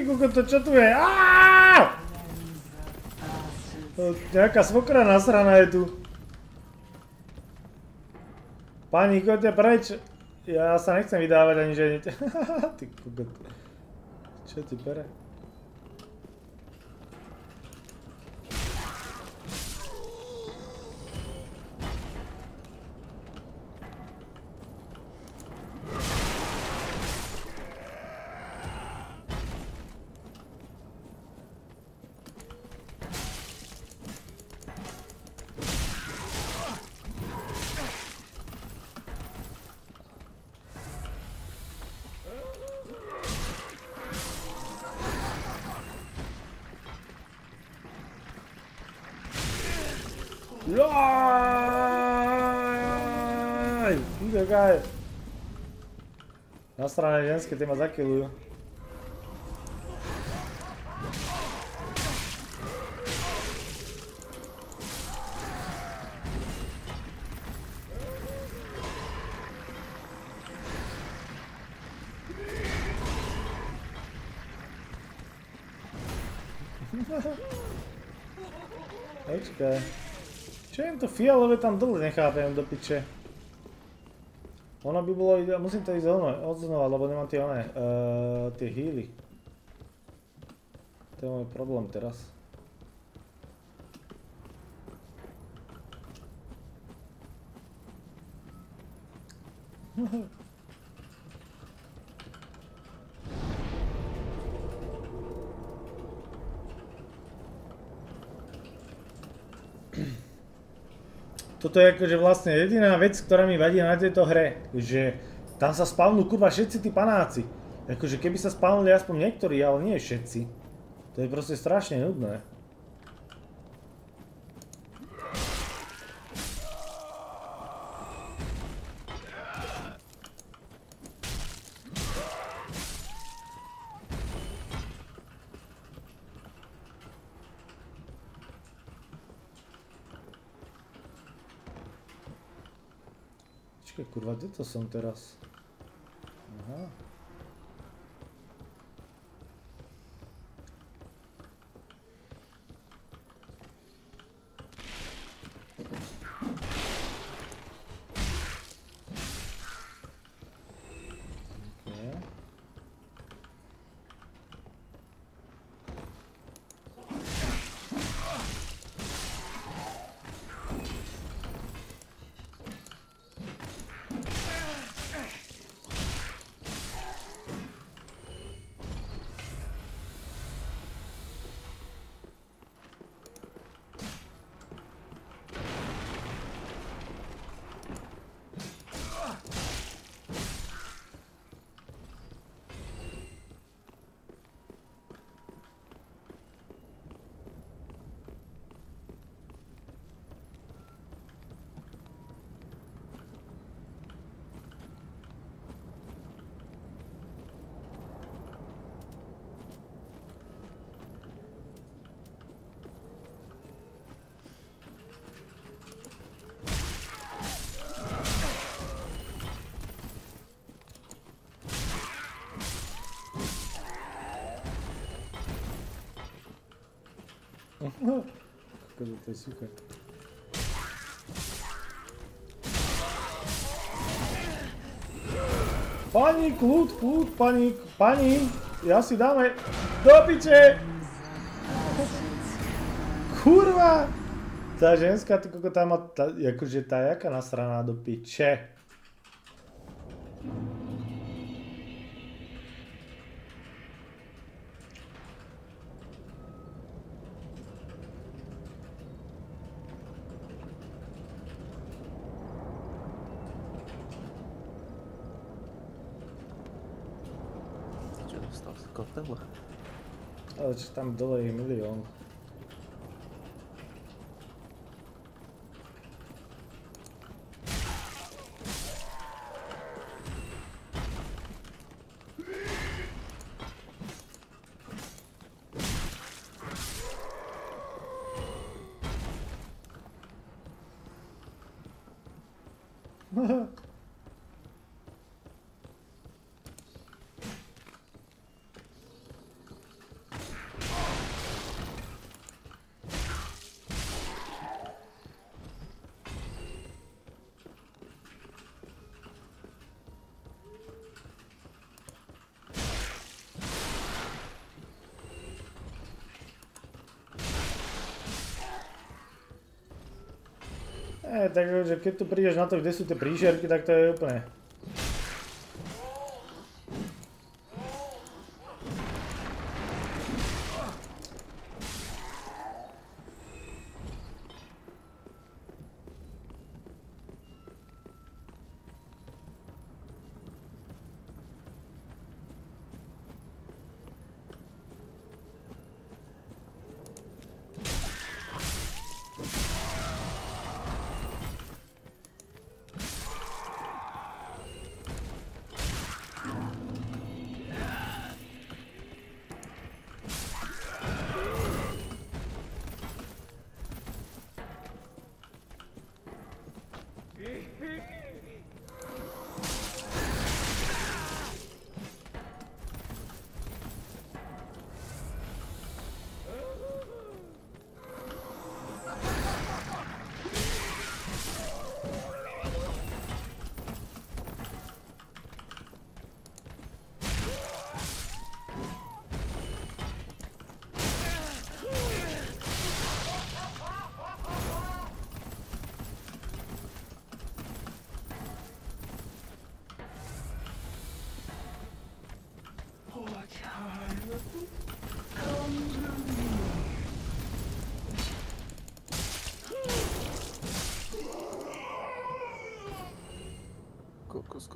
Speaker 1: Mhm, to čo tu je? Nejaká svokra nasraná je tu. Pani, choďte preč. Ja sa nechcem vydávať ani ženiť. ty kokot. Čo ti pere? Nasrané ženské, tie ma zakilujú. Počkaj. Čo im to fialové tam dole nechápem do piče. Ono by bolo, ide- musím to ísť ono, odznova, lebo nemám tie one, uh, tie healy. To je môj problém teraz. Toto je akože vlastne jediná vec, ktorá mi vadí na tejto hre, že tam sa spavnú kurva všetci tí panáci. Akože keby sa spavnuli aspoň niektorí, ale nie všetci. To je proste strašne nudné. Počkaj, kurva, kde to som teraz? Aha. Okay. Je super. Pani, kľud, kľud, pani, pani, ja si dáme do piče! Kurva! Tá ženská, ty koko, tá má, tá, akože tá jaká nasraná do piče.
Speaker 2: Čo dostal z kotela?
Speaker 1: Ale čo tam dole je milión. E, takže keď tu prídeš na to, kde sú tie príšerky, tak to je úplne...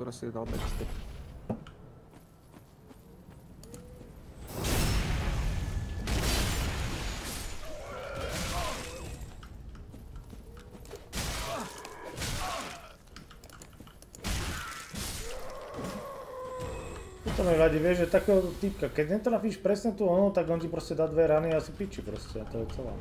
Speaker 2: skoro si dal backstep.
Speaker 1: To mi vadí, vieš, že takého typka, keď netrafíš presne tú onu, tak on ti proste dá dve rany a si piči proste, a to je celé.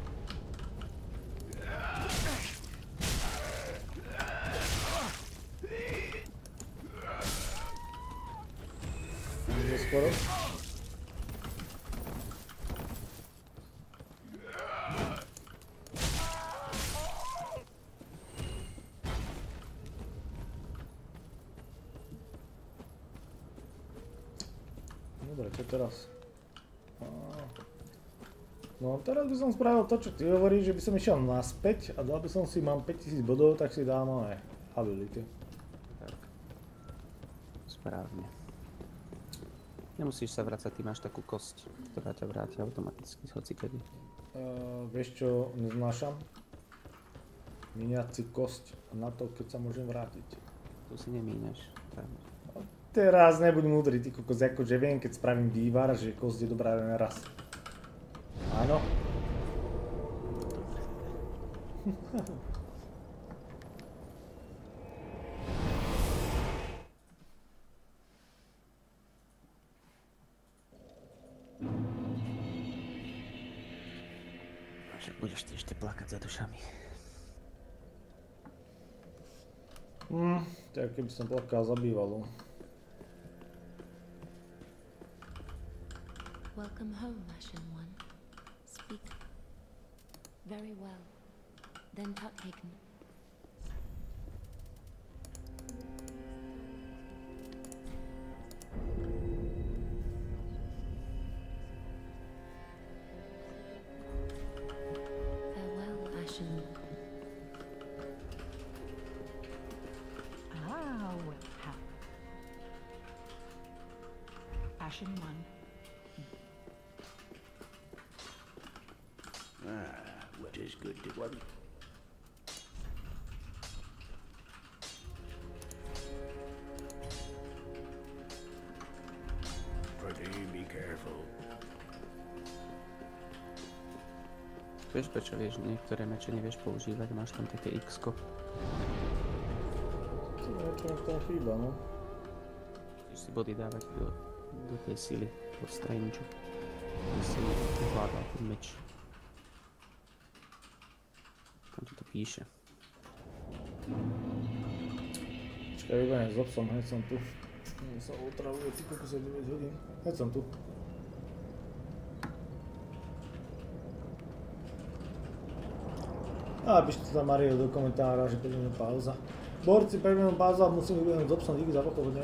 Speaker 1: Ide skoro. Dobre, čo teraz? No teraz by som spravil to, čo ty hovoríš, že by som išiel naspäť a dal by som si, mám 5000 bodov, tak si dám ale ability.
Speaker 2: Správne. Nemusíš sa vrácať, ty máš takú kosť, ktorá ťa vráti automaticky z hocikedy.
Speaker 1: Uh, vieš čo neznášam? Míňať si kosť na to, keď sa môžem vrátiť.
Speaker 2: Tu si nemíňaš. témer.
Speaker 1: Teraz nebuď múdry, ty kokos, akože viem, keď spravím vývar, že kosť je dobrá len raz. Áno. Tak keby som plakal za bývalú.
Speaker 4: Welcome home, Ashen One. Speak. Very well. Then tuck
Speaker 2: Prečo vieš, niektoré meče nevieš používať, máš tam také x-ko.
Speaker 1: To je tom chýba, no.
Speaker 2: Musíš si body dávať do, do tej sily, do strange. Aby si ovládal ten meč. Tam to píše.
Speaker 1: Čakaj, vybanem s obsom, hneď som tu. Mne sa otravuje, ty koľko sa 9 hodín. Hneď som tu. A píšte tam Mario do komentára, že 5 minút pauza. Borci, 5 minút pauza, musím vybehnúť s obsom, díky za pochodne.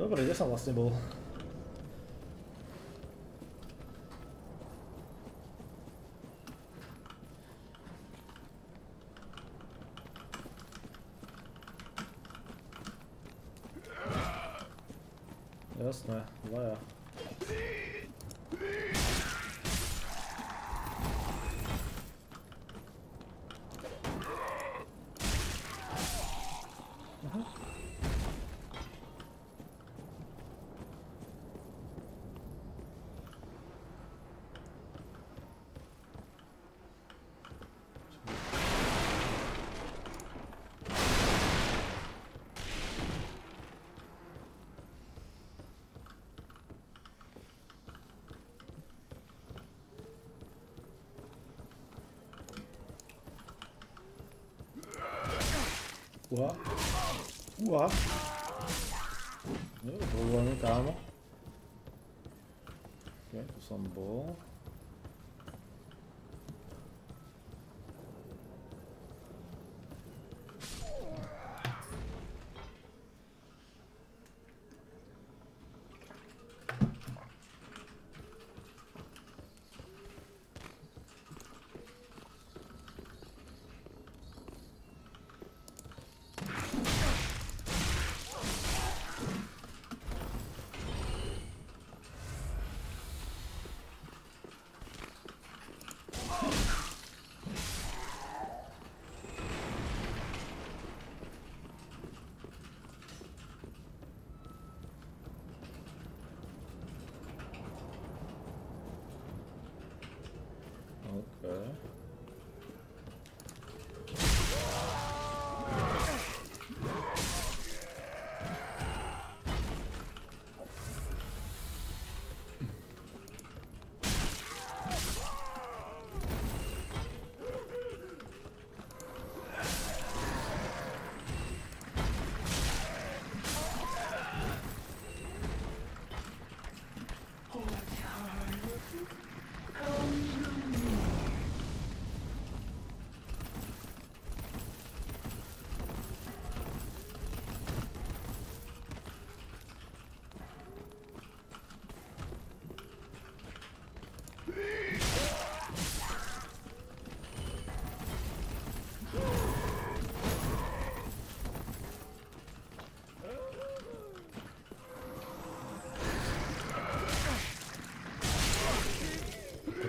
Speaker 1: Dobre, kde som vlastne bol? Jasné, dvaja. Uha. Uha. Dobre, povolený, kámo. Ok, tu som bol.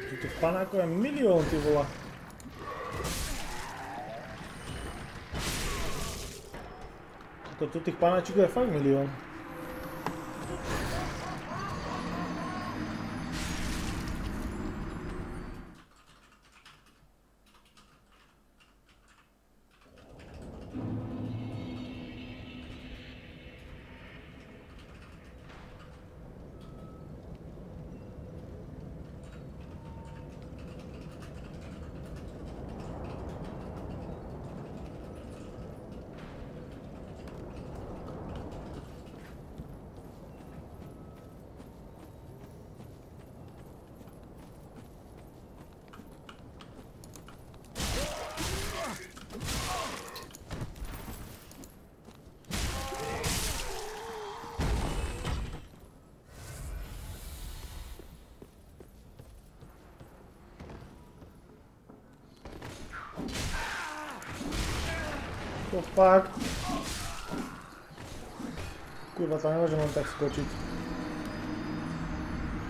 Speaker 1: Ok. Tu tých panákov je milión, ty vola. To tu tých panáčikov je fakt milión. To fakt. Kurva, tam nemôžem len tak skočiť.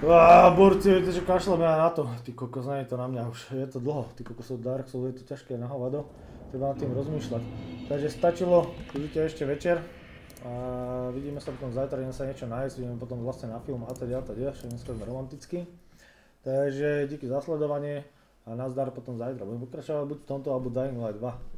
Speaker 1: Á, borci, viete, že kašleme aj na to. Ty kokos, nie je to na mňa už. Je to dlho. Ty kokos od Dark Souls je to ťažké na hovado. Treba nad tým rozmýšľať. Takže stačilo, vidíte ešte večer. A vidíme sa potom zajtra, ideme sa niečo nájsť, ideme potom vlastne na film a teda teda, však dneska sme romanticky. Takže díky za sledovanie a nazdar potom zajtra. Budem pokračovať buď v tomto alebo Dying Light 2.